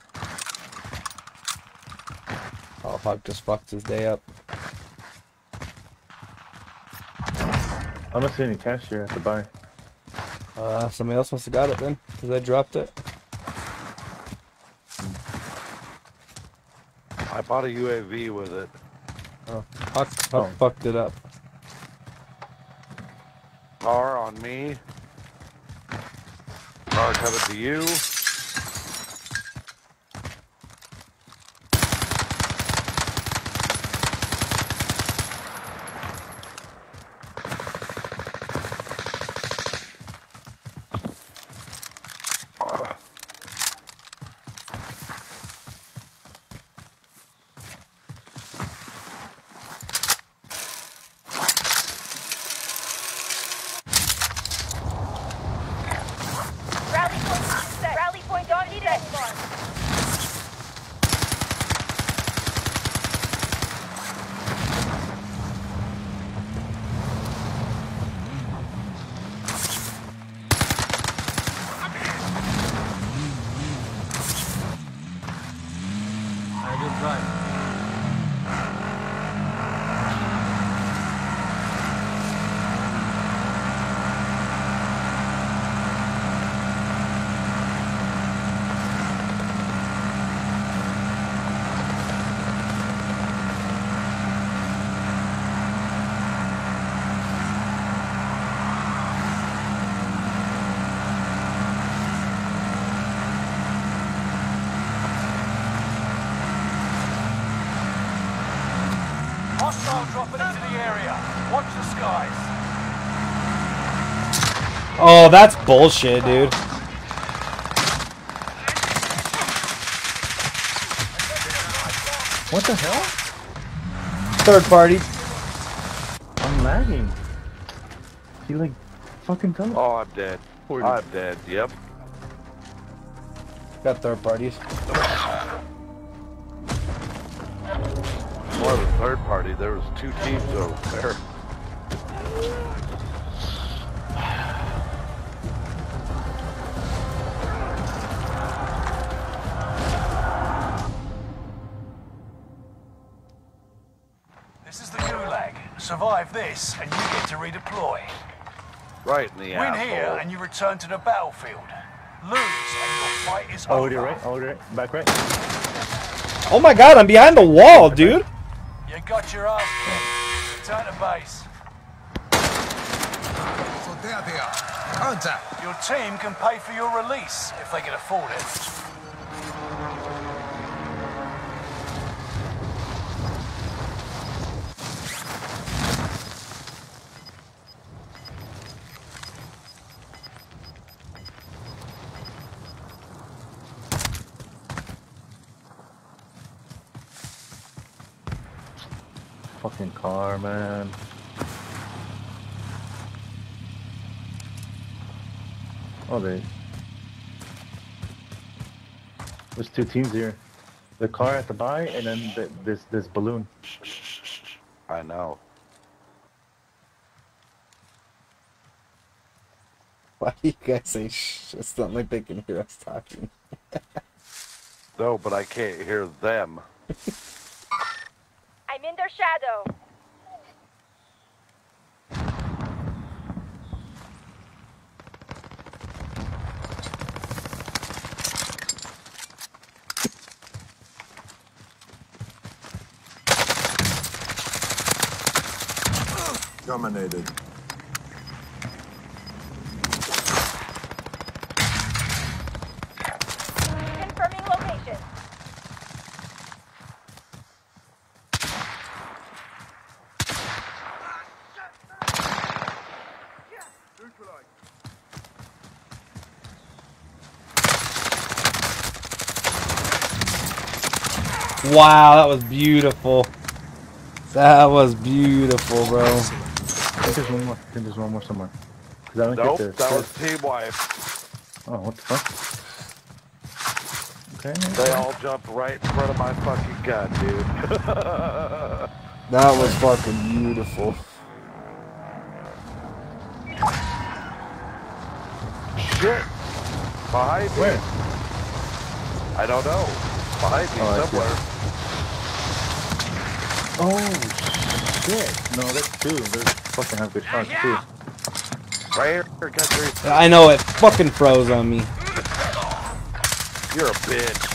Oh, fuck, just fucked his day up. I am not seeing any cash here at the buy. Uh, somebody else must have got it then, because I dropped it. I bought a UAV with it. Oh, Huck, Huck fucked it up. R on me. Car coming to you. Rally point set. Rally point don't need it anymore. I will drive. Hostile dropping into the area. Watch the skies. Oh, that's bullshit, dude. What the hell? Third party. I'm lagging. He like fucking tell Oh, I'm dead. Forty. I'm dead. Yep. Got third parties. More the third party. There was two teams over there. This is the Gulag. Survive this, and you get to redeploy. Right in the Win asshole. here, and you return to the battlefield. Lose, and your fight is over. to your right, oh, to your right, back right. Oh my god, I'm behind the wall, dude. Got your ass kicked. Return to base. So there they are. Contact. Your team can pay for your release if they can afford it. Fucking car, man. Oh, they. There's two teams here. The car at the buy, and then the, this this balloon. I know. Why do you guys say shh? It's not like they can hear us talking. No, but I can't hear them. I'm in their shadow. Terminated. Confirming location. Wow, that was beautiful. That was beautiful, bro. I think there's one more. I think there's one more somewhere. 'Cause I don't Nope, get that was team wipe. Oh, what the fuck? Okay. They all jumped right in front of my fucking gun, dude. That was fucking beautiful. Shit! Behind me. Where? I don't know. Behind me Oh, somewhere. Oh shit! No, that's two. They fucking have good shots too. Right here, country. I know it fucking froze on me. You're a bitch.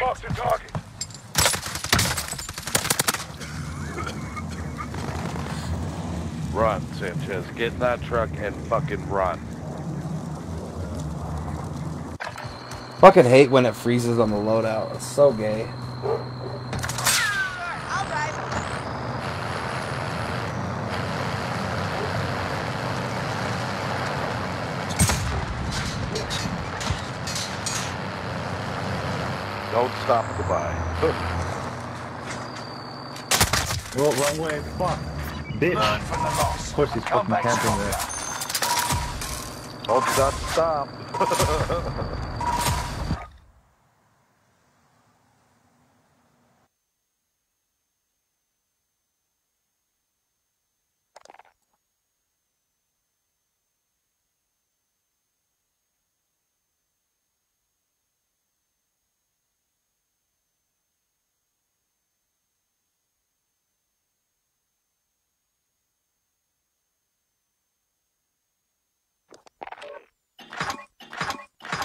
Fuck the talking. Run, Sanchez. Get in that truck and fucking run. Fucking hate when it freezes on the loadout. It's so gay. To buy. Well, wrong way. Fuck. Bitch. Of course he's fucking camping there. Don't stop. Stop.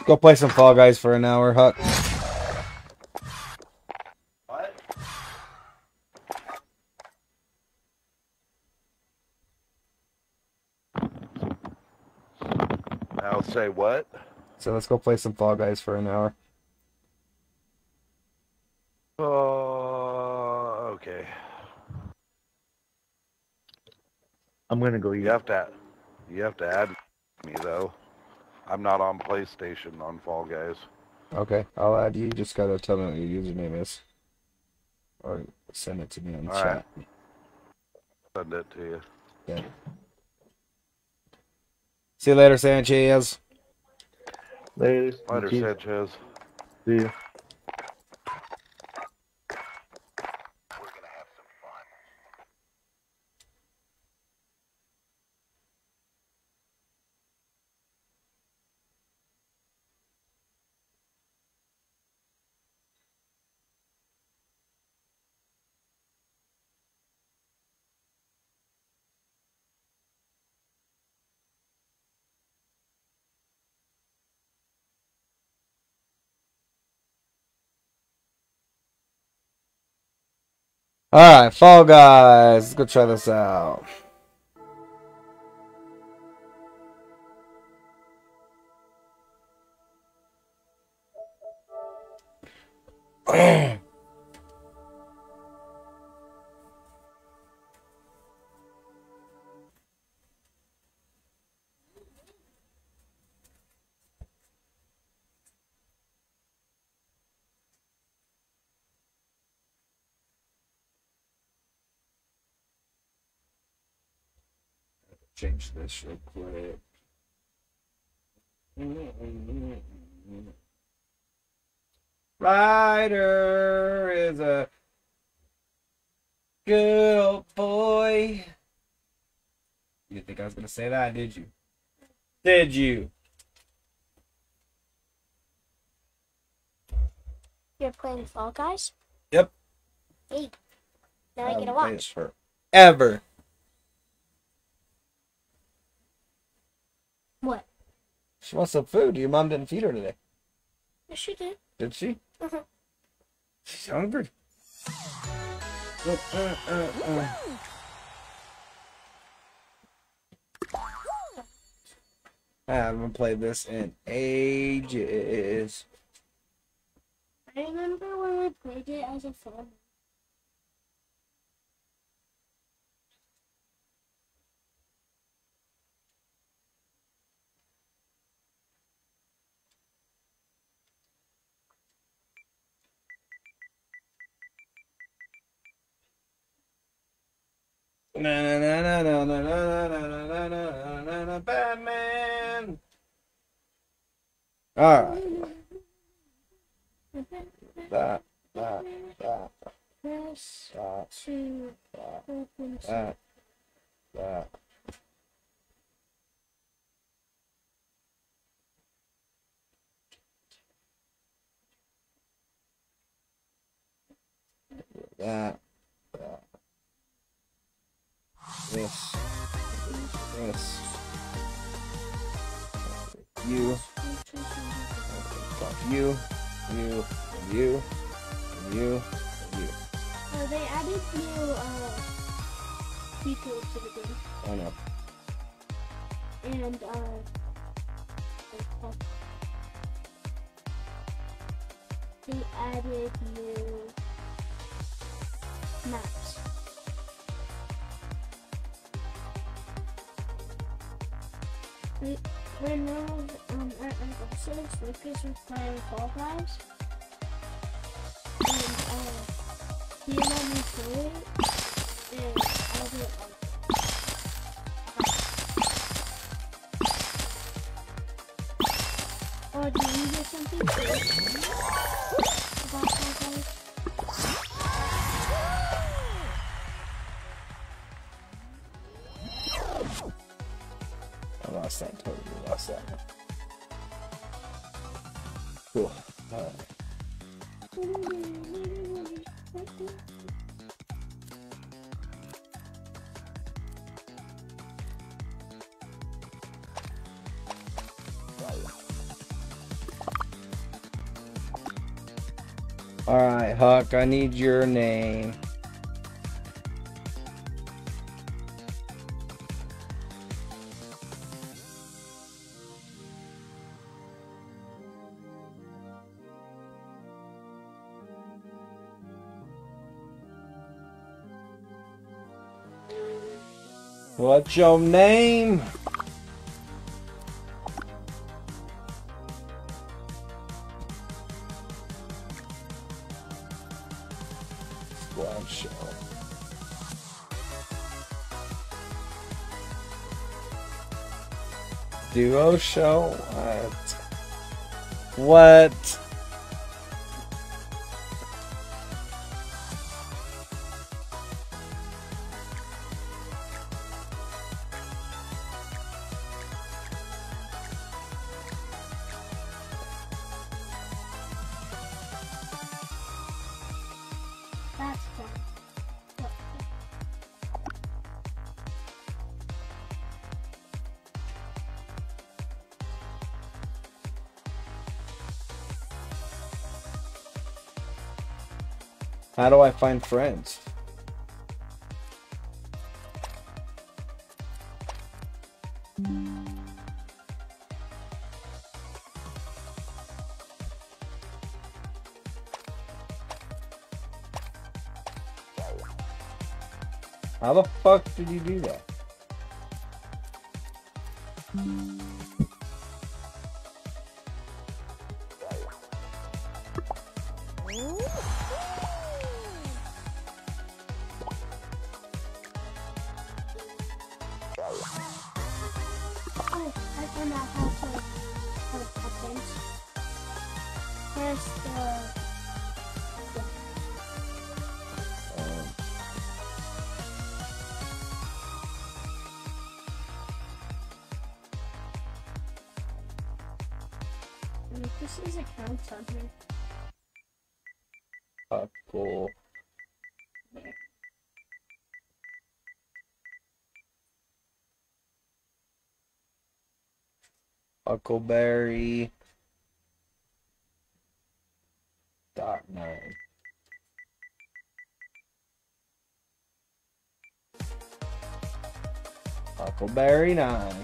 Go play some Fall Guys for an hour, Huck. What? I'll say what? So let's go play some Fall Guys for an hour. Uh, okay. I'm gonna go. You have to, you have to add me though. I'm not on PlayStation on Fall Guys. Okay, I'll add you. You Just gotta tell me what your username is. Or send it to me on the All chat. right. Send it to you. Yeah. See you later, Sanchez. Later. Later, Sanchez. See you. Alright, Fall Guys. Let's go try this out. Change this real quick. Ryder is a good old boy. You didn't think I was gonna say that, did you? Did you? You're playing Fall Guys? Yep. Hey. Now I get to watch. Forever. What? She wants some food. Your mom didn't feed her today. Yes, she did. Did she? Uh huh. She's hungry. Uh, uh, uh, I haven't played this in ages. I remember when we played it as a family. Na na na na na na na na na na na Batman. All right. That that that that that. That that. This this. You. You. You. And you. And you. And you. Uh, they added new uh, people to the game, I know. and uh, they added new maps. When were um, at Uncle Six, Lucas was playing Fall Guys, and uh, he let me play it, and I was like, Oh, do you hear something? Huck, I need your name. What's your name? Show? What? What? How do I find friends? How the fuck did you do that? Huckleberry. Dot nine. Huckleberry nine.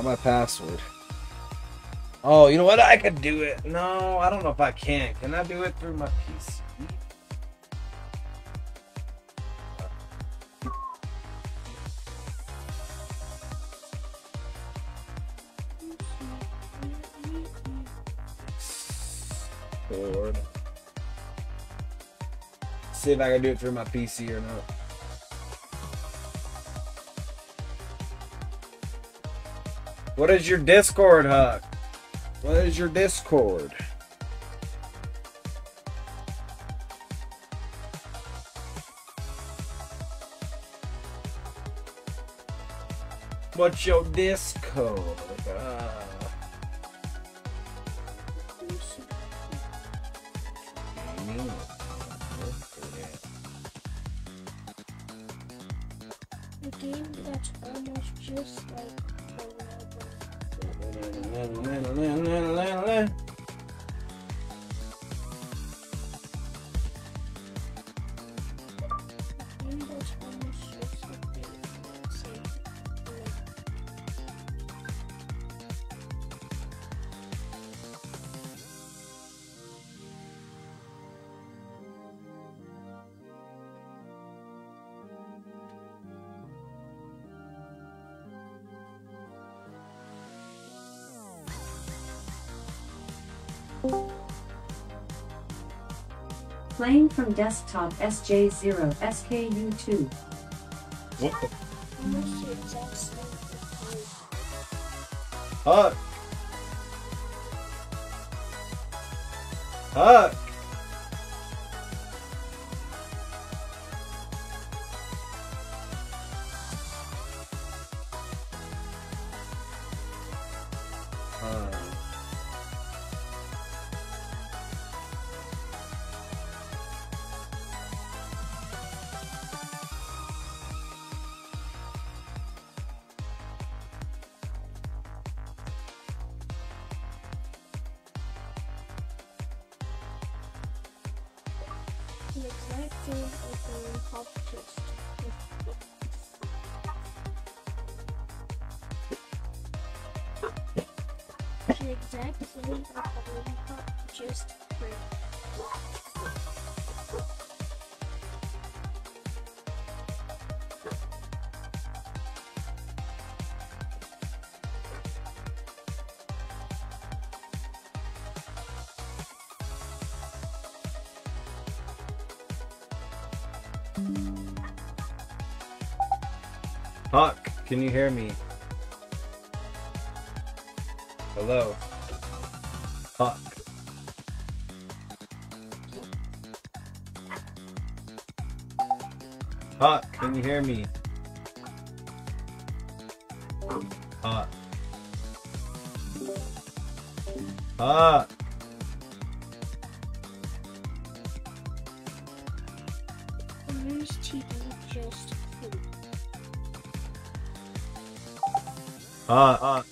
Forgot my password. Oh, you know what? I could do it. No, I don't know if I can. Can I do it through my PC? See if I can do it through my PC or not. What is your Discord, Huck? What is your Discord? What's your Discord? Uh, from desktop SJ0 SKU2. what the? Huck, can you hear me? Hello? Huck. Huck, can you hear me? Huck. Huck. Mine's Huck.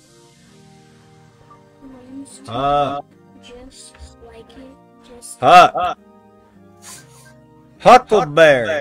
Uh, uh. just like it, just Huck. Huckleberry.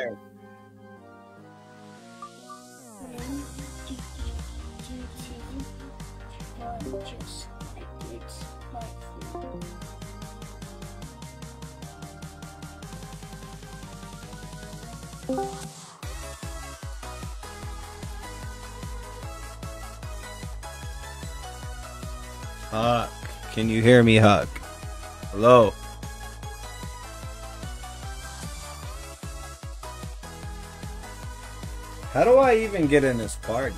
Can you hear me, Huck? Hello. How do I even get in this party?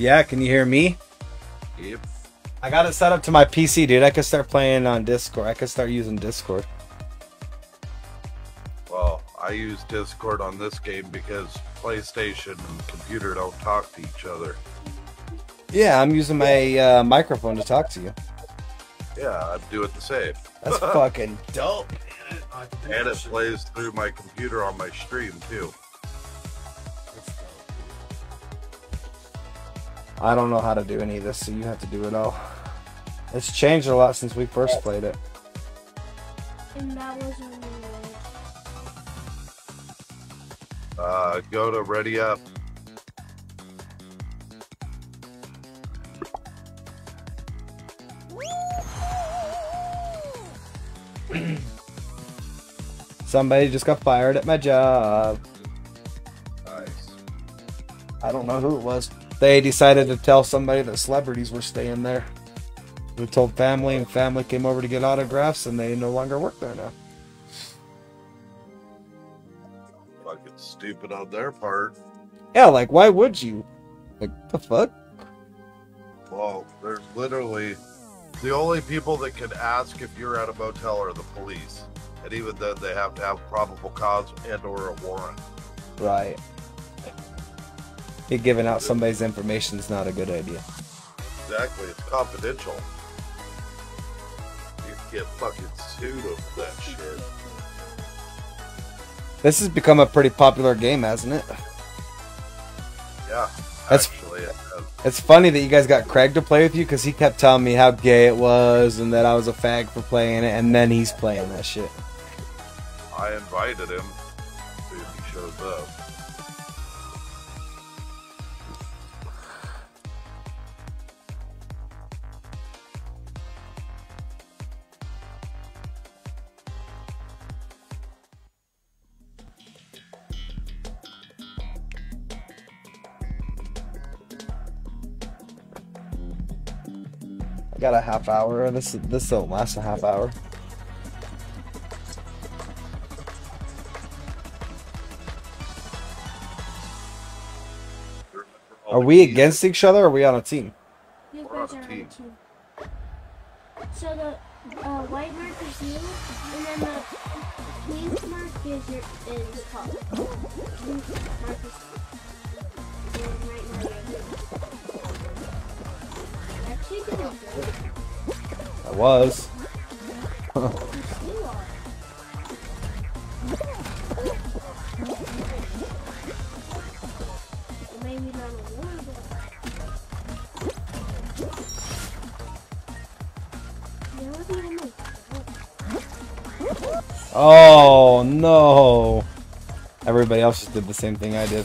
Yeah, can you hear me? Yep. I got it set up to my PC, dude. I could start playing on Discord. I could start using Discord. Well, I use Discord on this game because PlayStation and computer don't talk to each other. Yeah, I'm using my uh, microphone to talk to you. Yeah, I do it the same. That's fucking dope. And it plays through my computer on my stream too. I don't know how to do any of this, so you have to do it all. It's changed a lot since we first played it. and that was really weird. Uh, go to Ready Up. Somebody just got fired at my job. Nice. I don't know who it was. They decided to tell somebody that celebrities were staying there. We told family, and family came over to get autographs, and they no longer work there now. Fucking stupid on their part. Yeah, like why would you? Like the fuck? Well, there's literally the only people that can ask if you're at a motel are the police, and even then they have to have probable cause and or a warrant. Right. Giving out somebody's information is not a good idea. Exactly, it's confidential. You get fucking sued over that shit. This has become a pretty popular game, hasn't it? Yeah, That's- actually, it has. It's funny that you guys got Craig to play with you because he kept telling me how gay it was and that I was a fag for playing it, and then he's playing that shit. I invited him. See if he shows up. Got a half hour. This this don't last a half hour. Are we against each other or are we on a team? You guys are on a team. So the uh, white mark is you, and then the pink mark is your is Paul. Pink mark is you was. Oh no! Everybody else just did the same thing I did.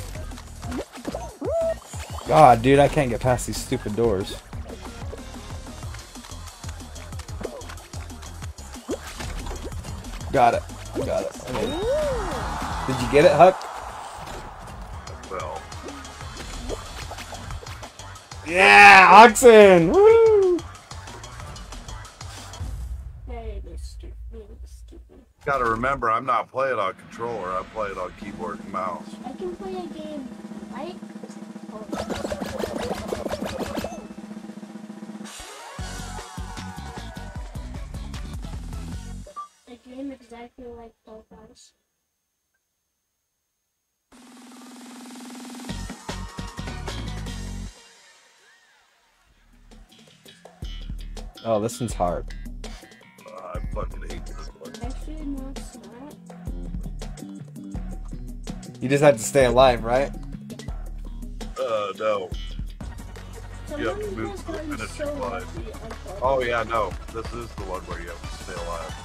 God, dude, I can't get past these stupid doors. Got it. Got it. I made it. Did you get it, Huck? Well, Yeah, Oxen! Woo! Hey, Mr. Mr. gotta remember, I'm not playing on controller. I play it on keyboard and mouse. I can play a game, right? A game exactly like Fall Guys. Oh, this one's hard. I fucking hate this one. Actually, no, it's not. You just have to stay alive, right? Uh, no. So You have to move to the finish so line. lucky on her. Oh yeah, no. This is the one where you have to stay alive.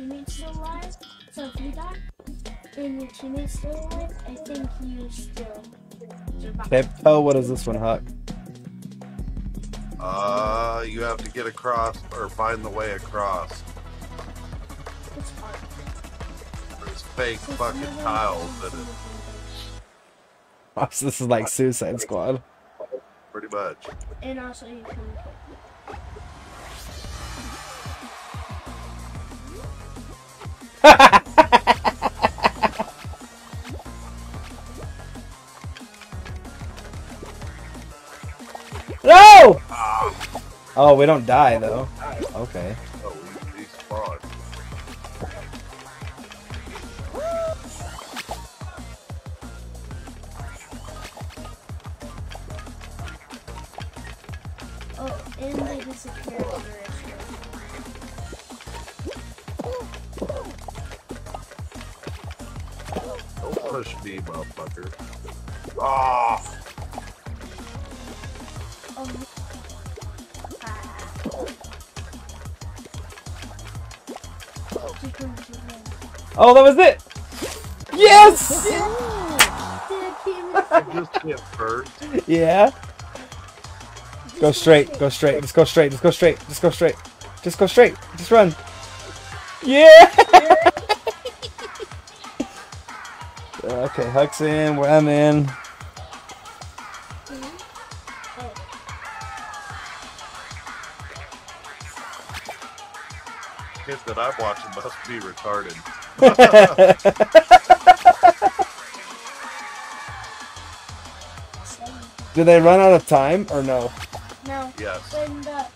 teammate's still alive, so if you die and your teammate's still alive, I think you still survive. Okay, oh, what is this one, Huck? Uh, you have to get across or find the way across. It's hard. There's fake So fucking tiles in it, this is like Suicide Squad. pretty much. And also you can No! Ah. Oh, we don't die though. Okay. Oh, that was it! Yes! Just hit first. Yeah. Go straight, go straight, just go straight, just go straight, just go straight. Just go straight, just run. Yeah! okay, Huck's in, where I'm in. kids that I'm watching must be retarded. Did they run out of time or no? No. Yes. When the,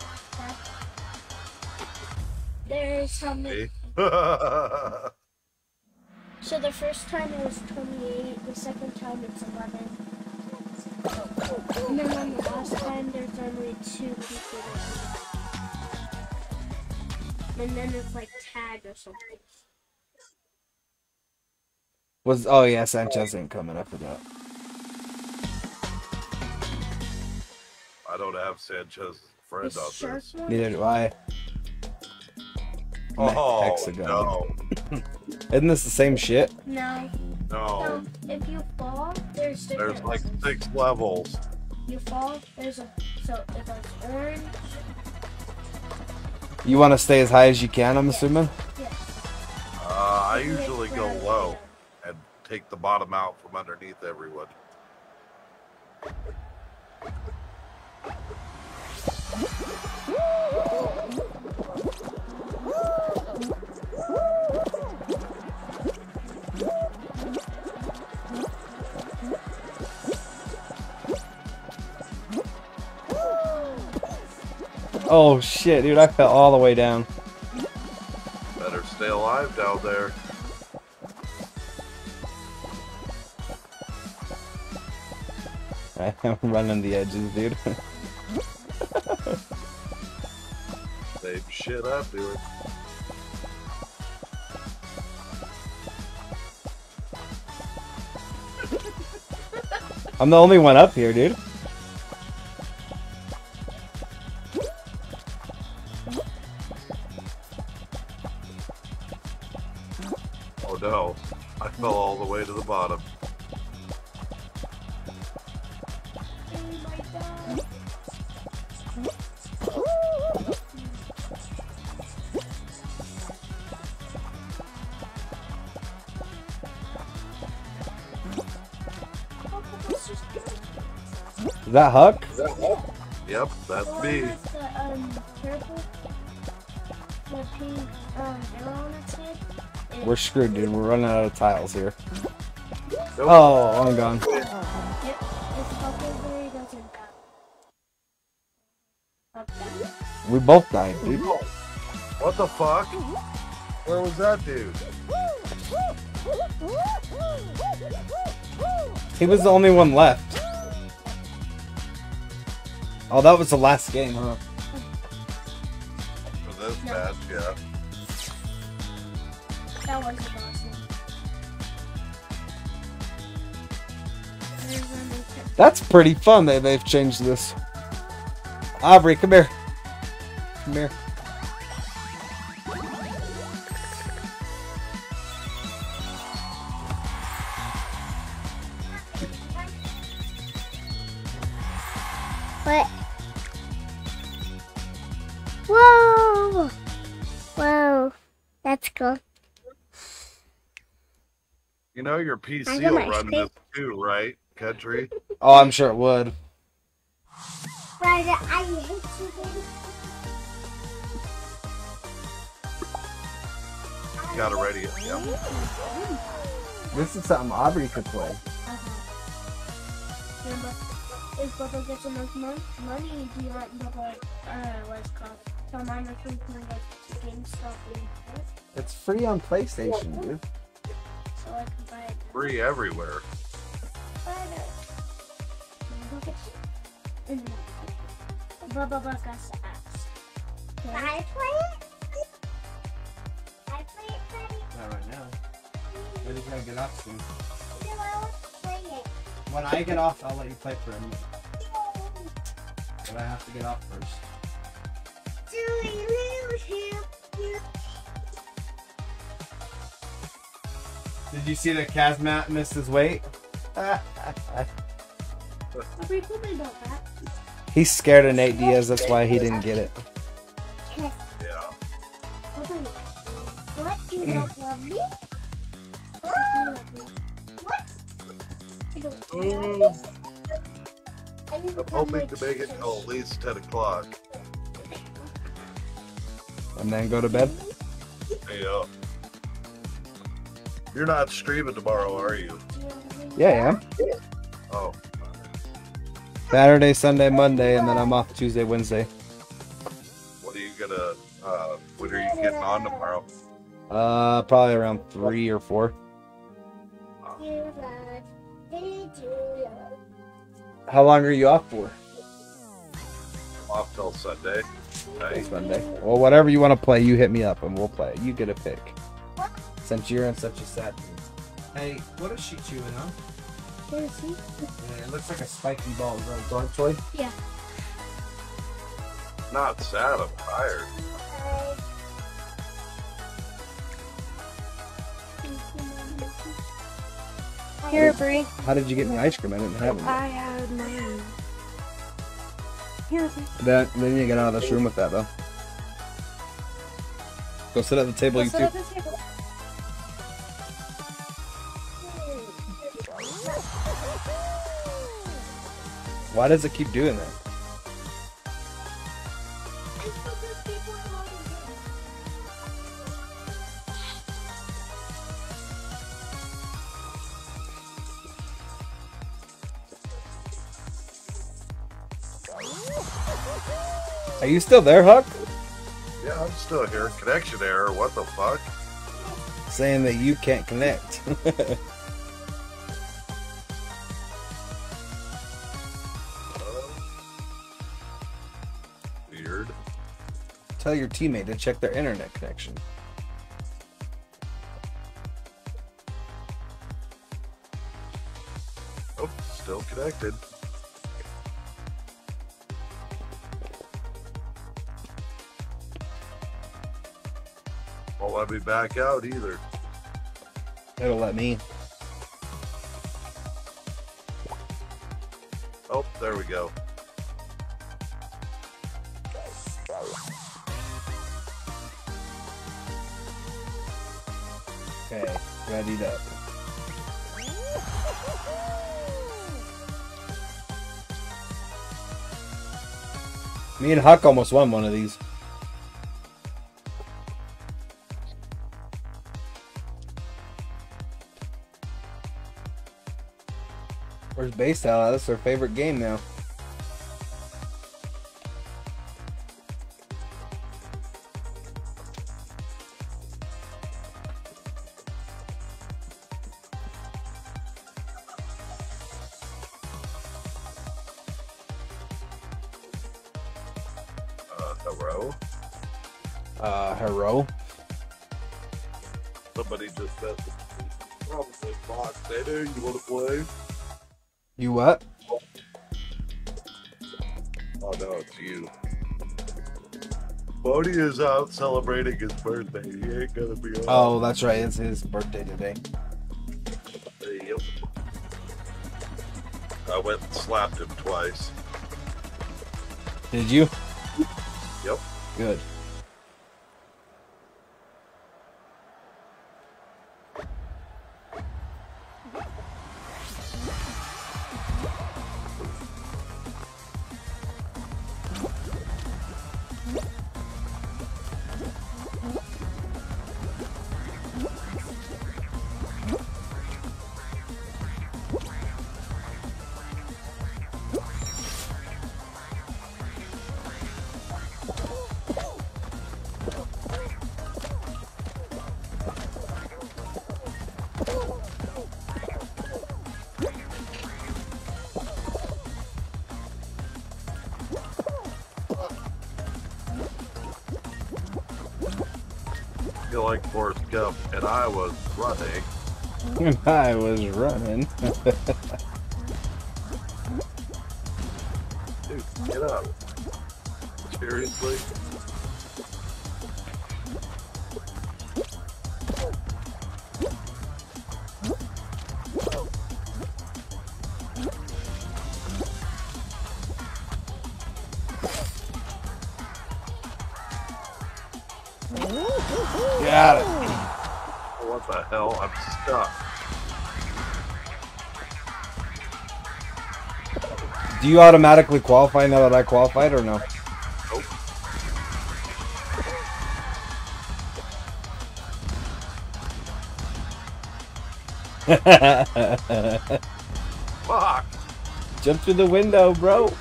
there's how many? So the first time it was 28, the second time it's 11. And then on the last time there's only two people. And then it's like tag or something. Was oh yeah, Sanchez ain't coming. I forgot. I don't have Sanchez as a friend The on this. Neither do I. Oh, Hexagon. no. Isn't this the same shit? No. No. So if you fall, there's different. There's like six levels. You fall, there's a. So it goes orange. You want to stay as high as you can, I'm assuming? Uh, I usually go low and take the bottom out from underneath everyone. Oh shit, dude, I fell all the way down. Better stay alive down there. I'm running the edges, dude. Same shit I'm doing. I'm the only one up here, dude. Oh no, I fell all the way to the bottom. Is that Huck? Yep, that's One me. the um purple, the pink um arrow on its head. We're screwed, dude. We're running out of tiles here. Oh, I'm gone. Yep, it's Huckleberry doesn't die. Okay. We both died, dude. What the fuck? Where was that dude? He was the only one left. Oh, that was the last game, huh? For this match, yeah. That was awesome. There's a new picture. That's pretty fun that they've changed this. Aubrey, come here. Come here. What? Whoa! Whoa. That's cool. You know your PC got will run stick. this too, right, Country? Oh, I'm sure it would. But I hate you, baby. Got it ready. Yep. This is something Aubrey could play. Remember, if Bubba gets enough mon- money, do you want Bubba, uh, what's it called? So mine are free to like GameStop and It's free on PlayStation, dude. so I can buy it. Free everywhere. But, uh, look at Bubba Buck has. Can I play it? I play it, Freddy. Not right now. We're just gonna get off soon. No, I want to play it. When I get off, I'll let you play for a minute. But I have to get off first. Do you hear you? Did you see that Khamzat missed his weight? Are we talking about that? He's scared of Nate Diaz, that's why he didn't get it. Yeah. What? You don't love me? You don't love me? I need to I'm hoping to make it till at least 10 o'clock. And then go to bed? Yeah. You're not streaming tomorrow, are you? Yeah, yeah. Oh, Saturday, Sunday, Monday, and then I'm off Tuesday, Wednesday. what are you gonna, uh, when are you getting on tomorrow? Uh, probably around three or four. You How long are you off for? I'm off till Sunday. Night. It's Monday. Well, whatever you want to play, you hit me up and we'll play. You get a pick. Since you're in such a sad mood. Hey, what is she chewing on? Can you see? Yeah, it looks like a spiky ball. Is that a dog toy? Yeah. Not sad, I'm tired. Here, Bree. How did you get any ice cream? I didn't have any. I had mine. Here, Bree. Then, then you get out of this room with that, though. Go sit at the table, you Sit two. table. Why does it keep doing that? Are you still there, Huck? Yeah, I'm still here. Connection error, what the fuck? Saying that you can't connect. Uh, weird. Tell your teammate to check their internet connection. Oh, still connected. Won't let me back out either. It'll let me. Oh, there we go. Okay, ready up. Me and Huck almost won one of these. Where's Base Out? That's their favorite game now. Oh no, it's you. Bodie is out celebrating his birthday. He ain't gonna be on. Oh, that's right. It's his birthday today. Yep. I went and slapped him twice. Did you? Yep. Good. Running. I was running. you automatically qualify now that I qualified or no? Nope. Fuck! Jump through the window, bro.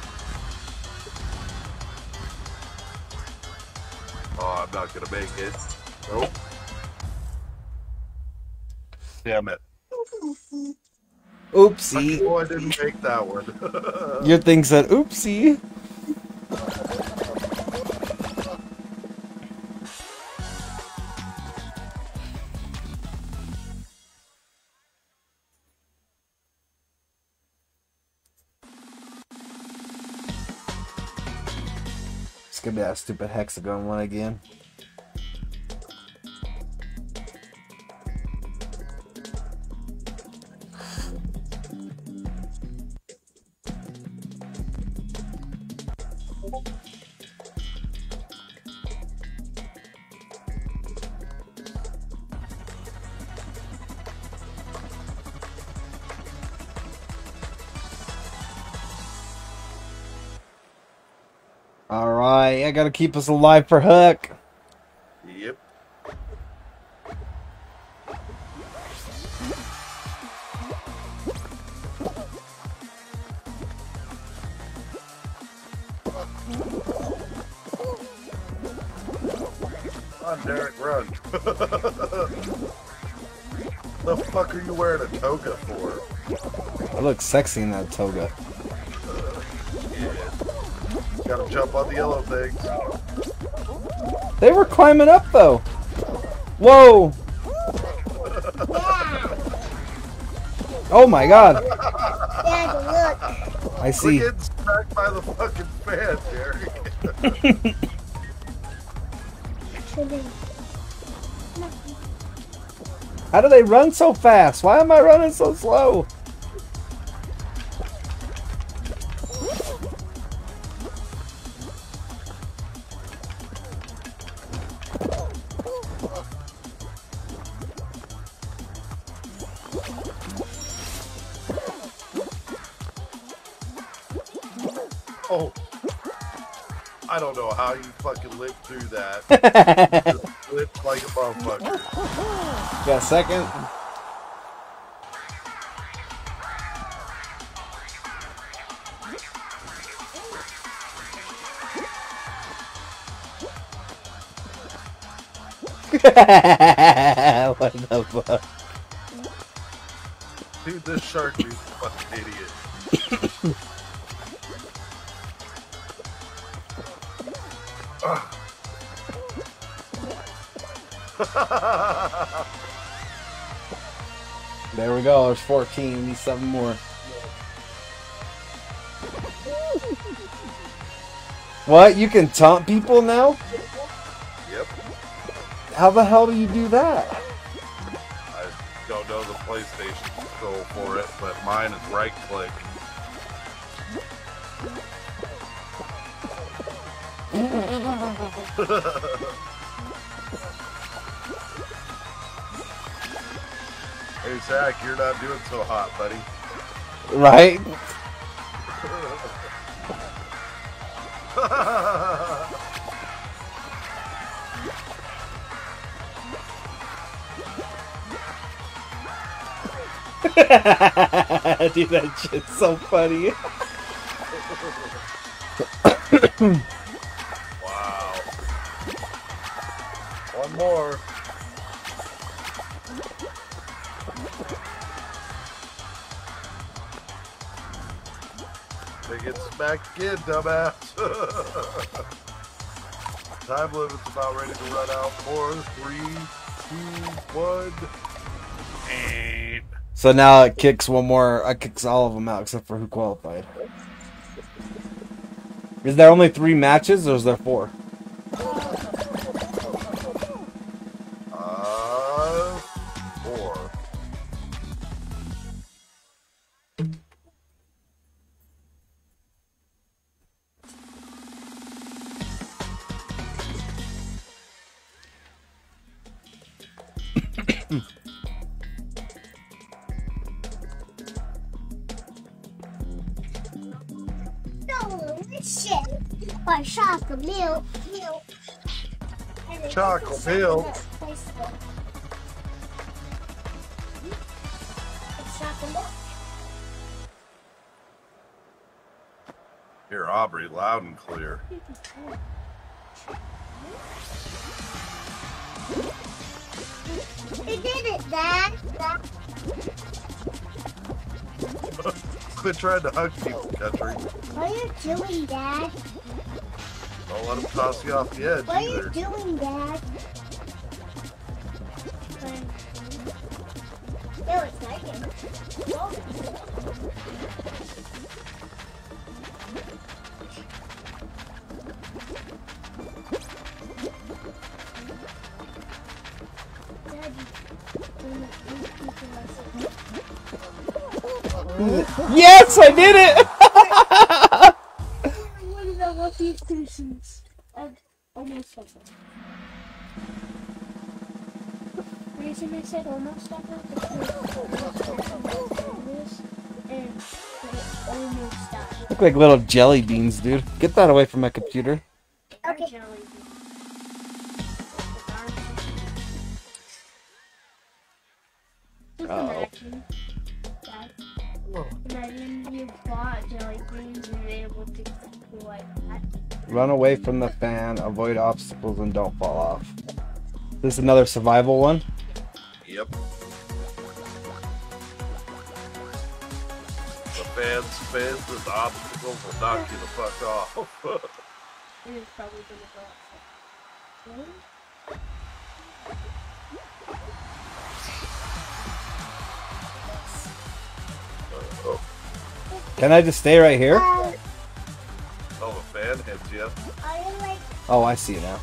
Oh, I'm not gonna make it. Nope. Damn it. Oopsie. Oh, I didn't make that one. Your thing said oopsie. It's gonna be that stupid hexagon one again. Gotta keep us alive for Huck. Yep. Come on, Derek, run. the fuck are you wearing a toga for? I look sexy in that toga. Jump on the yellow things. They were climbing up though. Whoa! Oh my god. I see. We're getting smacked by the fucking fan, Derek. How do they run so fast? Why am I running so slow? Got a second? what the fuck? Dude, this shark dude's a fucking idiot. Go. There's 14. We need seven more. What? You can taunt people now? Yep. How the hell do you do that? I don't know the PlayStation control for it, but mine is right click. hey Zach, you're not doing so hot, buddy. Right? Dude, that shit's so funny. smacked dumbass. Time limit's about ready to run out. Four, three, two, one. So now it kicks one more. Uh, it kicks all of them out except for who qualified. Is there only three matches or is there four? Then Chocolate it's milk? It's chocolate milk. Here, Aubrey, loud and clear. They did it, Dad. Quit trying to hug people, country. What are you doing, Dad? Don't let them toss you off the edge What are you doing, Dad? No, it's not him. Yes, I did it! One of the luckiest persons I've almost ever. The reason I said almost ever because Look like little jelly beans, dude. Get that away from my computer. Okay. Oh. imagine, you bought jelly beans and were able to like. Run away from the fan, avoid obstacles, and don't fall off. This is another survival one. Yep. The fans spins and the obstacles will knock you the fuck off. And it's probably gonna go outside. oh, Can I just stay right here? Uh, the fan hits you. Like Oh, I see now.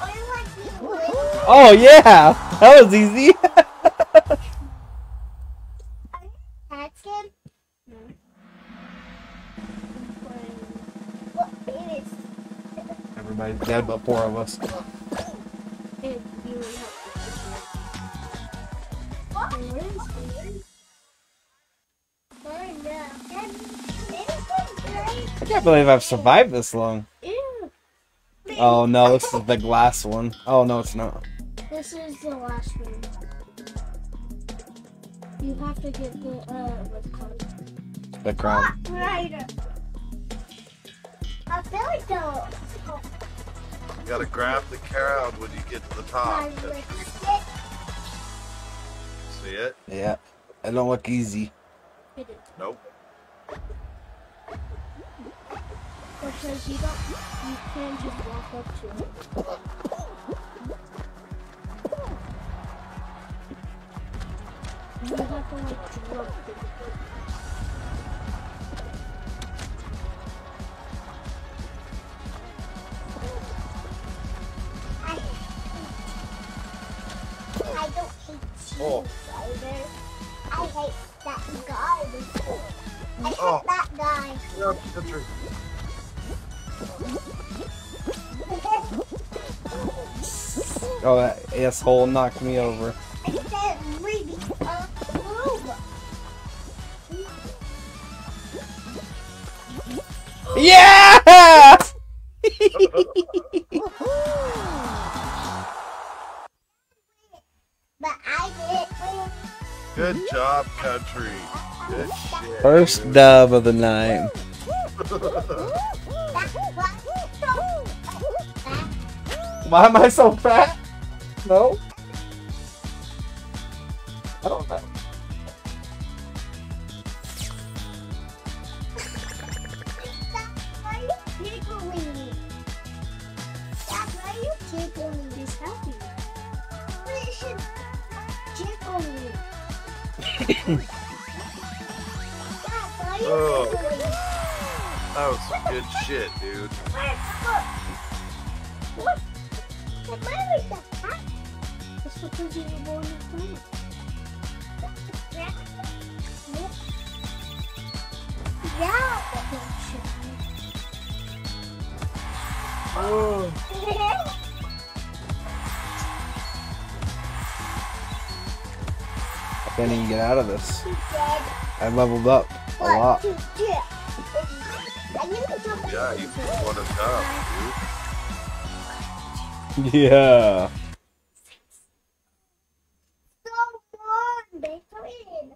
Like. Oh yeah, that was easy. Everybody's dead but four of us. It really helps. What? Where is it? Find out. I can't believe I've survived this long. Oh no, this is the glass one. Oh no, it's not. This is the last one. You have to get the uh what's it called? The crown. Right. I feel like the gotta grab the crowd when you get to the top. See it? Yeah. It don't look easy. Nope. because you don't you can't just walk up to it. You have to like jump. I don't hate you, Oh. Spider. I hate that guy. I hate Oh. that guy. Yeah, country. Oh, that asshole knocked me over. I said really uh. Yeah! But I did win. Good job, country. Good shit. First dub of the night. Why am I so fat? No. I don't know. Oh. That was some good shit, dude. What? Can't even get out of this. I leveled up a lot. Yeah, you want to jump, Yeah. Someone, they come in.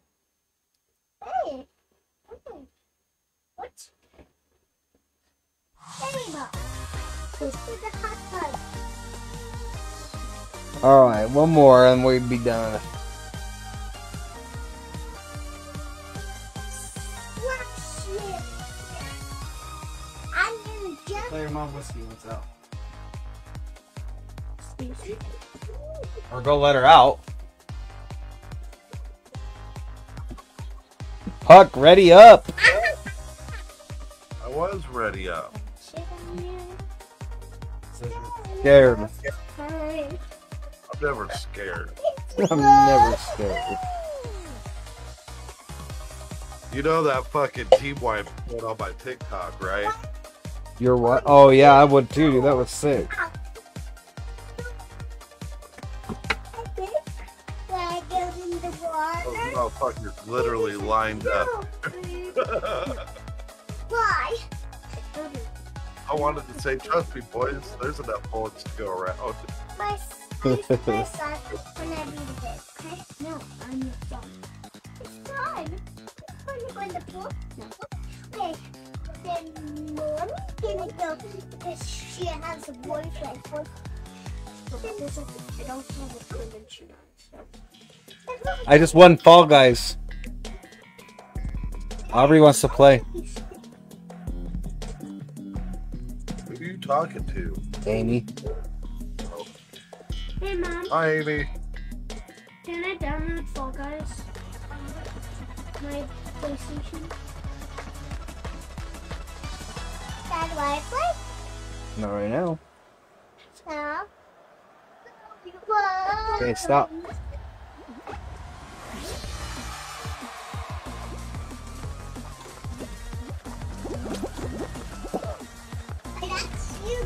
Hey. Hey. What? Hey, Ma. This is the hot tub. Alright, one more and we'd be done. Gonna jump. Your mom whiskey, what's out? Or go let her out. Huck, ready up. I was ready up. Scared. I'm never scared. I'm never scared. You know that fucking team wipe put on my TikTok, right? You're what? Oh yeah, I would too. That was sick. Oh, I go in the. Those motherfuckers literally lined up. Why? I wanted to say, trust me, boys, there's enough bullets to go around. Oh, my, my, my son, when I do this, okay? No, I'm your son. It's fun. It's fun to go in the pool. No. Okay. Then mom's gonna go because she has a boyfriend. So, But there's a, I don't have a convention on, so. I just won Fall Guys. Aubrey wants to play. Who are you talking to? Amy. Hey, Mom. Hi, Amy. Can I download Fall Guys? on My PlayStation? Dad, why play? Not right now. No. Okay, stop. Got you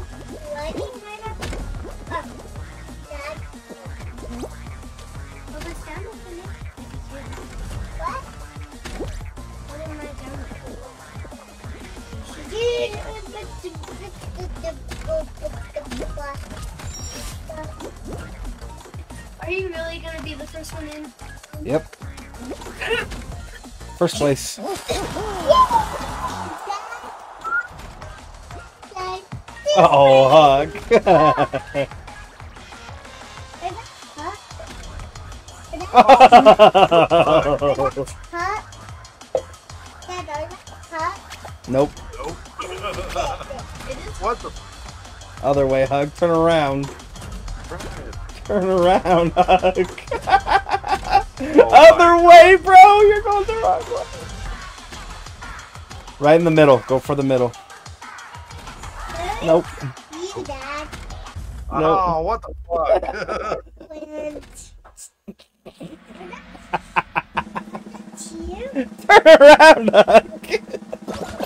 lighting right up. Oh, Are you really gonna be the first one in? Yep. First place. Uh oh, Huck. nope. what the? Other way, Huck. Turn around. Turn around, Huck. Oh Other way, bro. You're going the wrong way. Right in the middle. Go for the middle. Nope. You, Dad. Nope. Oh, what the fuck? Turn around, Huck.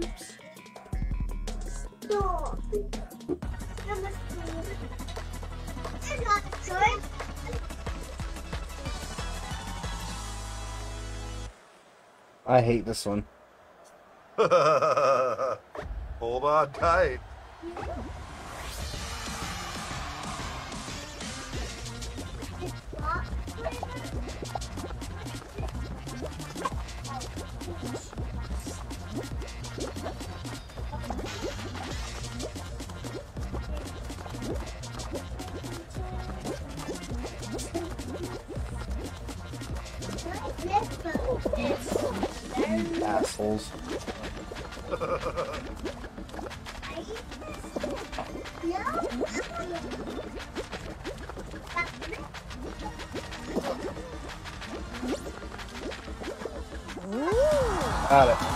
Games. Stop. Number three. I got. I hate this one. Hold on tight. Assholes. Got it.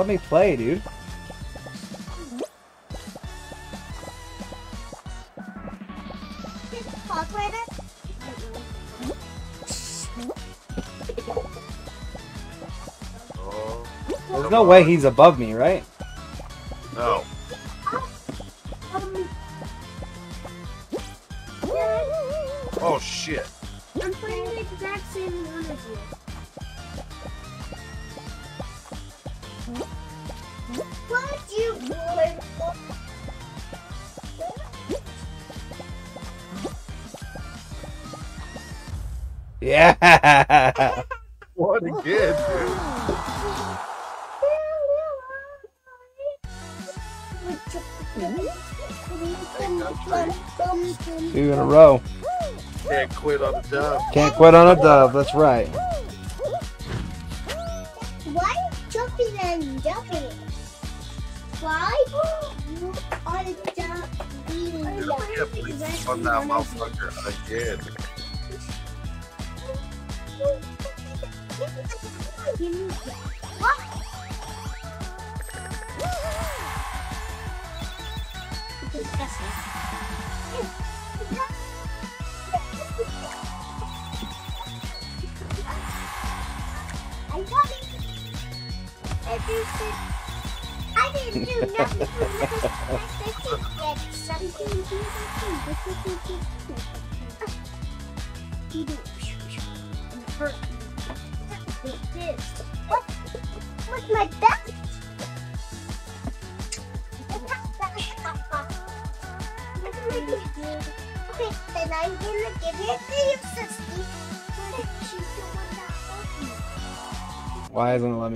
let me play, dude. There's no way he's above me, right? Quit on a dub. That's right.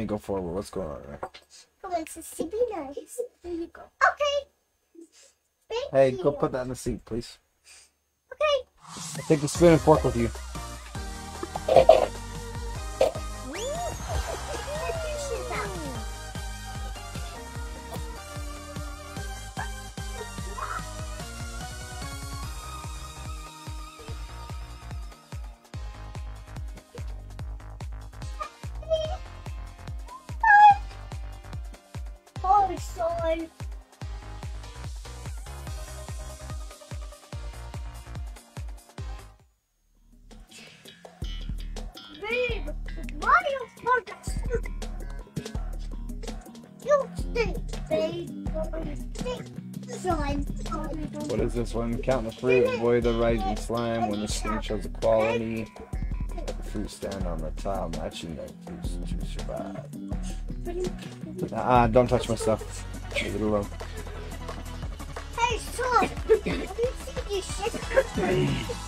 Me go forward? What's going on there? Come on, Sissy, be nice. There you go. Okay. Thank Hey, you. go put that in the seat, please. Okay. I'll take the spoon and fork with you. What is this one? Count the fruit, avoid the rising slime when the skin shows equality. Let the fruit stand on the tile, matching the fruits to survive. Ah, don't touch my stuff. Leave it alone. Hey, son. Have you seen?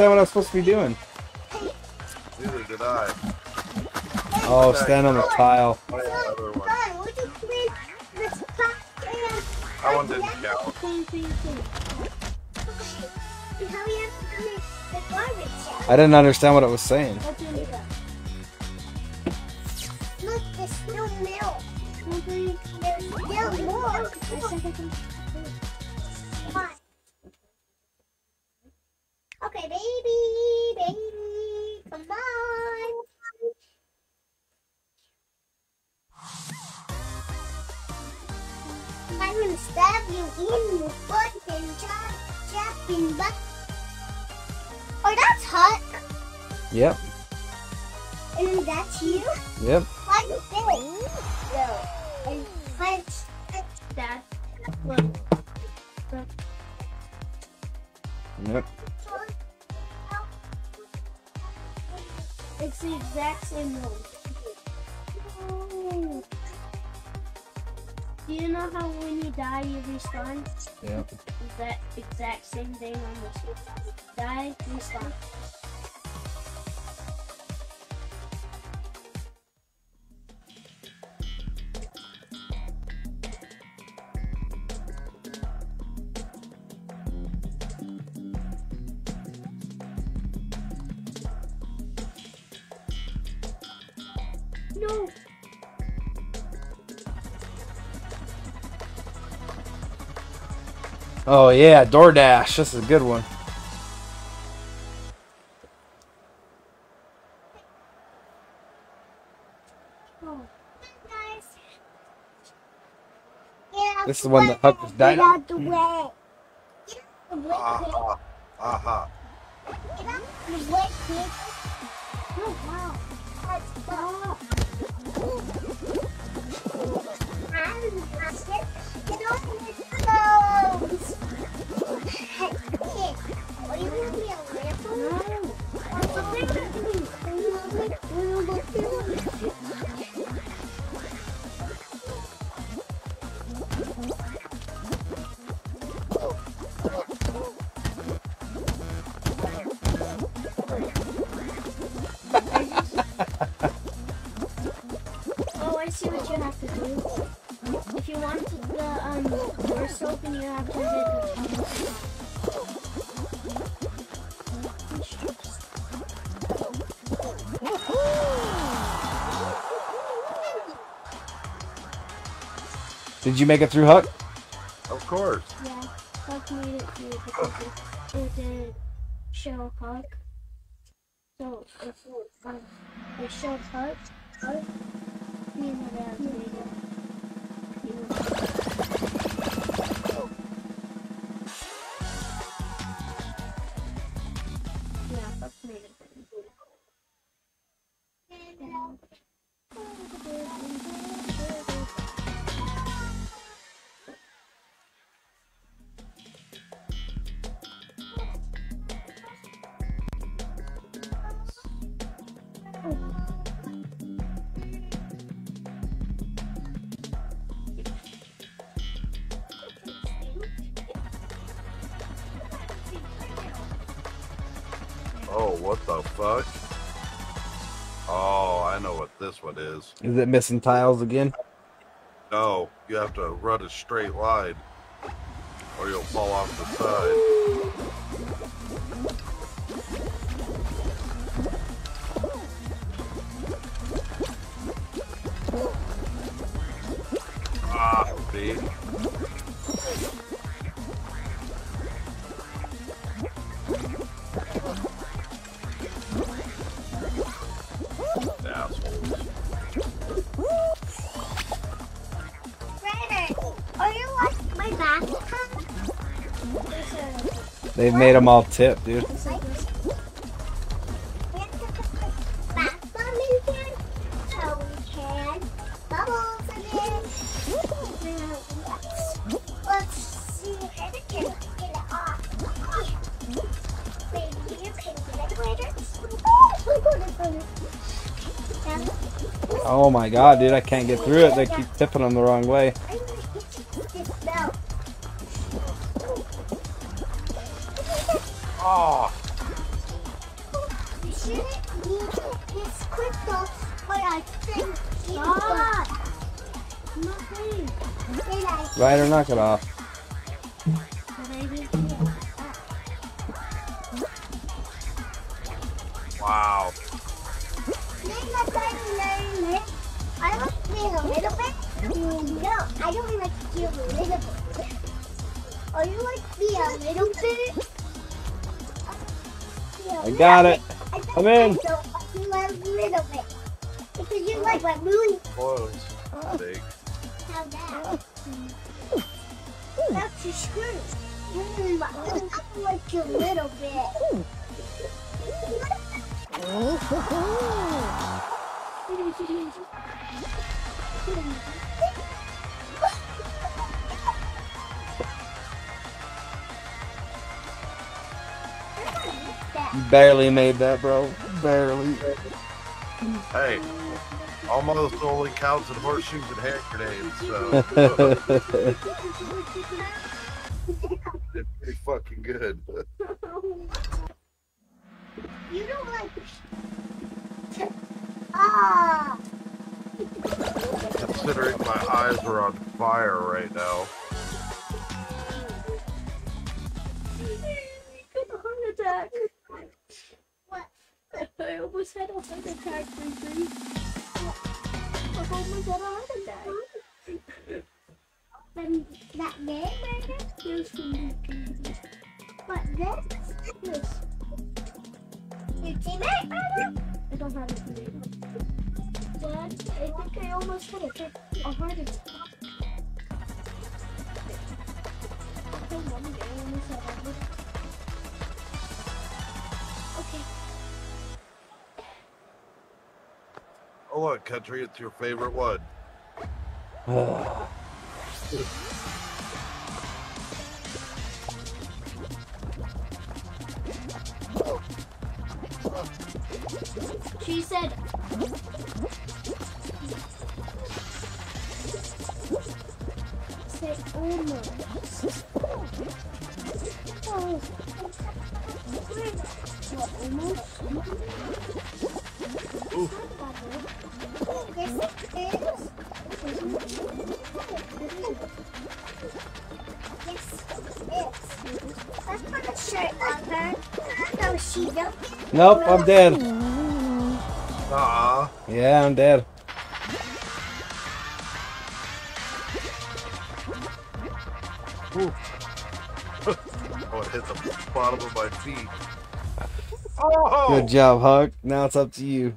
Understand what I'm supposed to be doing. Neither did I. Oh, stand on the tile. Yeah, other one. God, would you please this basket? That one didn't count. I didn't understand what it was saying. I'm gonna stab you in the foot and chop, chop and butt. Oh, that's hot. Yep. And that's you? Yep. Like this. No. And punch that. Look. Look. Yep. It's the exact same one. Do you know how when you die you respawn? Yeah. That exact same thing on this. Die, respawn. Oh yeah, DoorDash. This is a good one. Oh. Guys. Get out This is the the one way. that Huck was dying Get on. out the way. Get out the way, quick. Aha. Aha. Get out the Thank you. Did you make it through Huck? Of course. Know what this one is. Is it missing tiles again? No, you have to run a straight line, or you'll fall off the side. Oh, look at it. Yeah. Oh my god, dude, I can't get through it. They keep tipping them the wrong way. Knock it off. I didn't do it. Wow. I tried to it. I was playing a little bit. No, I don't like to a little bit. Or you like be a little bit? I got it. I think Come in. Barely made that, bro. Barely. Hey, almost only counts in horseshoes and hand grenades, so country, it's your favorite one. She Nope, I'm dead. Ah, Yeah, I'm dead. oh, it hit the bottom of my feet. Oh, Good job, Huck. Now it's up to you.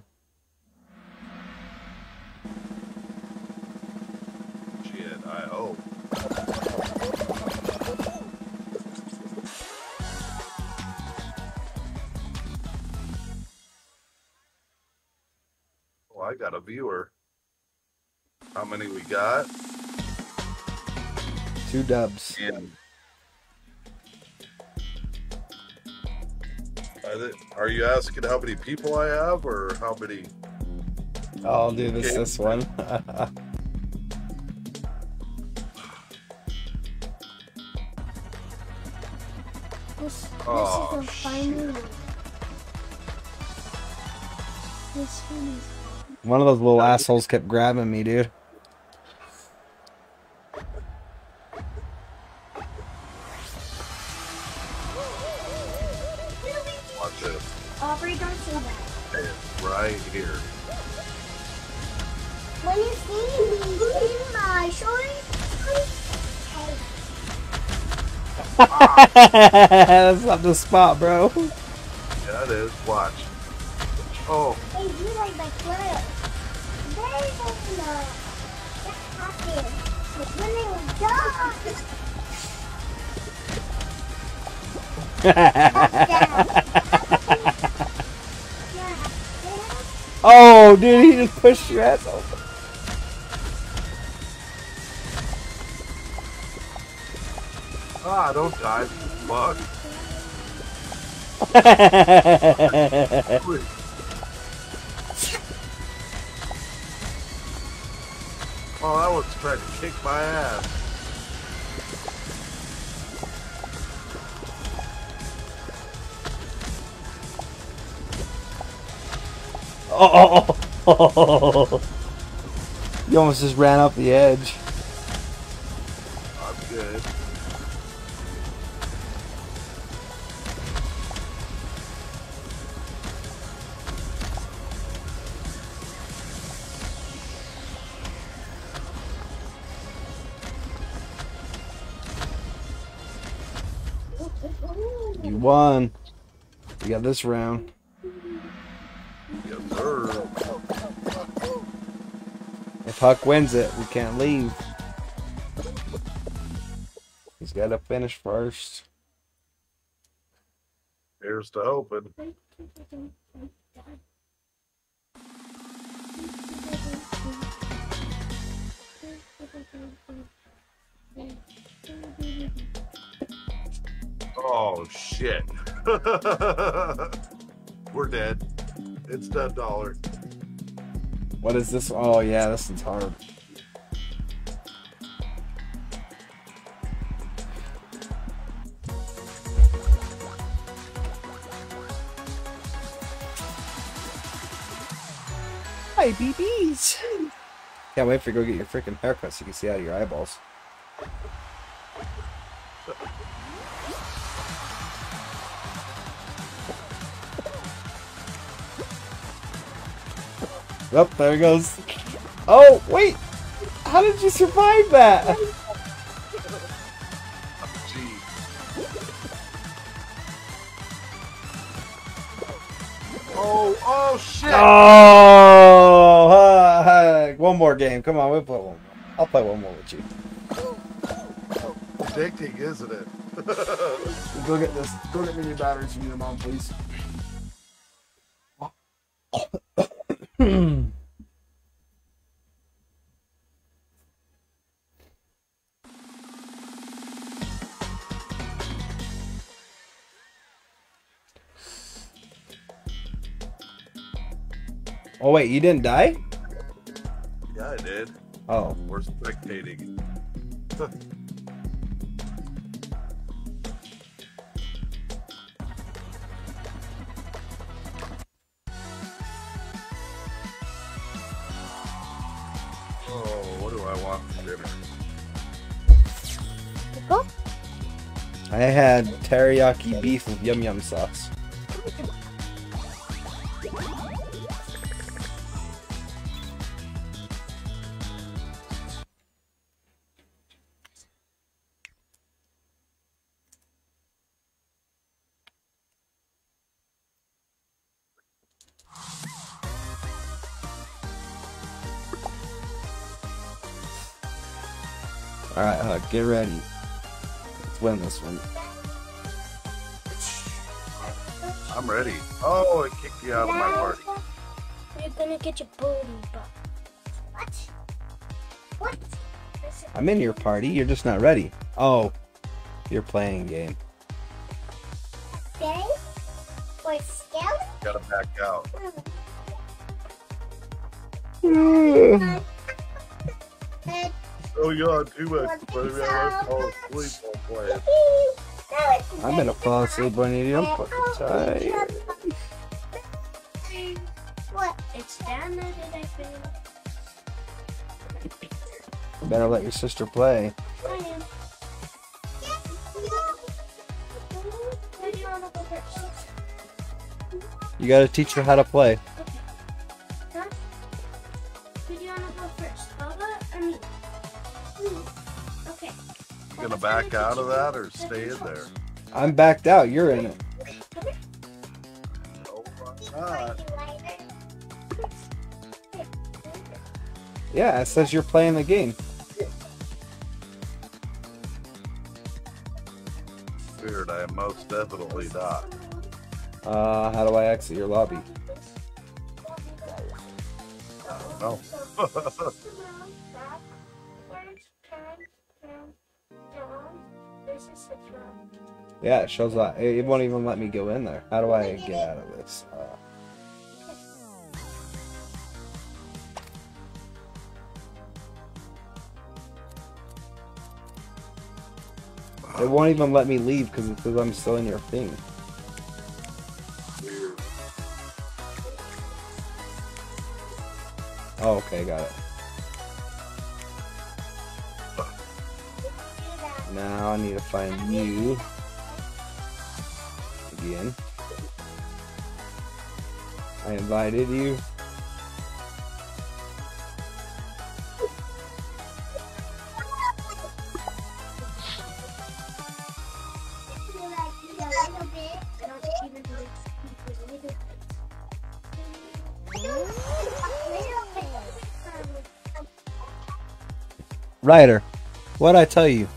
Two dubs. And are, they, are you asking how many people I have, or how many? I'll do this this one. This, Oh, this is oh, the final one. This one is one of those little assholes kept grabbing me, dude. Watch this. Aubrey, don't say that. It's right here. When you see me in my shorts, That's not the spot, bro. Yeah, it is. Watch. Oh, hey, you like my clothes. They don't. That's happened. But when they were done, oh, dude, he just pushed your ass over. ah, don't die, fuck. Oh, that was trying to kick my ass. Oh, oh, oh. You almost just ran up the edge. I'm good. You won. You got this round. If Huck wins it, we can't leave. He's got to finish first. Here's to hoping. Oh shit. We're dead. It's dead dollar. What is this? Oh yeah, this is hard. Hi, BBs. Can't wait for you to go get your freaking haircut so you can see out of your eyeballs. Oh, there it goes. Oh, wait! How did you survive that? Oh, oh shit! Oh! uh, one more game. Come on, we'll play one more. I'll play one more with you. Addicting, isn't it? Go get this. Go get me new batteries from your mom, please. Oh wait, you didn't die? yeah, I did. Oh. We're spectating. oh, what do I want for dinner? I had teriyaki beef with yum yum sauce. Get ready. Let's win this one. I'm ready. Oh, it kicked you out of my party. You're gonna get your booty box. What? What? I'm in your party, you're just not ready. Oh, you're playing game. Stay? Or scout? Gotta back out. Hmm. Oh, you on too much, baby. I fall asleep while playing. I'm gonna fall asleep on you. I'm fucking tired. What? It's down I feel. You better let your sister play. I am. Where do you wanna go first? You gotta teach her how to play. Back out of that or stay in there? I'm backed out. You're in it. Ah, Yeah, it says you're playing the game. weird. I am most definitely not. Uh, how do I exit your lobby? No. Yeah, it shows that. It won't even let me go in there. How do I get out of this? Uh, it won't even let me leave because it says I'm still in your thing. Oh, okay, got it. Now I need to find you again. I invited you. Ryder, what'd I tell you?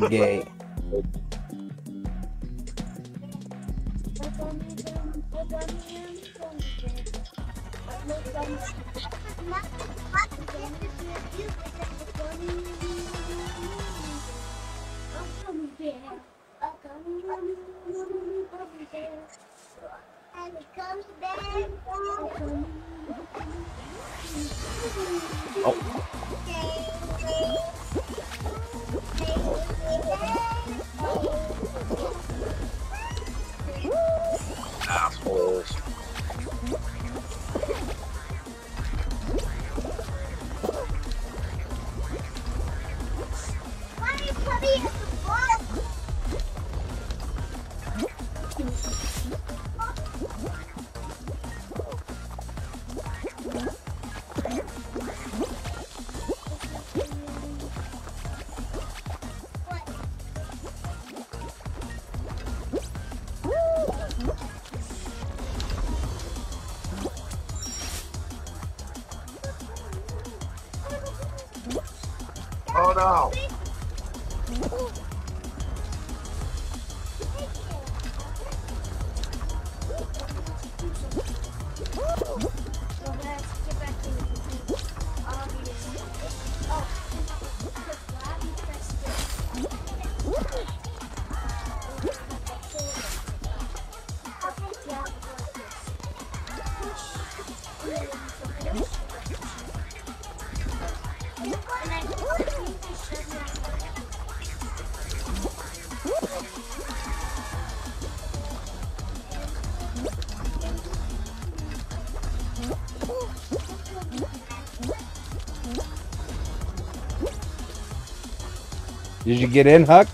The gate. No. Did you get in, Huck?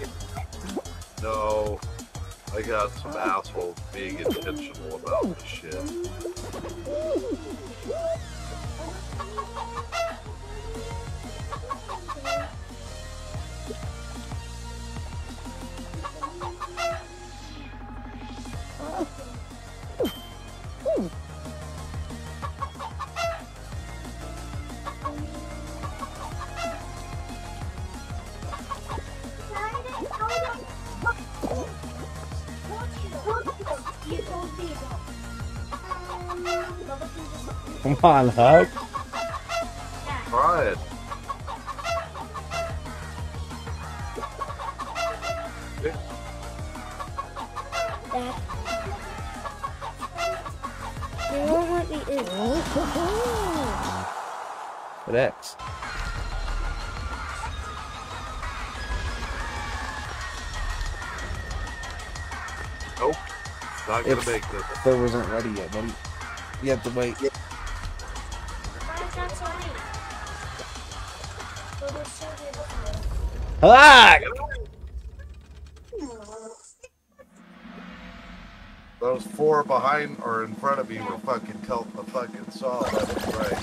On, Huck. Try it. They won't let me in. What X? Nope. Not gonna If make this. Phil wasn't ready yet, buddy. You have to wait. Huck! Those four behind or in front of me were fucking tel- a fucking saw. That was right.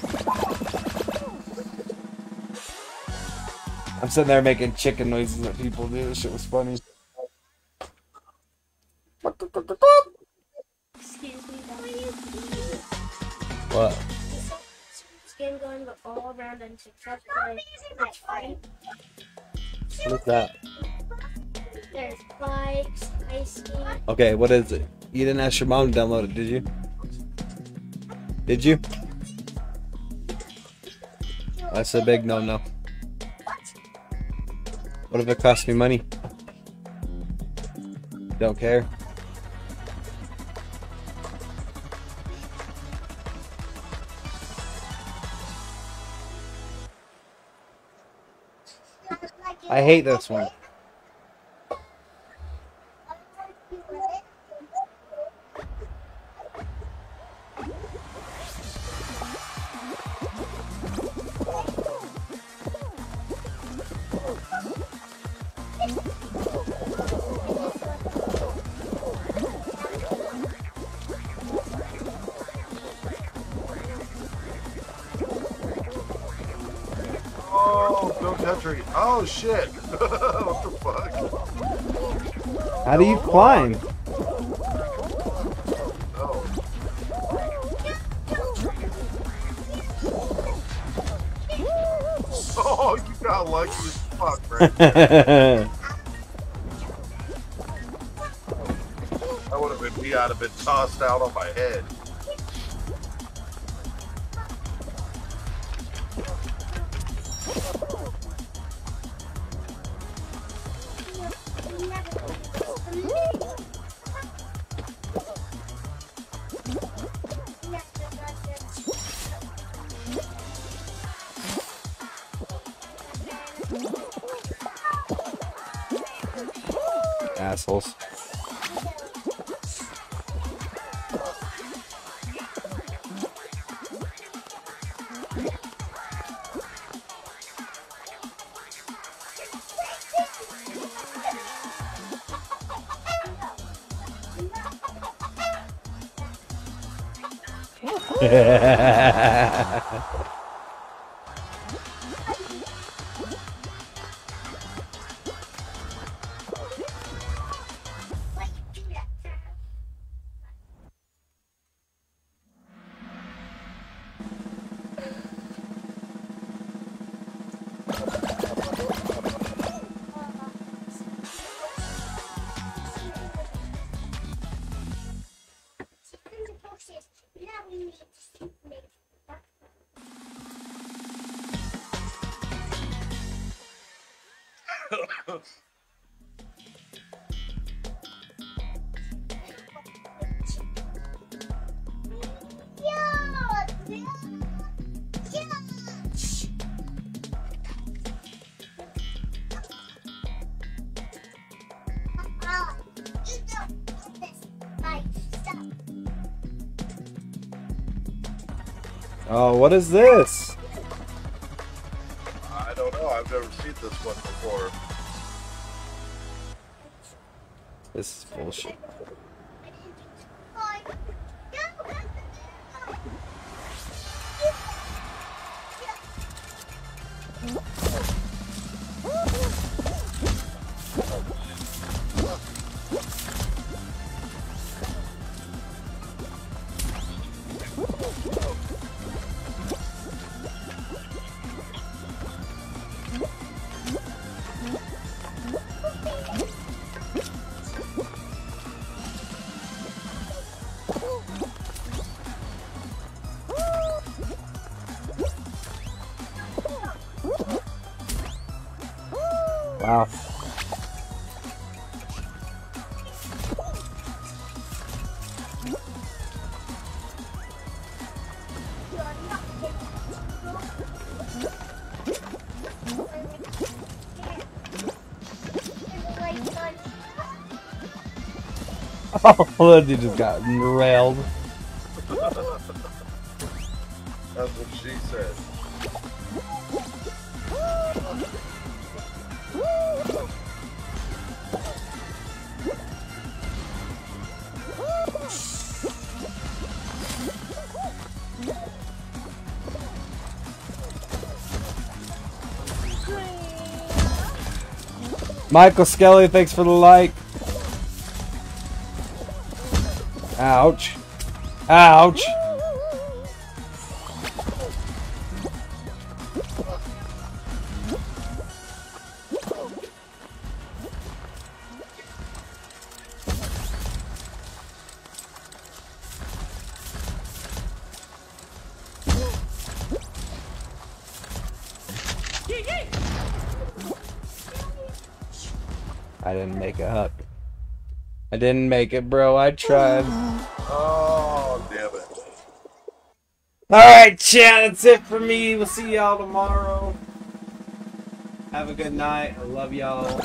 I'm sitting there making chicken noises that people do. This shit was funny. Excuse me, What? Skin going all around and TikTok like that? There's bikes, ice. Okay, what is it? You didn't ask your mom to download it, did you? Did you? That's a big no-no. What if it costs me money? Don't care. I hate this one. Shit. what the fuck? How do you climb? Oh. oh, you got lucky as fuck, man. that would have been me. I'd have been tossed out on my head. What is this? that dude just got railed. That's what she said. Michael Skelly, thanks for the like. Ouch. Ouch. I didn't make a hook. I didn't make it, bro. I tried. Alright, chat, that's it for me. We'll see y'all tomorrow. Have a good night. I love y'all.